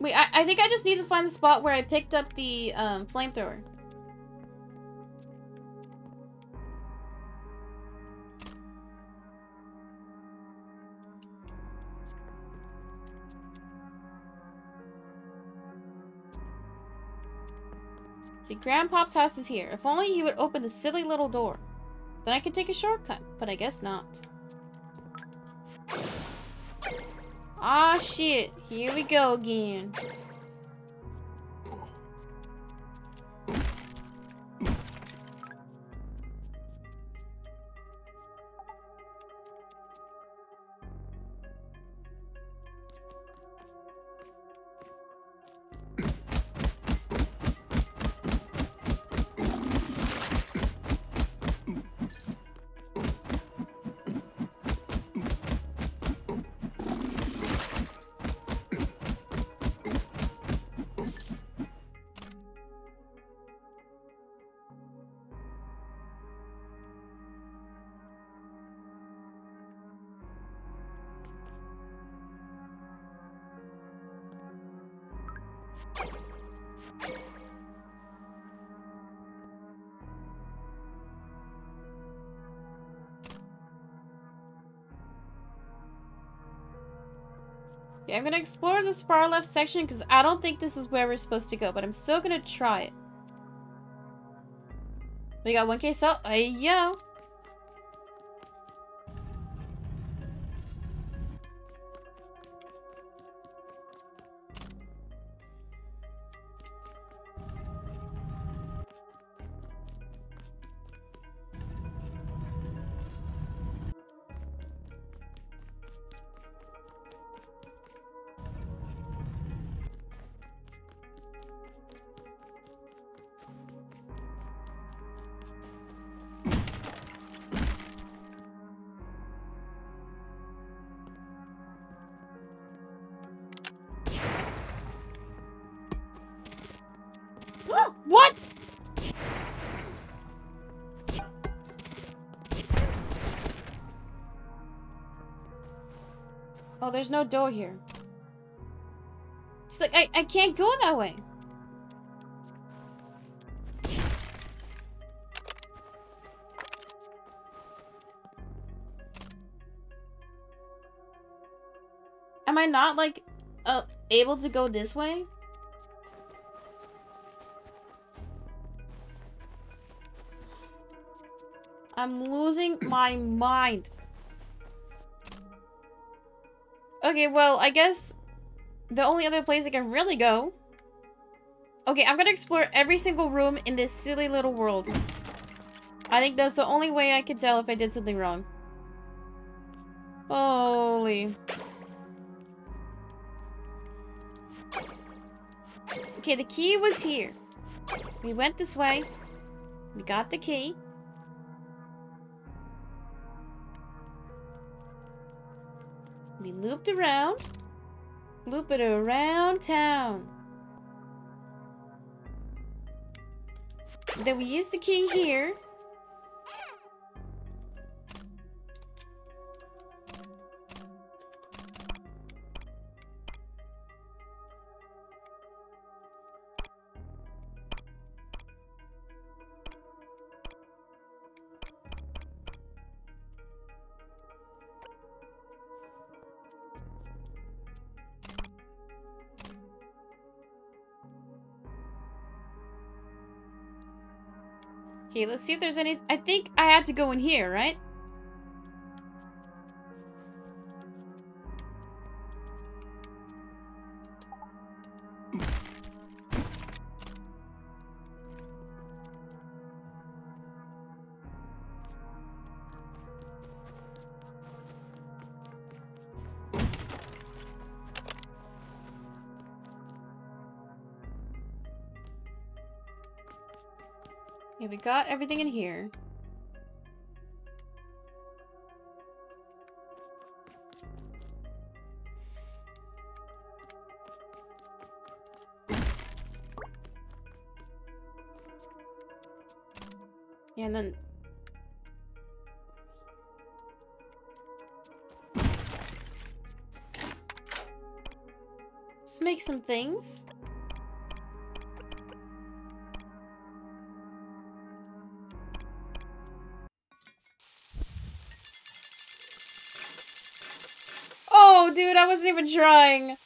[SPEAKER 1] Wait, I, I think I just need to find the spot where I picked up the um, flamethrower. See, Grandpop's house is here. If only he would open the silly little door. Then I could take a shortcut, but I guess not. Ah, shit. Here we go again. Explore this far left section because I don't think this is where we're supposed to go, but I'm still gonna try it. We got 1k so hey yo. There's no door here. She's like, I, I can't go that way. Am I not, like, uh, able to go this way? I'm losing my mind. Okay, well, I guess the only other place I can really go... Okay, I'm gonna explore every single room in this silly little world. I think that's the only way I can tell if I did something wrong. Holy... Okay, the key was here. We went this way. We got the key. We looped around. Loop it around town. Then we use the key here. Let's see if there's any... I think I had to go in here, right? Okay, we got everything in here. Yeah, and then... Let's make some things. Wasn't even trying.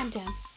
[SPEAKER 1] Damn, damn,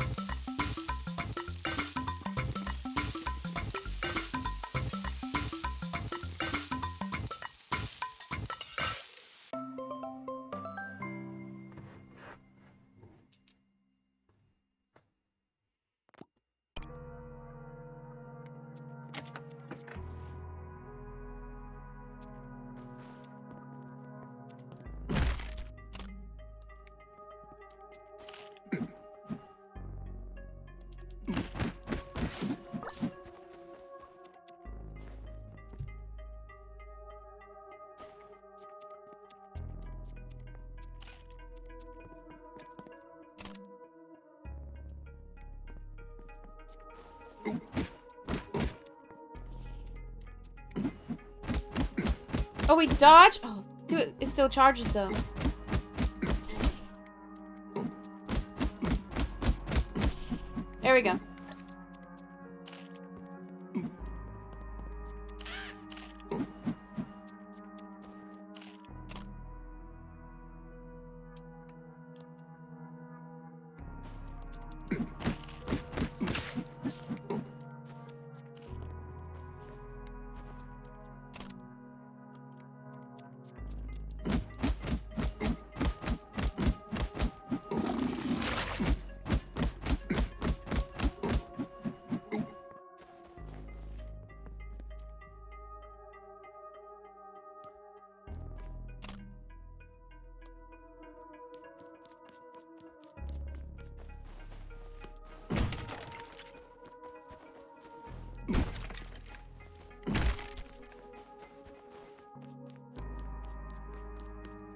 [SPEAKER 1] we dodge? Oh, dude, it still charges though. There we go.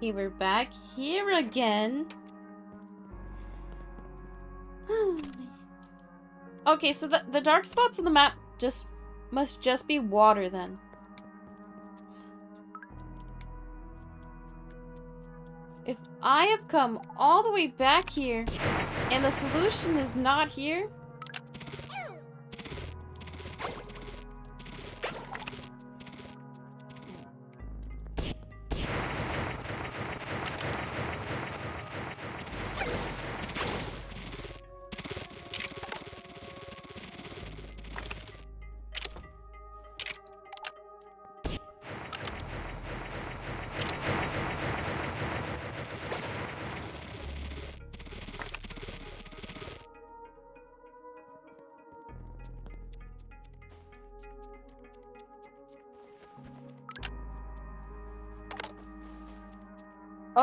[SPEAKER 1] Okay, we're back here again. okay, so the, the dark spots on the map just must just be water then. If I have come all the way back here and the solution is not here,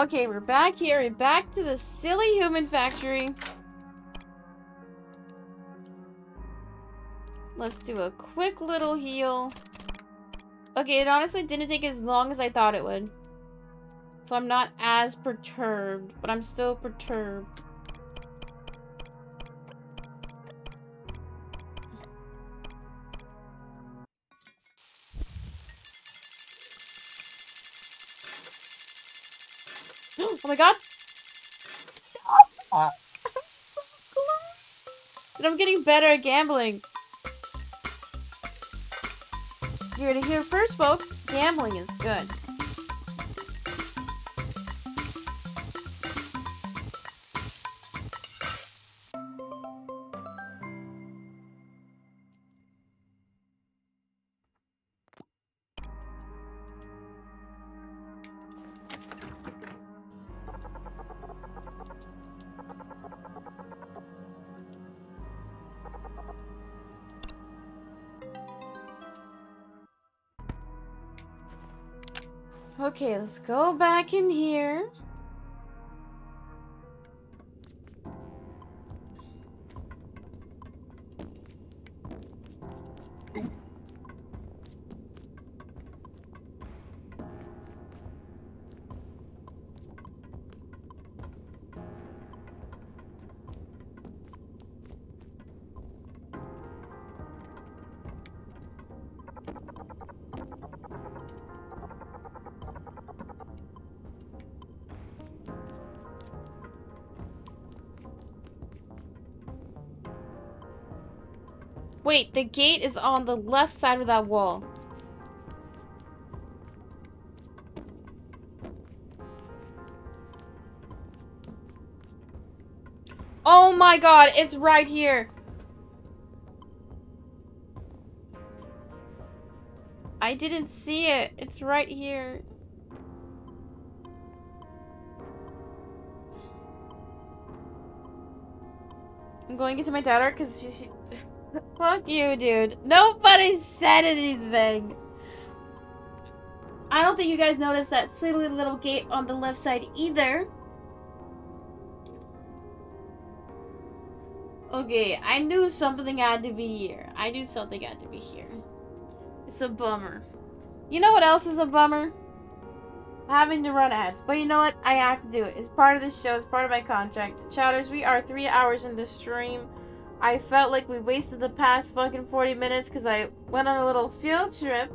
[SPEAKER 1] Okay, we're back here. We're back to the silly human factory. Let's do a quick little heal. Okay, it honestly didn't take as long as I thought it would. So I'm not as perturbed, but I'm still perturbed. Better at gambling. You heard it here first, folks. Gambling is good. Okay, let's go back in here. The gate is on the left side of that wall. Oh my god, it's right here. I didn't see it. It's right here. I'm going into my daughter because she, she Fuck you, dude. Nobody said anything. I don't think you guys noticed that silly little gate on the left side either. Okay, I knew something had to be here. I knew something had to be here. It's a bummer. You know what else is a bummer? Having to run ads. But you know what? I have to do it. It's part of the show. It's part of my contract. Chatters, we are three hours into stream. I felt like we wasted the past fucking 40 minutes because I went on a little field trip.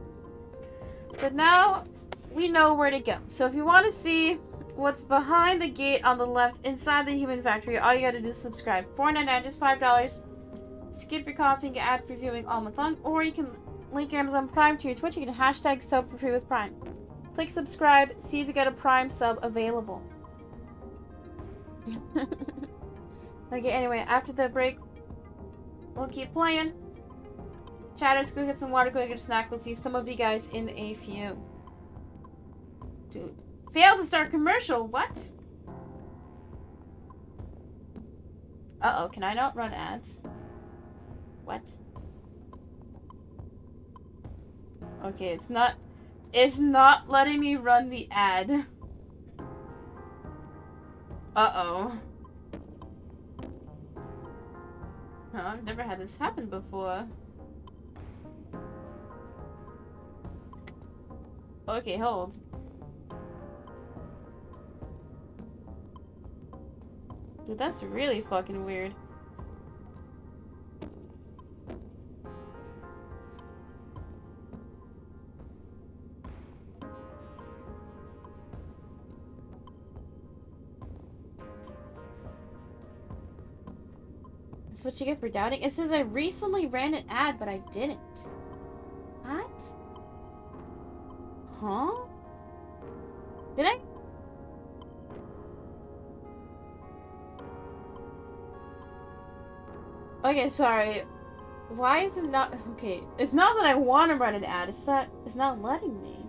[SPEAKER 1] But now, we know where to go. So if you want to see what's behind the gate on the left inside the human factory, all you gotta do is subscribe. Four ninety nine, just five dollars. Skip your coffee and get ad free viewing all month long, or you can link your Amazon Prime to your Twitch. You can hashtag sub for free with Prime. Click subscribe, see if you get a Prime sub available. okay, anyway, after the break, we'll keep playing. Chatters, go get some water, go get a snack. We'll see some of you guys in a few. Dude. Fail to start commercial. What? Uh-oh, can I not run ads? What? Okay, it's not... It's not letting me run the ad. Uh-oh. I've never had this happen before. Okay, hold. Dude, that's really fucking weird. That's what you get for doubting? It says I recently ran an ad, but I didn't. What? Huh? Did I? Okay, sorry. Why is it not... Okay, it's not that I want to run an ad, it's that it's not letting me.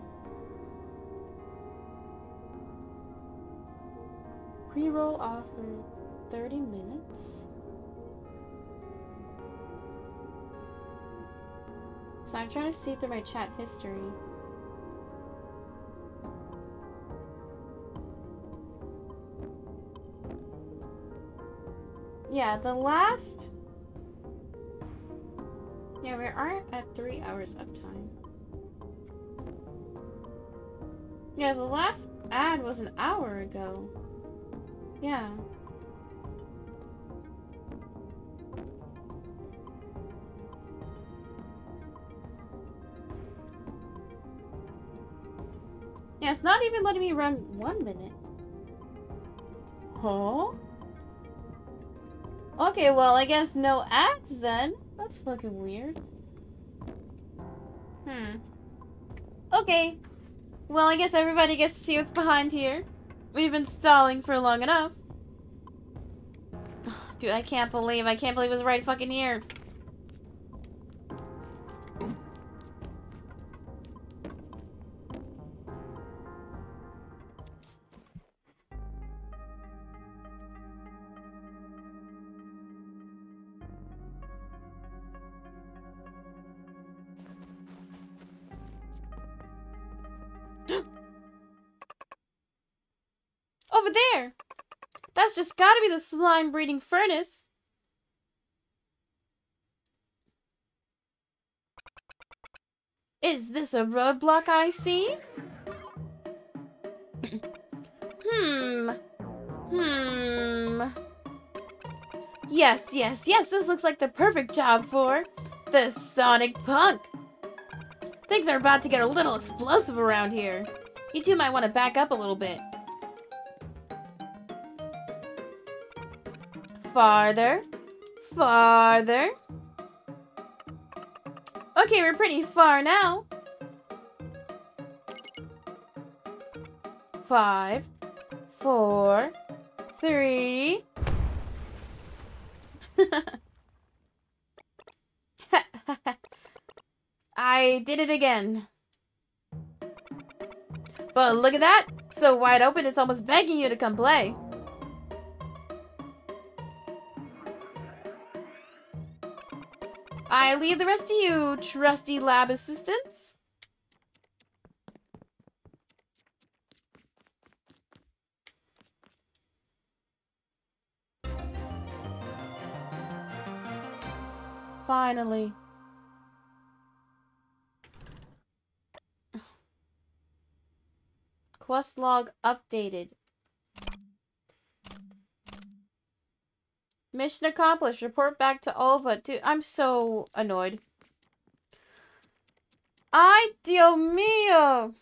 [SPEAKER 1] Pre-roll offer 30 minutes? So I'm trying to see through my chat history. Yeah, the last yeah, we are at three hours uptime. Yeah, the last ad was an hour ago. Yeah. Yeah, it's not even letting me run one minute. Huh? Okay, well, I guess no ads then. That's fucking weird. Hmm. Okay. Well, I guess everybody gets to see what's behind here. We've been stalling for long enough. Dude, I can't believe, I can't believe it was right fucking here. That's just gotta be the slime breeding furnace. Is this a roadblock I see? hmm. Hmm. Yes, yes, yes, this looks like the perfect job for the Sonic Punk. Things are about to get a little explosive around here. You two might want to back up a little bit. Farther. Farther. Okay, we're pretty far now. Five, four, three. I did it again. But look at that! So wide open, it's almost begging you to come play. I leave the rest to you, trusty lab assistants. Finally. Quest log updated. Mission accomplished. Report back to Alva. Dude, I'm so annoyed. Ay, Dios mío.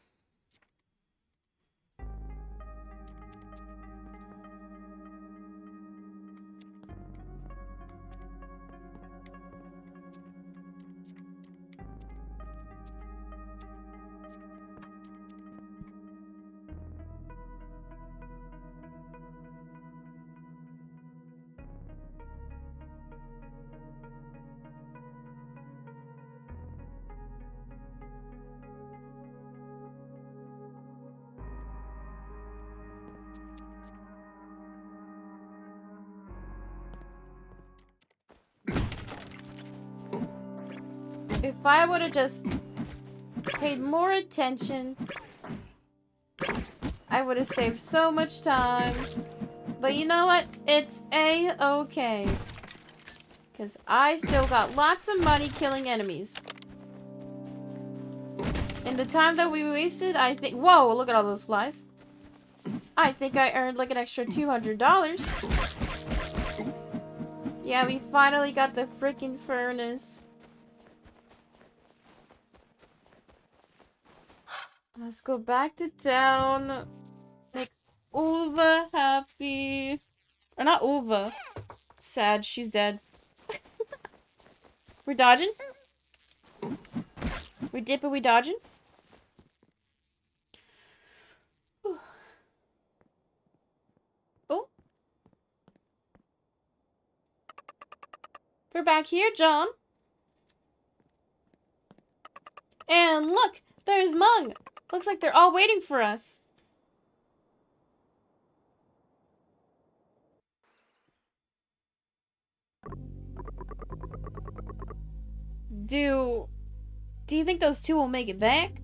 [SPEAKER 1] I would have just paid more attention, I would have saved so much time. But you know what? It's a-okay. Because I still got lots of money killing enemies. In the time that we wasted, I think... Whoa, look at all those flies. I think I earned like an extra $200. Yeah, we finally got the freaking furnace. Let's go back to town. Make Alva happy. Or not Alva. Sad, she's dead. We're dodging? We dipping, we dodging? Oh. We're back here, John. And look, there's Mung. Looks like they're all waiting for us. Do... Do you think those two will make it back?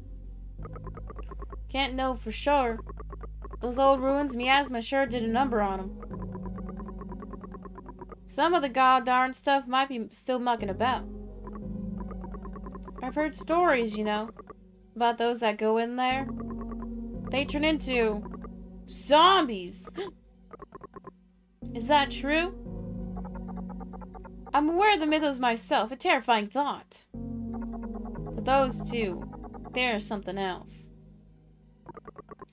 [SPEAKER 1] Can't know for sure. Those old ruins, Miasma sure did a number on them. Some of the god-darn stuff might be still mucking about. I've heard stories, you know about those that go in there. They turn into zombies. Is that true? I'm aware of the mythos myself, a terrifying thought. But those two, they're something else.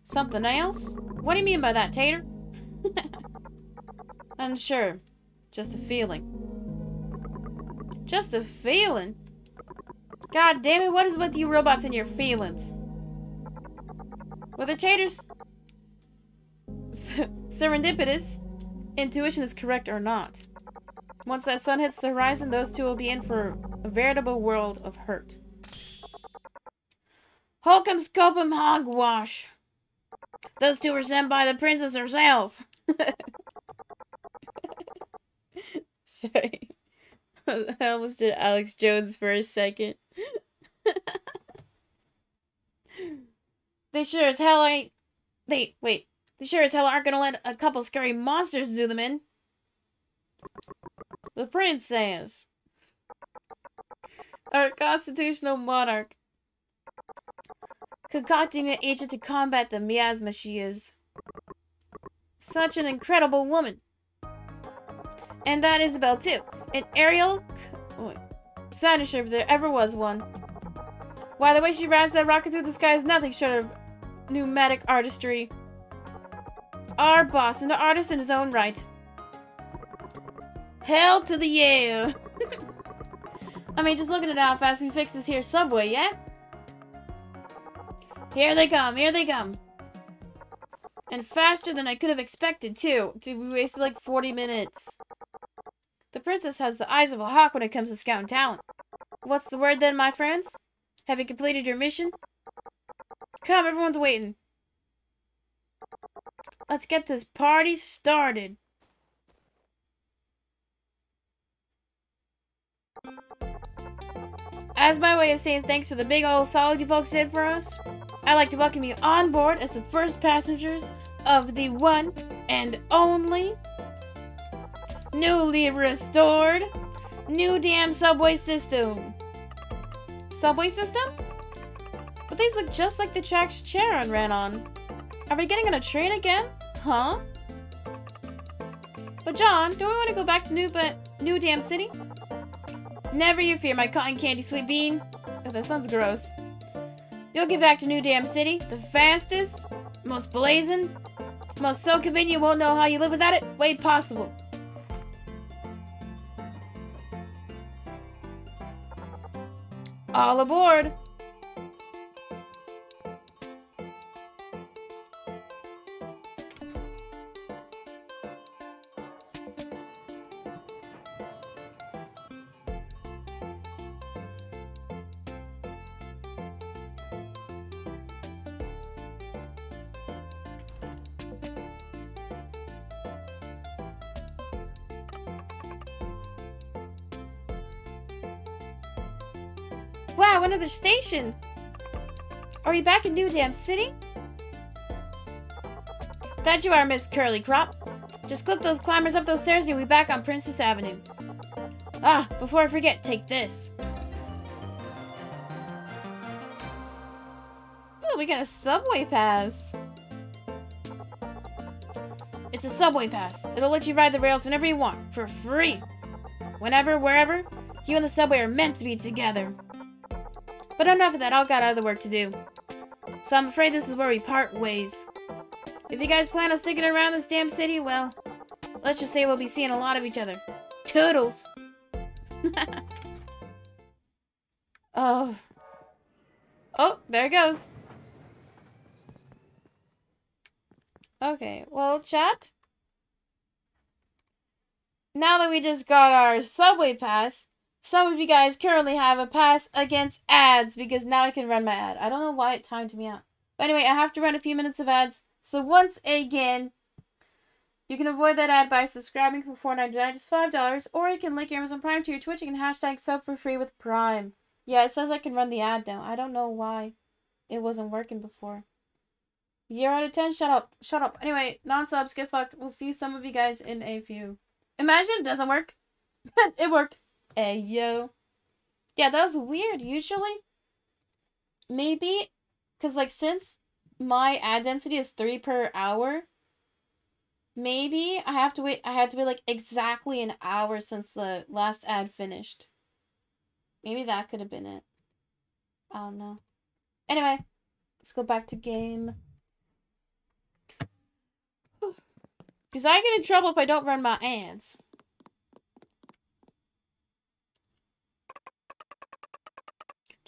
[SPEAKER 1] Something else? What do you mean by that, Tater? Unsure. Just a feeling. Just a feeling? God damn it, what is with you robots and your feelings? Whether Tater's serendipitous intuition is correct or not. Once that sun hits the horizon, those two will be in for a veritable world of hurt. Holcomb Scopum Hogwash. Those two were sent by the princess herself. Sorry. I almost did Alex Jones for a second. they sure as hell ain't. They wait. They sure as hell aren't gonna let a couple scary monsters do them in. The prince says. Our constitutional monarch. Concocting an agent to combat the miasma she is. Such an incredible woman. And that Isabel too. An Ariel... Oh, Satisher if there ever was one. Why, the way she rides that rocket through the sky is nothing short of pneumatic artistry. Our boss, and an artist in his own right. Hell to the yeah! I mean, just looking at how fast we fix this here subway, yeah? Here they come, here they come. And faster than I could have expected, too. Dude, we wasted like 40 minutes. The princess has the eyes of a hawk when it comes to scouting talent. What's the word then, my friends? Have you completed your mission? Come, everyone's waiting. Let's get this party started. As my way of saying thanks for the big old solid you folks did for us, I'd like to welcome you on board as the first passengers of the one and only Newly restored. New damn subway system. Subway system? But these look just like the tracks Charon ran on. Are we getting on a train again? Huh? But John, don't we want to go back to New but New Dam City? Never you fear, my cotton candy sweet bean. Oh, that sounds gross. You'll get back to New Dam City, the fastest, most blazing, most so convenient you won't know how you live without it way possible. All aboard! Station! Are we back in New Dam City? That you are, Miss Curly Crop. Just clip those climbers up those stairs and you'll be back on Princess Avenue. Ah, before I forget, take this. Oh, we got a subway pass. It's a subway pass. It'll let you ride the rails whenever you want, for free. Whenever, wherever, you and the subway are meant to be together. But enough of that, I've got other work to do. So I'm afraid this is where we part ways. If you guys plan on sticking around this damn city, well, let's just say we'll be seeing a lot of each other. Toodles! oh. Oh, there it goes. Okay, well, chat. Now that we just got our subway pass, some of you guys currently have a pass against ads because now I can run my ad. I don't know why it timed me out. But anyway, I have to run a few minutes of ads. So once again, you can avoid that ad by subscribing for $4.99, just $5, or you can link Amazon Prime to your Twitch and hashtag sub for free with Prime. Yeah, it says I can run the ad now. I don't know why it wasn't working before. Zero out of 10, shut up. Shut up. Anyway, non-subs, get fucked. We'll see some of you guys in a few. Imagine it doesn't work. it worked. Hey, yo. Yeah, that was weird. Usually, maybe, because, like, since my ad density is 3 per hour, maybe I have to wait, I had to wait, like, exactly an hour since the last ad finished. Maybe that could have been it. I don't know. Anyway, let's go back to game. Because I get in trouble if I don't run my ads.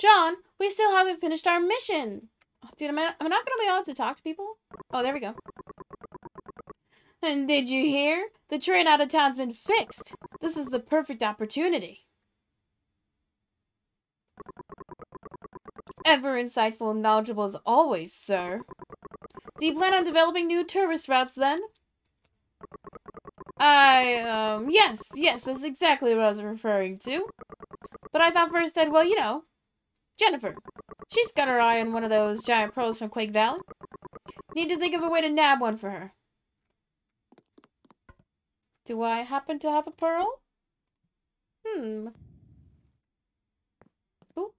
[SPEAKER 1] John, we still haven't finished our mission. Oh, dude, am I, am I not going to be able to talk to people? Oh, there we go. And did you hear? The train out of town's been fixed. This is the perfect opportunity. Ever insightful and knowledgeable as always, sir. Do you plan on developing new tourist routes then? I, um, yes, yes, that's exactly what I was referring to. But I thought first I'd, well, you know, Jennifer. She's got her eye on one of those giant pearls from Quake Valley. Need to think of a way to nab one for her. Do I happen to have a pearl? Hmm. Ooh.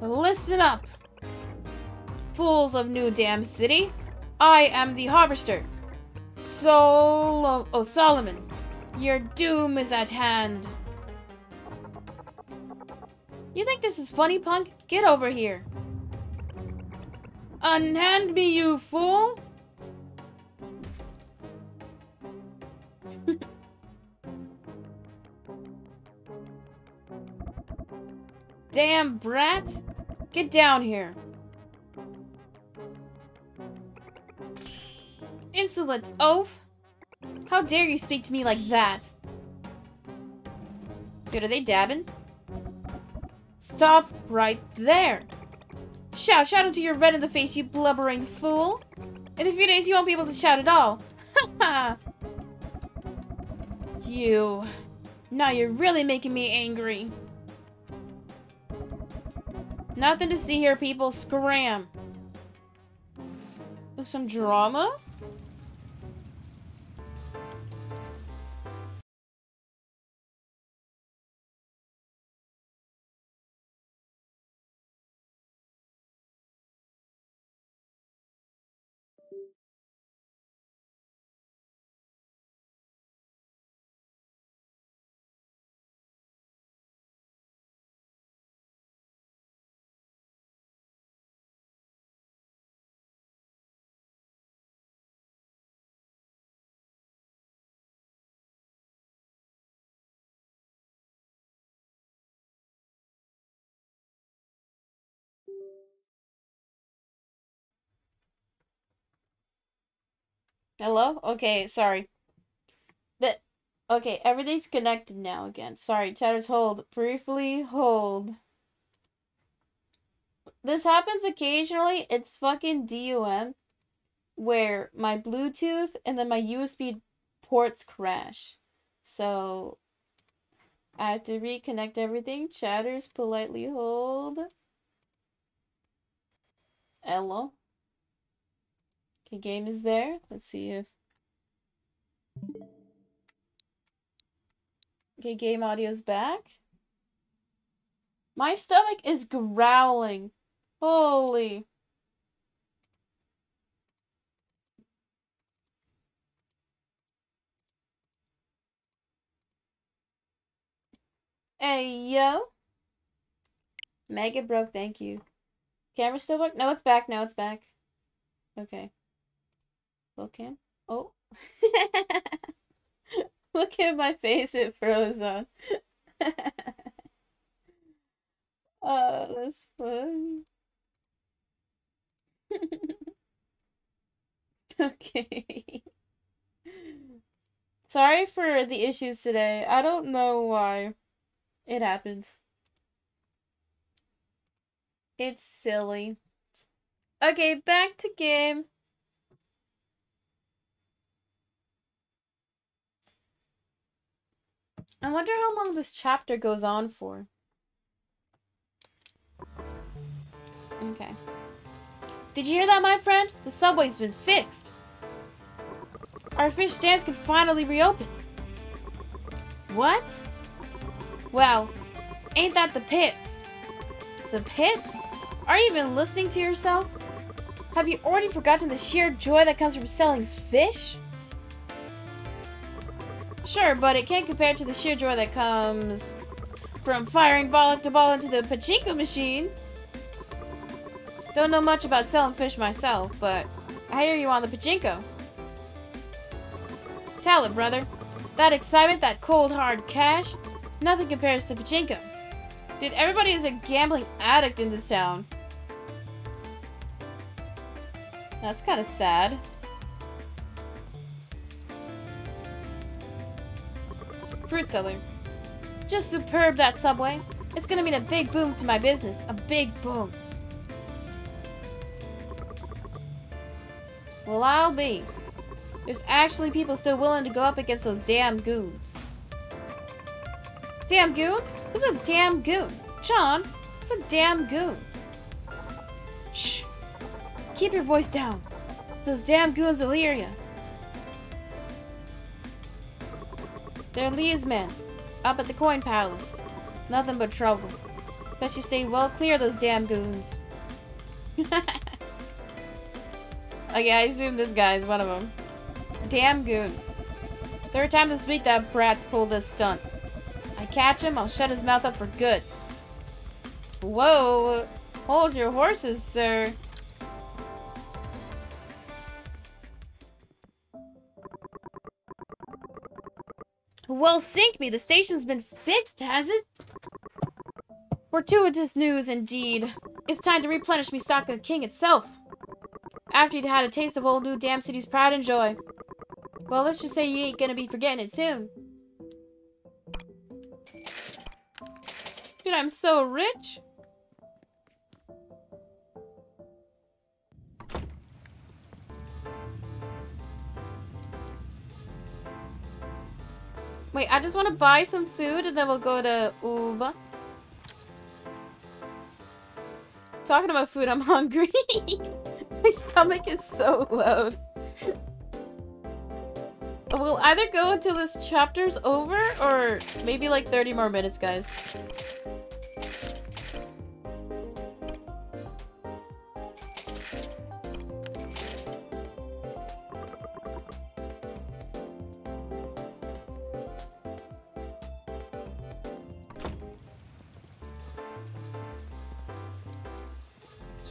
[SPEAKER 1] Listen up, fools of New Dam City. I am the Harvester. Sol- oh, Solomon. Your doom is at hand. You think this is funny, punk? Get over here. Unhand me, you fool! Damn brat! Get down here. Insolent oaf! How dare you speak to me like that? Dude, are they dabbing? Stop right there! Shout, shout until you're red in the face, you blubbering fool! In a few days, you won't be able to shout at all. Ha ha! You... Now you're really making me angry. Nothing to see here, people. Scram. Some drama? Hello? Okay, sorry. The okay, everything's connected now again. Sorry, chatters hold. Briefly hold. This happens occasionally. It's fucking DUM where my Bluetooth and then my USB ports crash. So I have to reconnect everything. Chatters politely hold. Hello. Okay, game is there. Let's see if Okay, game audio's back. My stomach is growling. Holy. Hey, yo. Mega broke, thank you. Camera still work? No, it's back. Now it's back. Okay. Webcam? Oh. Look at my face, it froze on. oh, that's fun. okay. Sorry for the issues today. I don't know why. It happens. It's silly. Okay, back to game. I wonder how long this chapter goes on for. Okay. Did you hear that, my friend? The subway's been fixed. Our fish stands can finally reopen. What? Well, ain't that the pits? The pits? Are you even listening to yourself? Have you already forgotten the sheer joy that comes from selling fish? Sure, but it can't compare to the sheer joy that comes from firing ball after ball into the pachinko machine. Don't know much about selling fish myself, but I hear you on the pachinko. Tell it, brother. That excitement, that cold hard cash, nothing compares to pachinko. Dude, everybody is a gambling addict in this town. That's kind of sad. Fruit seller. Just superb, that subway. It's gonna mean a big boom to my business. A big boom. Well, I'll be. There's actually people still willing to go up against those damn goons. Damn goons? Who's a damn goon? John, it's a damn goon. Shh. Keep your voice down. Those damn goons will hear you. They're Lee's men, up at the Coin Palace. Nothing but trouble. Best you stay well clear of those damn goons. okay, I assume this guy is one of them. Damn goon. Third time this week that brat's pulled this stunt. I catch him, I'll shut his mouth up for good. Whoa! Hold your horses, sir. Well, sink me, the station's been fixed, has it? Fortuitous news, indeed. It's time to replenish me stock of the king itself. After you'd had a taste of old New Dam City's pride and joy. Well, let's just say you ain't gonna be forgetting it soon. Dude, I'm so rich. Wait, I just want to buy some food and then we'll go to Alva. Talking about food, I'm hungry. My stomach is so loud. We'll either go until this chapter's over or maybe like 30 more minutes, guys.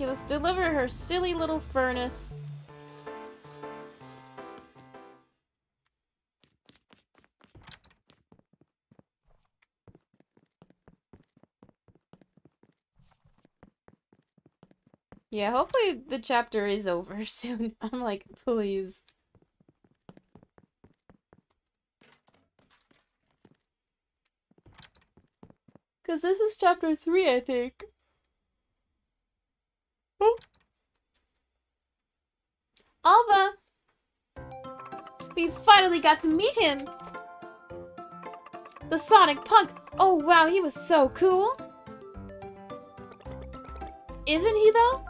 [SPEAKER 1] Let's deliver her silly little furnace. Yeah, hopefully the chapter is over soon. I'm like, please. Because this is chapter 3, I think. Finally got to meet him! The Sonic Punk! Oh wow, he was so cool! Isn't he though?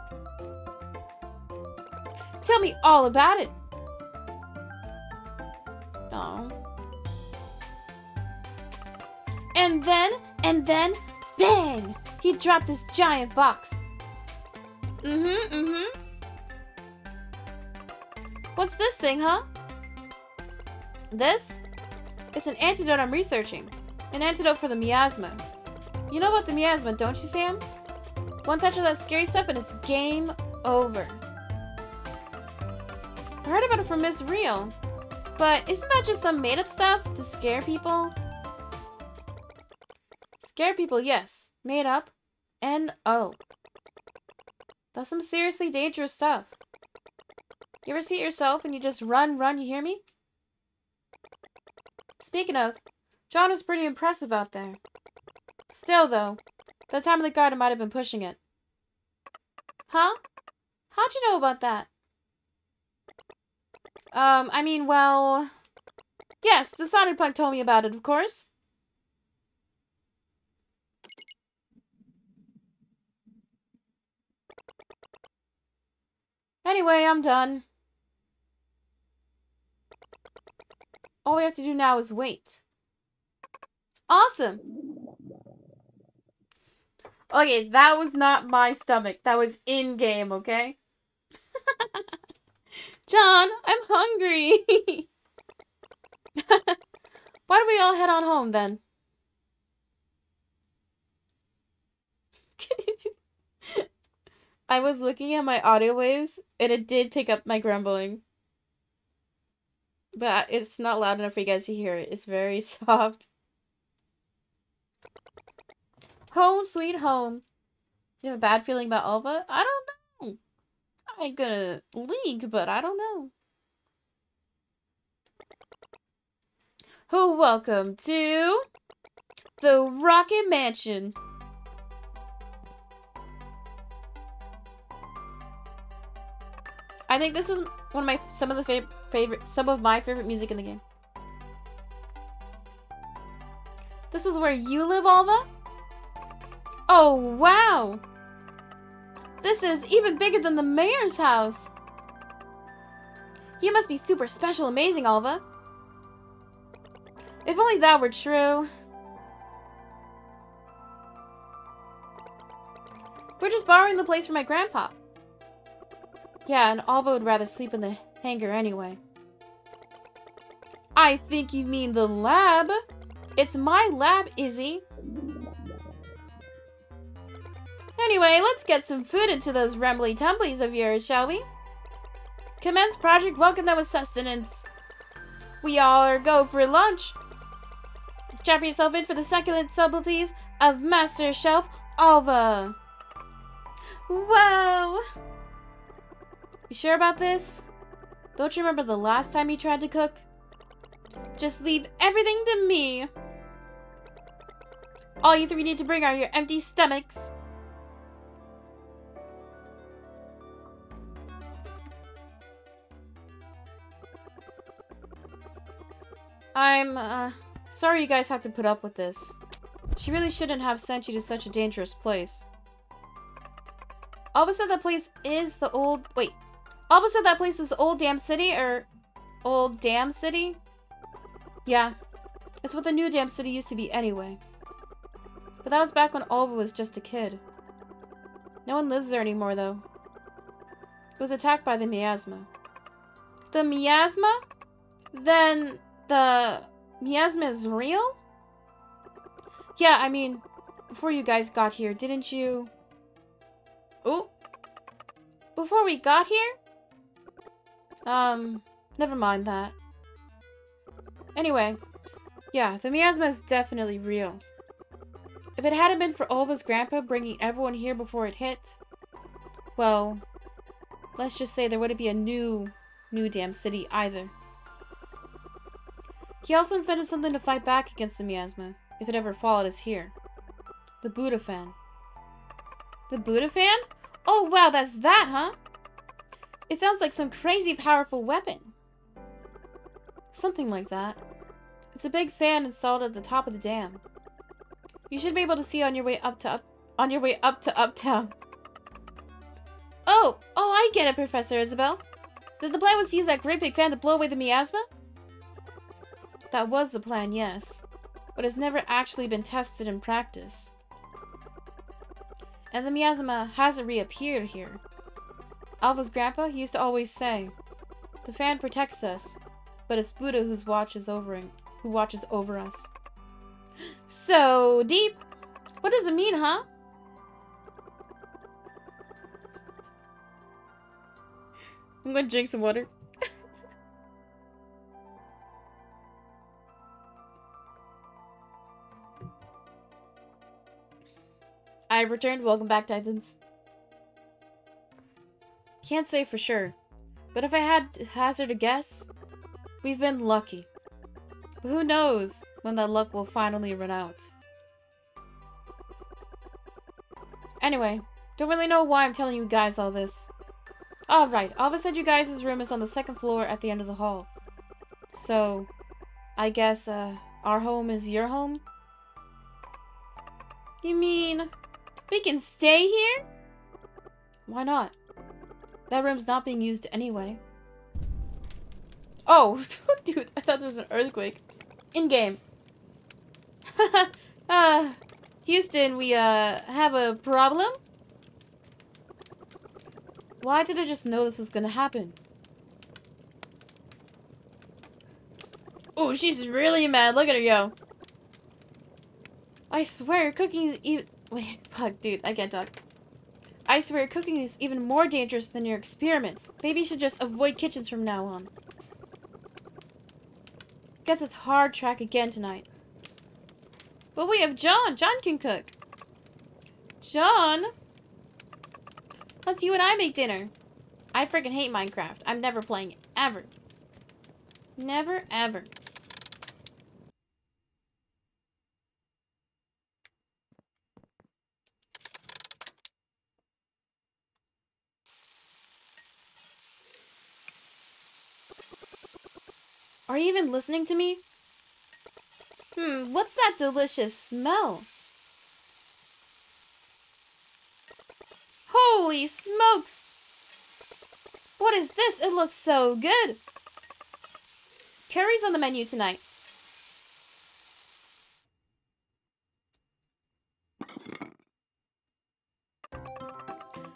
[SPEAKER 1] Tell me all about it! Oh. And then, and then, bang! He dropped this giant box. Mm-hmm, mm-hmm. What's this thing, huh? This? It's an antidote I'm researching. An antidote for the miasma. You know about the miasma, don't you, Sam? One touch of that scary stuff and it's game over. I heard about it from Miss Real. But isn't that just some made-up stuff to scare people? Scare people, yes. Made up. N-O. That's some seriously dangerous stuff. You ever see it yourself and you just run, run, you hear me? Speaking of, John is pretty impressive out there. Still, though, that time of the garden might have been pushing it. Huh? How'd you know about that? Um, I mean, well... Yes, the Sonic Punk told me about it, of course. Anyway, I'm done. All we have to do now is wait. Awesome! Okay, that was not my stomach. That was in-game, okay? John, I'm hungry! Why don't we all head on home, then? I was looking at my audio waves, and it did pick up my grumbling. But it's not loud enough for you guys to hear it. It's very soft. Home sweet home. You have a bad feeling about Alva? I don't know. I ain't gonna leak, but I don't know. Oh, welcome to the Rocket Mansion. I think this is one of my some of the favorite favorite some of my favorite music in the game. This is where you live, Alva? Oh, wow! This is even bigger than the mayor's house! You must be super special amazing, Alva. If only that were true. We're just borrowing the place from my grandpa. Yeah, and Alva would rather sleep in the hangar anyway. I think you mean the lab. It's my lab, Izzy. Anyway, let's get some food into those rumbly tumblies of yours, shall we? Commence Project Welcome them with sustenance. We all are go for lunch. Strap yourself in for the succulent subtleties of Master Chef Alva. Whoa! You sure about this? Don't you remember the last time you tried to cook? Just leave everything to me. All you three need to bring are your empty stomachs. I'm, uh, sorry you guys have to put up with this. She really shouldn't have sent you to such a dangerous place. Alva said that place is the old- wait, Said that place is Old Dam City, or Old Dam City? Yeah, it's what the new Dam City used to be anyway. But that was back when Alva was just a kid. No one lives there anymore, though. It was attacked by the miasma. The miasma? Then the miasma is real? Yeah, I mean, before you guys got here, didn't you... Oh! Before we got here? Um, never mind that. Anyway, yeah, the miasma is definitely real. If it hadn't been for Alva's grandpa bringing everyone here before it hit, well, let's just say there wouldn't be a new, new damn city either. He also invented something to fight back against the miasma, if it ever followed us here. The Buddha fan. The Buddha fan? Oh wow, that's that, huh? It sounds like some crazy powerful weapon. Something like that. It's a big fan installed at the top of the dam. You should be able to see on your way up to up on your way up to uptown. Oh, oh, I get it, Professor Isabel. Did the plan was to use that great big fan to blow away the miasma? That was the plan, yes. But it's never actually been tested in practice. And the miasma hasn't reappeared here. Alva's grandpa used to always say, the fan protects us, but it's Buddha who's watches over who watches over us. So deep. What does it mean, huh? I'm gonna drink some water. I've returned. Welcome back, Titans. Can't say for sure, but if I had to hazard a guess, we've been lucky. But who knows when that luck will finally run out. Anyway, don't really know why I'm telling you guys all this. Alright, Alva said you guys' room is on the second floor at the end of the hall. So, I guess, uh, our home is your home? You mean, we can stay here? Why not? That room's not being used anyway. Oh, dude, I thought there was an earthquake. In-game. uh, Houston, we, uh, have a problem? Why did I just know this was gonna happen? Oh, she's really mad. Look at her, yo. I swear, cooking is even- Wait, fuck, dude, I can't talk. I swear, cooking is even more dangerous than your experiments. Maybe you should just avoid kitchens from now on. Guess it's hardtack again tonight. But we have John. John can cook. John? Let's you and I make dinner. I freaking hate Minecraft. I'm never playing it. Ever. Never, ever. Are you even listening to me? Hmm, what's that delicious smell? Holy smokes! What is this? It looks so good! Curry's on the menu tonight.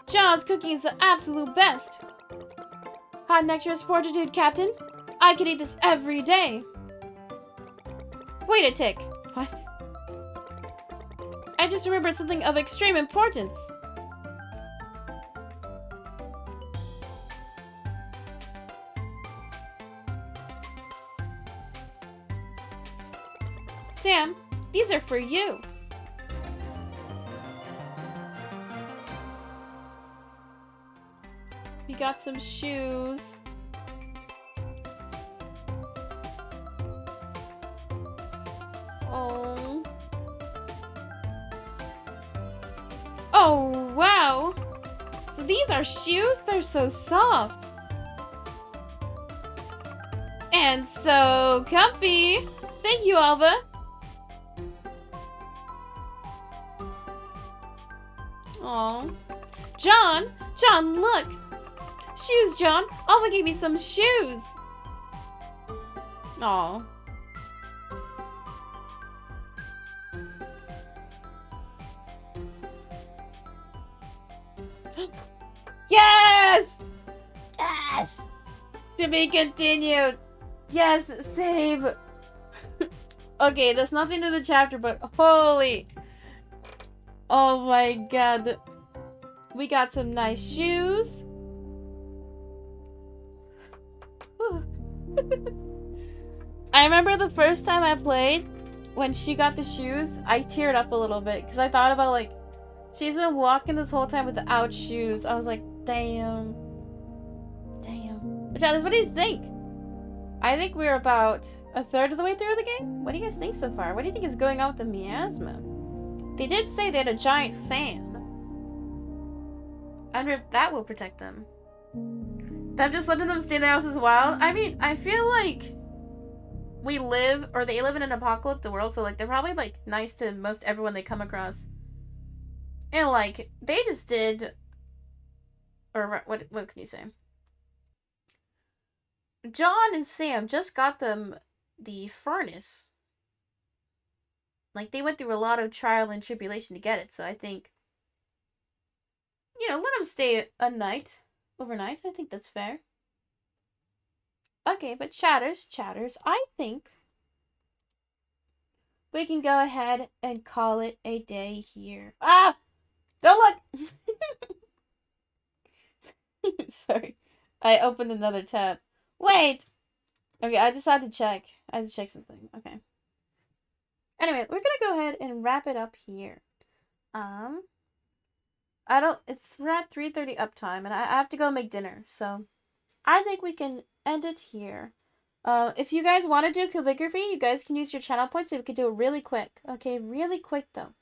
[SPEAKER 1] John's cooking is the absolute best. Hot nectar is fortitude, Captain. I could eat this every day. Wait a tick. What? I just remembered something of extreme importance. Sam, these are for you. We got some shoes. Are shoes? They're so soft. And so comfy. Thank you, Alva. Oh, John! John, look! Shoes, John! Alva gave me some shoes! Oh. Be continued! Yes, save! okay, that's nothing to the chapter, but holy... Oh my god. We got some nice shoes. I remember the first time I played, when she got the shoes, I teared up a little bit because I thought about like, she's been walking this whole time without shoes. I was like, damn. What do you think? I think we're about a third of the way through the game. What do you guys think so far? What do you think is going on with the miasma? They did say they had a giant fan. I wonder if that will protect them. Them just letting them stay in their house is wild. I mean, I feel like we live or they live in an apocalyptic world, so like they're probably like nice to most everyone they come across. And like they just did or what what can you say? John and Sam just got them the furnace. Like they went through a lot of trial and tribulation to get it, so I think you know, let them stay a night overnight. I think that's fair. Okay, but chatters, chatters, I think we can go ahead and call it a day here. Ah! Don't look! Sorry. I opened another tab. Wait! Okay, I just had to check. I had to check something. Okay. Anyway, we're gonna go ahead and wrap it up here. Um, I don't, it's, we're at 3.30 uptime, and I, I have to go make dinner, so I think we can end it here. Uh, if you guys want to do calligraphy, you guys can use your channel points, and we can do it really quick. Okay, really quick, though.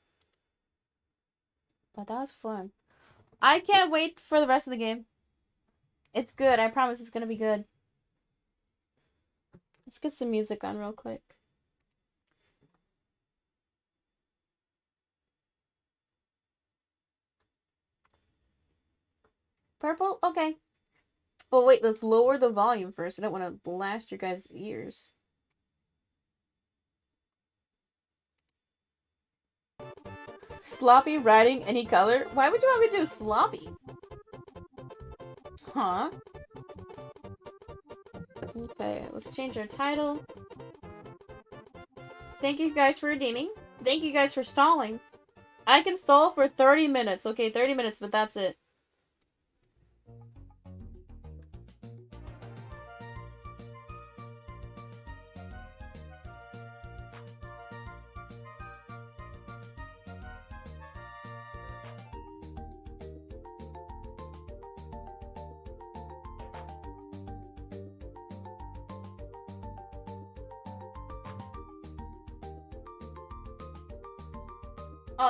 [SPEAKER 1] But that was fun. I can't wait for the rest of the game. It's good. I promise it's going to be good. Let's get some music on real quick. Purple? Okay. Well, wait, let's lower the volume first. I don't want to blast your guys' ears. Sloppy writing any color? Why would you want me to do sloppy? Huh? Okay, let's change our title. Thank you guys for redeeming. Thank you guys for stalling. I can stall for 30 minutes. Okay, 30 minutes, but that's it.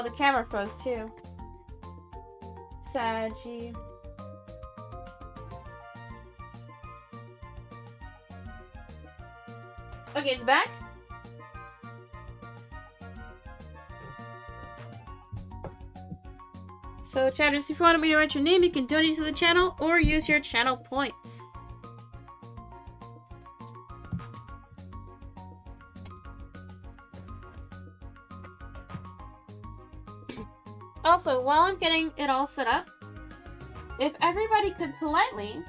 [SPEAKER 1] The camera froze too. Saggy. Okay, it's back. So, chatters, if you want me to write your name, you can donate to the channel or use your channel points. Also, while I'm getting it all set up, if everybody could politely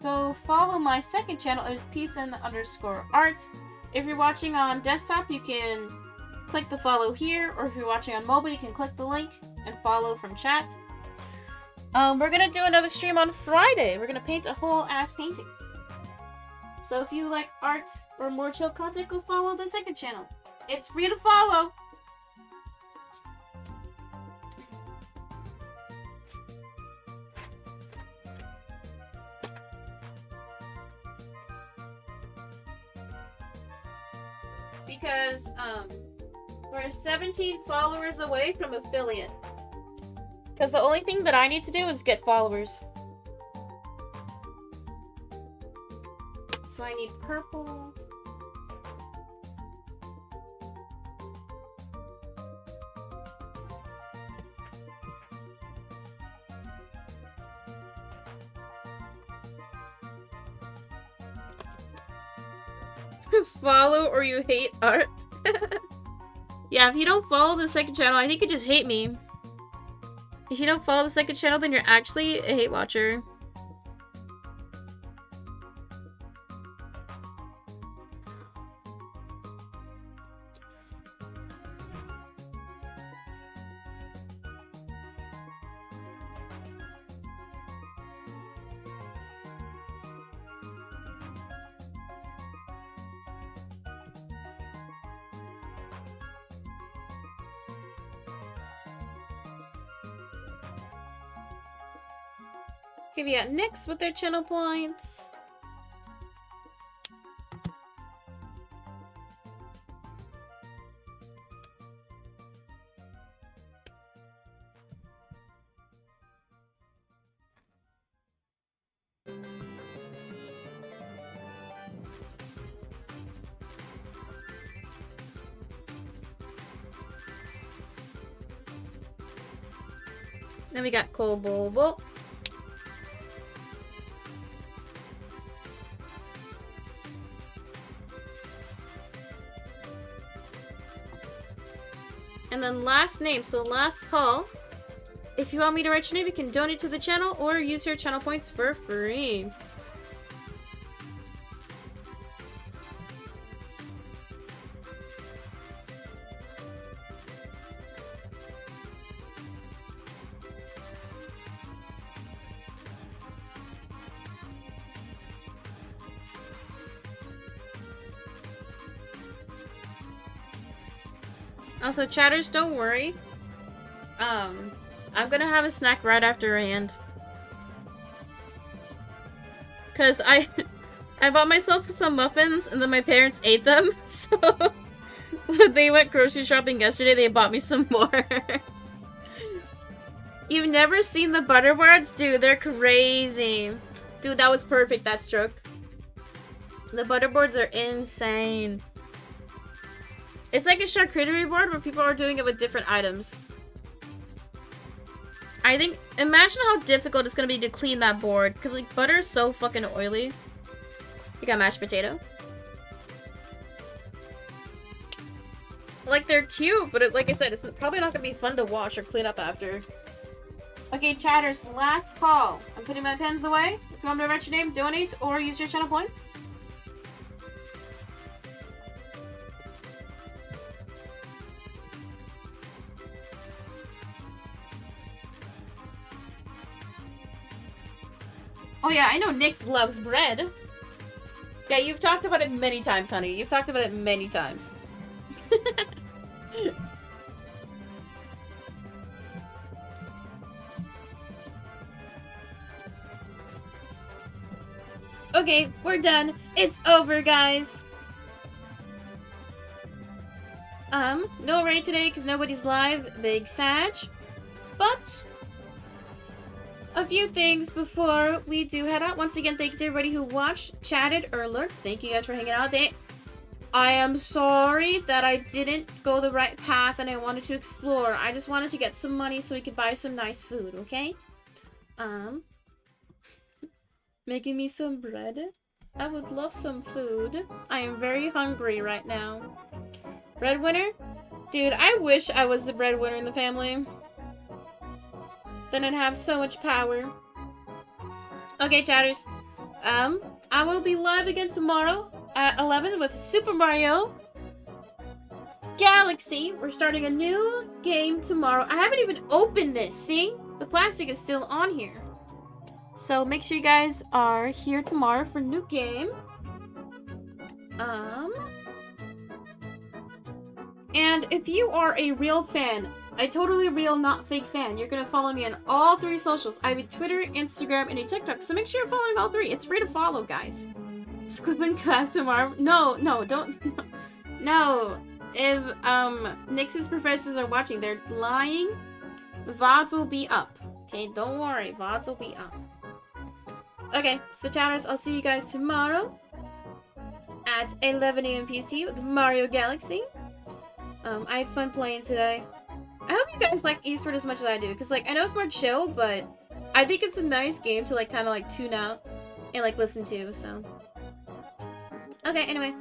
[SPEAKER 1] go follow my second channel, it is peacein underscore art. If you're watching on desktop, you can click the follow here, or if you're watching on mobile, you can click the link and follow from chat. Um, we're gonna do another stream on Friday. We're gonna paint a whole ass painting. So if you like art or more chill content, go follow the second channel. It's free to follow. Because um, we're 17 followers away from affiliate. Because the only thing that I need to do is get followers. So I need purple. follow or you hate art. yeah, if you don't follow the second channel, I think you just hate me. If you don't follow the second channel, then you're actually a hate watcher. be at Nyx with their channel points. Then we got Kobobo. And then last name, so last call. If you want me to write your name, you can donate to the channel or use your channel points for free. Also, chatters, don't worry. Um, I'm gonna have a snack right after I end. Cause I, I bought myself some muffins and then my parents ate them. So when they went grocery shopping yesterday, they bought me some more. You've never seen the butterboards? Dude, they're crazy. Dude, that was perfect, that stroke. The butterboards are insane. It's like a charcuterie board where people are doing it with different items. I think, imagine how difficult it's gonna be to clean that board, because like butter is so fucking oily. You got mashed potato. Like they're cute, but it, like I said, it's probably not gonna be fun to wash or clean up after. Okay, chatters, last call. I'm putting my pens away. If you want me to write your name, donate, or use your channel points. Oh yeah, I know Nyx loves bread. Yeah, you've talked about it many times, honey. You've talked about it many times. okay, we're done. It's over, guys. Um, no raid today because nobody's live. Big Sag. But a few things before we do head out. Once again, thank you to everybody who watched, chatted, or lurked. Thank you guys for hanging out. They I am sorry that I didn't go the right path and I wanted to explore. I just wanted to get some money so we could buy some nice food, okay? Um, making me some bread. I would love some food. I am very hungry right now. Breadwinner? Dude, I wish I was the breadwinner in the family. Then I'd have so much power. Okay, chatters. Um, I will be live again tomorrow at 11 with Super Mario Galaxy. We're starting a new game tomorrow. I haven't even opened this, see? The plastic is still on here. So make sure you guys are here tomorrow for new game. Um, and if you are a real fan a totally real, not fake fan. You're gonna follow me on all three socials. I have a Twitter, Instagram, and a TikTok. So make sure you're following all three. It's free to follow, guys. Squibin class tomorrow. No, no, don't. No. If um Nyx's professors are watching, they're lying. VODs will be up. Okay, don't worry. VODs will be up. Okay, so chatters, I'll see you guys tomorrow at 11 a.m. PST with Mario Galaxy. Um, I had fun playing today. I hope you guys like Eastward as much as I do, because, like, I know it's more chill, but I think it's a nice game to, like, kind of, like, tune out and, like, listen to, so. Okay, anyway.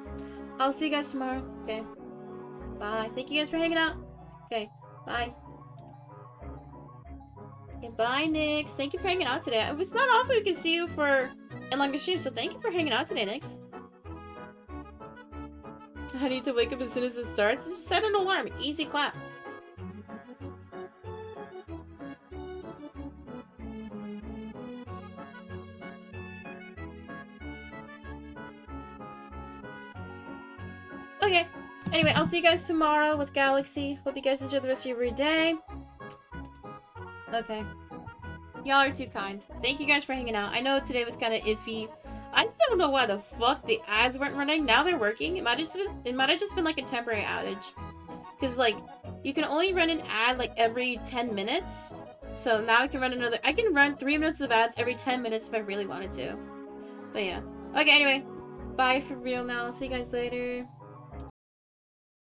[SPEAKER 1] I'll see you guys tomorrow. Okay. Bye. Thank you guys for hanging out. Okay. Bye. Okay, bye, Nyx. Thank you for hanging out today. It's not often we can see you for a longer stream, so thank you for hanging out today, Nyx. I need to wake up as soon as it starts. Set an alarm. Easy clap. Okay. Anyway, I'll see you guys tomorrow with Galaxy. Hope you guys enjoy the rest of your day. Okay. Y'all are too kind. Thank you guys for hanging out. I know today was kind of iffy. I just don't know why the fuck the ads weren't running. Now they're working. It might have just been, it might have just been like a temporary outage. Because like, you can only run an ad like every 10 minutes. So now I can run another, I can run 3 minutes of ads every 10 minutes if I really wanted to. But yeah. Okay, anyway. Bye for real now. See you guys later.